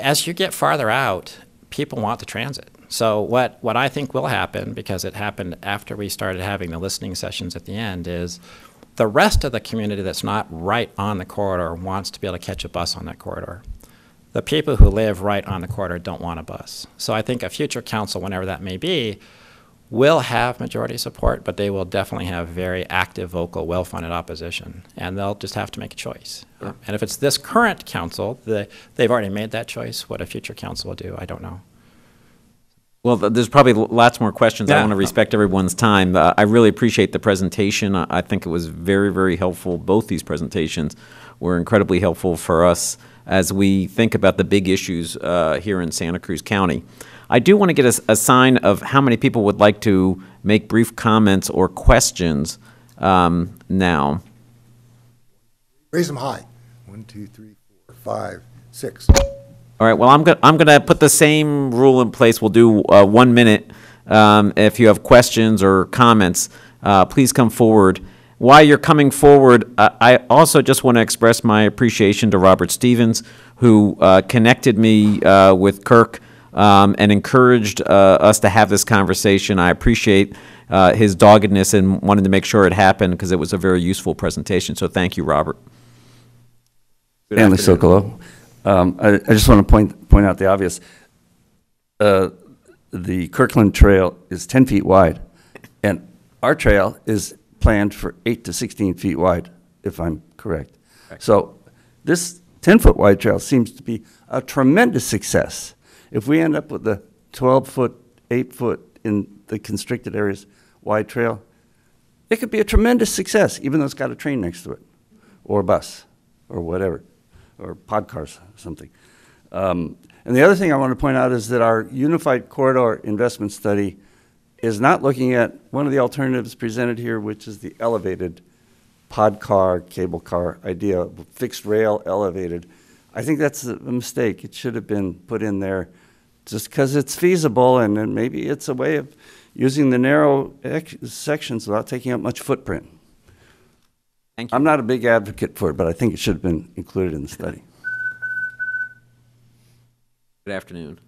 as you get farther out people want the transit so what, what I think will happen, because it happened after we started having the listening sessions at the end, is the rest of the community that's not right on the corridor wants to be able to catch a bus on that corridor. The people who live right on the corridor don't want a bus. So I think a future council, whenever that may be, will have majority support, but they will definitely have very active, vocal, well-funded opposition, and they'll just have to make a choice. Yeah. and if it's this current council, the, they've already made that choice. What a future council will do, I don't know. Well, there's probably lots more questions. Yeah. I want to respect everyone's time. Uh, I really appreciate the presentation. I think it was very, very helpful. Both these presentations were incredibly helpful for us as we think about the big issues uh, here in Santa Cruz County. I do want to get a, a, sign of how many people would like to make brief comments or questions um, now. Raise them high. One, two, three, four, five, six. All right, well, I'm going I'm to put the same rule in place. We'll do uh, one minute. Um, if you have questions or comments, uh, please come forward. While you're coming forward, uh, I also just want to express my appreciation to Robert Stevens, who uh, connected me uh, with Kirk um, and encouraged uh, us to have this conversation. I appreciate his doggedness and wanted to make sure it happened because it was a very useful presentation. So thank you, Robert. Good Stanley Sokolow. Um, I, I, just want to point, point out the obvious. Uh, the Kirkland Trail is 10 feet wide, and our trail is planned for 8 to 16 feet wide, if I'm correct. correct. So this 10-foot wide trail seems to be a tremendous success. If we end up with a 12-foot, 8-foot in the constricted areas wide trail, it could be a tremendous success, even though it's got a train next to it, or a bus, or whatever or podcars or something. Um, and the other thing I want to point out is that our Unified Corridor Investment Study is not looking at one of the alternatives presented here, which is the elevated pod car, cable car idea, fixed rail elevated. I think that's a mistake. It should have been put in there just because it's feasible and, and maybe it's a way of using the narrow sections without taking up much footprint. Thank you. I'm not a big advocate for it, but I think it should have been included in the study. Good afternoon.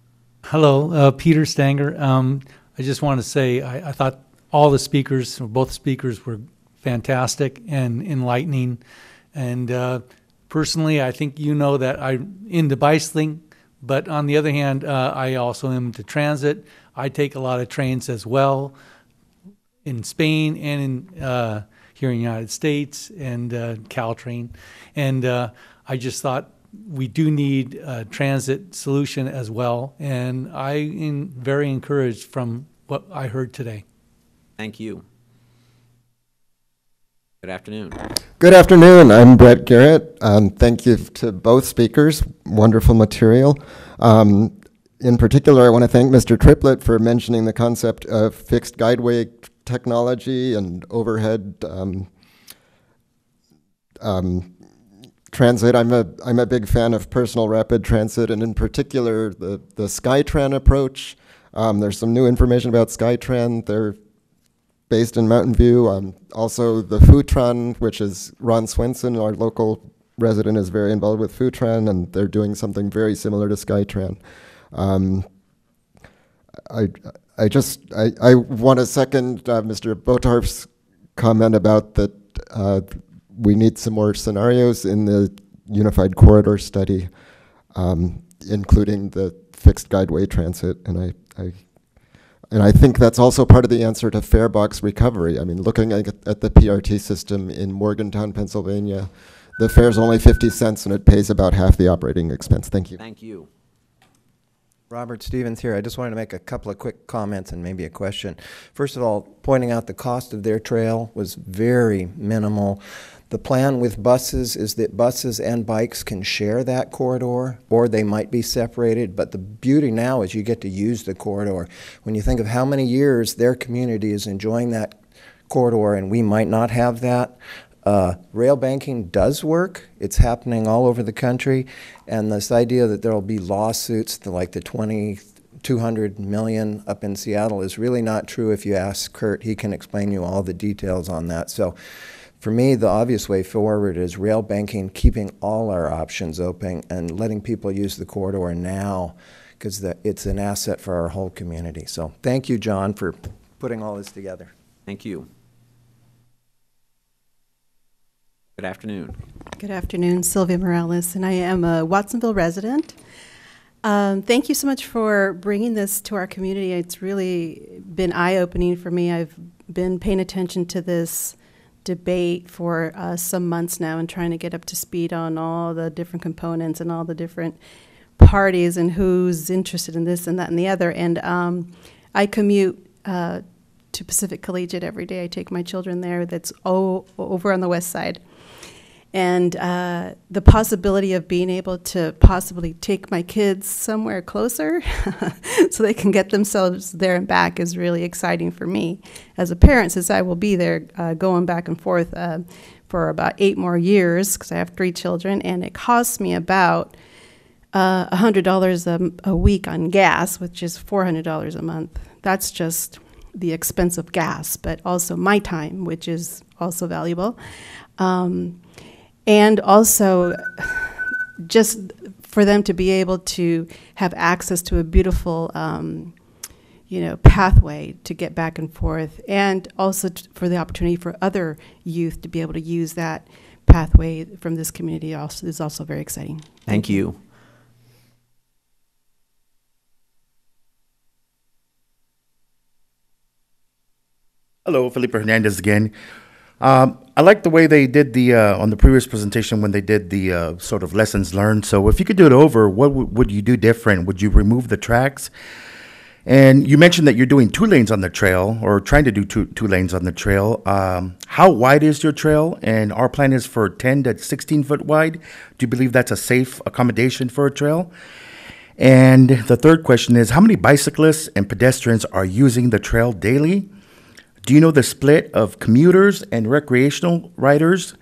Hello, uh, Peter Stanger. Um, I just want to say I, I, thought all the speakers, both speakers, were fantastic and enlightening. And uh, personally, I think you know that I'm into bicycling, but on the other hand, uh, I also am into transit. I take a lot of trains as well in Spain and in uh, here in the United States and uh, Caltrain. And uh, I just thought we do need a transit solution as well. And I am very encouraged from what I heard today. Thank you. Good afternoon. Good afternoon. I'm Brett Garrett. Um, thank you to both speakers. Wonderful material. Um, in particular, I want to thank Mr. Triplett for mentioning the concept of fixed guideway technology and overhead um, um, transit. I'm a I'm a big fan of personal rapid transit, and in particular the the SkyTran approach. Um, there's some new information about SkyTran. They're based in Mountain View. Um, also, the Futran, which is Ron Swenson, our local resident, is very involved with Futran, and they're doing something very similar to SkyTran. Um, I, I just I, I want to second uh, Mr. Bottorff's comment about that uh, we need some more scenarios in the unified corridor study, um, including the fixed guideway transit, and I, I and I think that's also part of the answer to fare box recovery. I mean, looking at, at the PRT system in Morgantown, Pennsylvania, the fare is only 50 cents and it pays about half the operating expense. Thank you. Thank you. Robert Stevens here. I just wanted to make a couple of quick comments and maybe a question. First of all, pointing out the cost of their trail was very minimal. The plan with buses is that buses and bikes can share that corridor or they might be separated, but the beauty now is you get to use the corridor. When you think of how many years their community is enjoying that corridor and we might not have that, uh, rail banking does work. It's happening all over the country. And this idea that there will be lawsuits like the 20, 200 million up in Seattle is really not true if you ask Kurt. He can explain you all the details on that. So for me, the obvious way forward is rail banking, keeping all our options open and letting people use the corridor now because it's an asset for our whole community. So thank you, John, for putting all this together. Thank you. Good afternoon. Good afternoon, Sylvia Morales, and I am a Watsonville resident. Um, thank you so much for bringing this to our community. It's really been eye opening for me. I've been paying attention to this debate for uh, some months now and trying to get up to speed on all the different components and all the different parties and who's interested in this and that and the other. And um, I commute uh, to Pacific Collegiate every day. I take my children there. That's o- over on the west side and uh, the possibility of being able to possibly take my kids somewhere closer so they can get themselves there and back is really exciting for me. As a parent since i will be there uh, going back and forth uh, for about eight more years because i have three children and it costs me about uh, $100 a, a week on gas which is $400 a month. That's just the expense of gas but also my time which is also valuable. Um, and also just for them to be able to have access to a beautiful um, you know pathway to get back and forth and also for the opportunity for other youth to be able to use that pathway from this community also is also very exciting thank you Hello, Felipe Hernandez again. Um, I like the way they did the uh, on the previous presentation when they did the uh, sort of lessons learned. So if you could do it over, what would you do different? Would you remove the tracks? And you mentioned that you're doing two lanes on the trail, or trying to do two two lanes on the trail. Um, how wide is your trail? And our plan is for 10 to 16 foot wide. Do you believe that's a safe accommodation for a trail? And the third question is, how many bicyclists and pedestrians are using the trail daily? Do you know the split of commuters and recreational riders?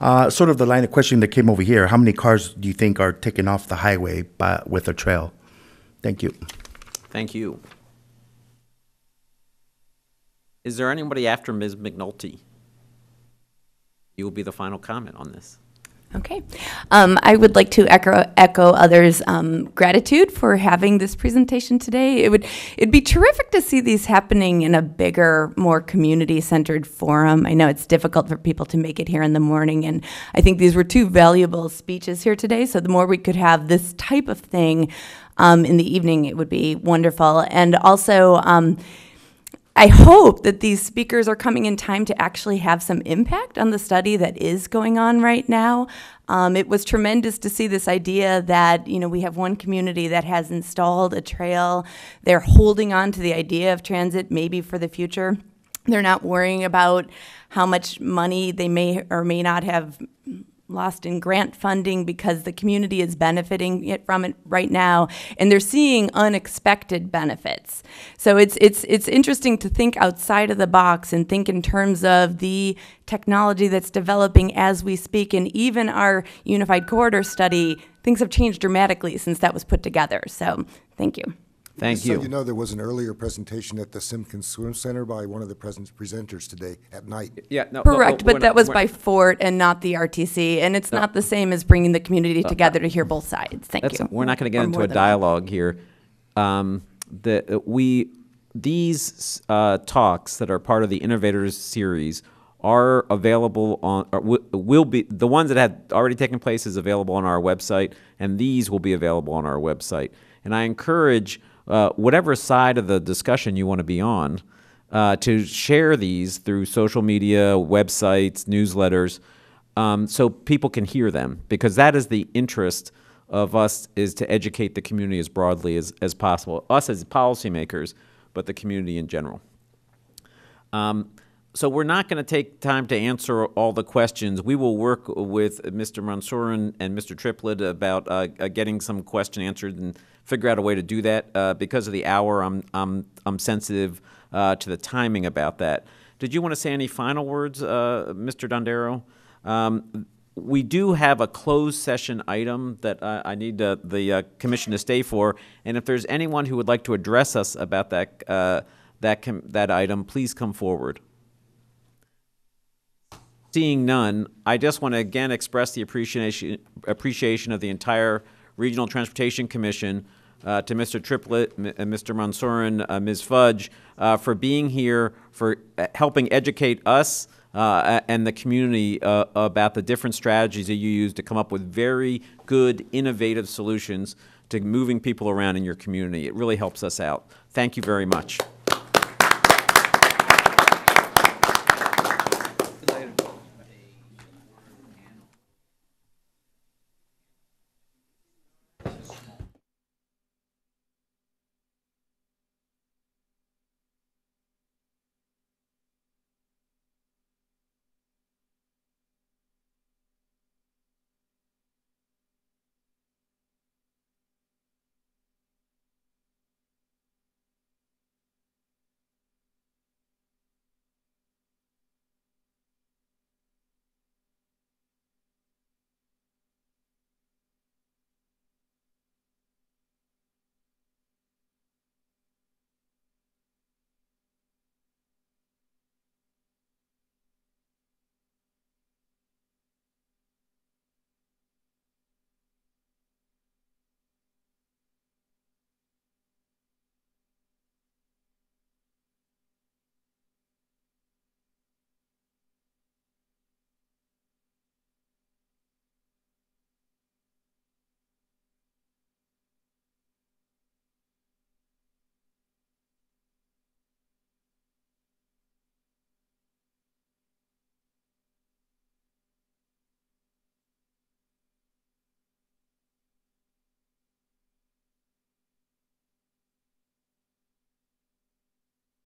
Uh, sort of the line of questioning that came over here. How many cars do you think are taken off the highway by, with a trail? Thank you. Thank you. Is there anybody after Ms. McNulty? You will be the final comment on this. Okay. Um, I would like to echo, echo others' um, gratitude for having this presentation today. It would it'd be terrific to see these happening in a bigger, more community-centered forum. I know it's difficult for people to make it here in the morning, and I think these were two valuable speeches here today. So the more we could have this type of thing um, in the evening, it would be wonderful. And also um, I hope that these speakers are coming in time to actually have some impact on the study that is going on right now. Um, it was tremendous to see this idea that, you know, we have one community that has installed a trail. They're holding on to the idea of transit maybe for the future. They're not worrying about how much money they may or may not have lost in grant funding because the community is benefiting it from it right now and they're seeing unexpected benefits. So it's it's it's interesting to think outside of the box and think in terms of the technology that's developing as we speak and even our unified corridor study things have changed dramatically since that was put together. So thank you Thank So you. you know, there was an earlier presentation at the Simpkins Swim Center by one of the present presenters today at night. Yeah, no. Correct, but that was by Fort and not the RTC, and it's not the same as bringing the community together to hear both sides. Thank That's- you. We're not going to get Or into a than that. dialogue here. Um, the, we, these uh, talks that are part of the Innovators Series are available on, or will be, the ones that have already taken place is available on our website, and these will be available on our website. And I encourage uh, whatever side of the discussion you want to be on, uh, to share these through social media, websites, newsletters, um, so people can hear them, because that is the interest of us is to educate the community as broadly as, as possible, us as policymakers, but the community in general. Um, so we're not going to take time to answer all the questions. We will work with Mr. Mansour and Mr. Triplett about uh, uh, getting some question answered and figure out a way to do that. Uh, because of the hour, I'm, I'm, I'm sensitive uh, to the timing about that. Did you want to say any final words, uh, Mr. Dondero? Um, we do have a closed session item that I need the uh, commission to stay for, and if there's anyone who would like to address us about that that that item, please come forward. Seeing none, I just want to again express the appreciation appreciation of the entire Regional Transportation Commission uh, to Mr. Triplett, M- uh, Mr. Mansourian, uh, Ms. Fudge, uh, for being here, for uh, helping educate us uh, and the community uh, about the different strategies that you use to come up with very good, innovative solutions to moving people around in your community. It really helps us out. Thank you very much.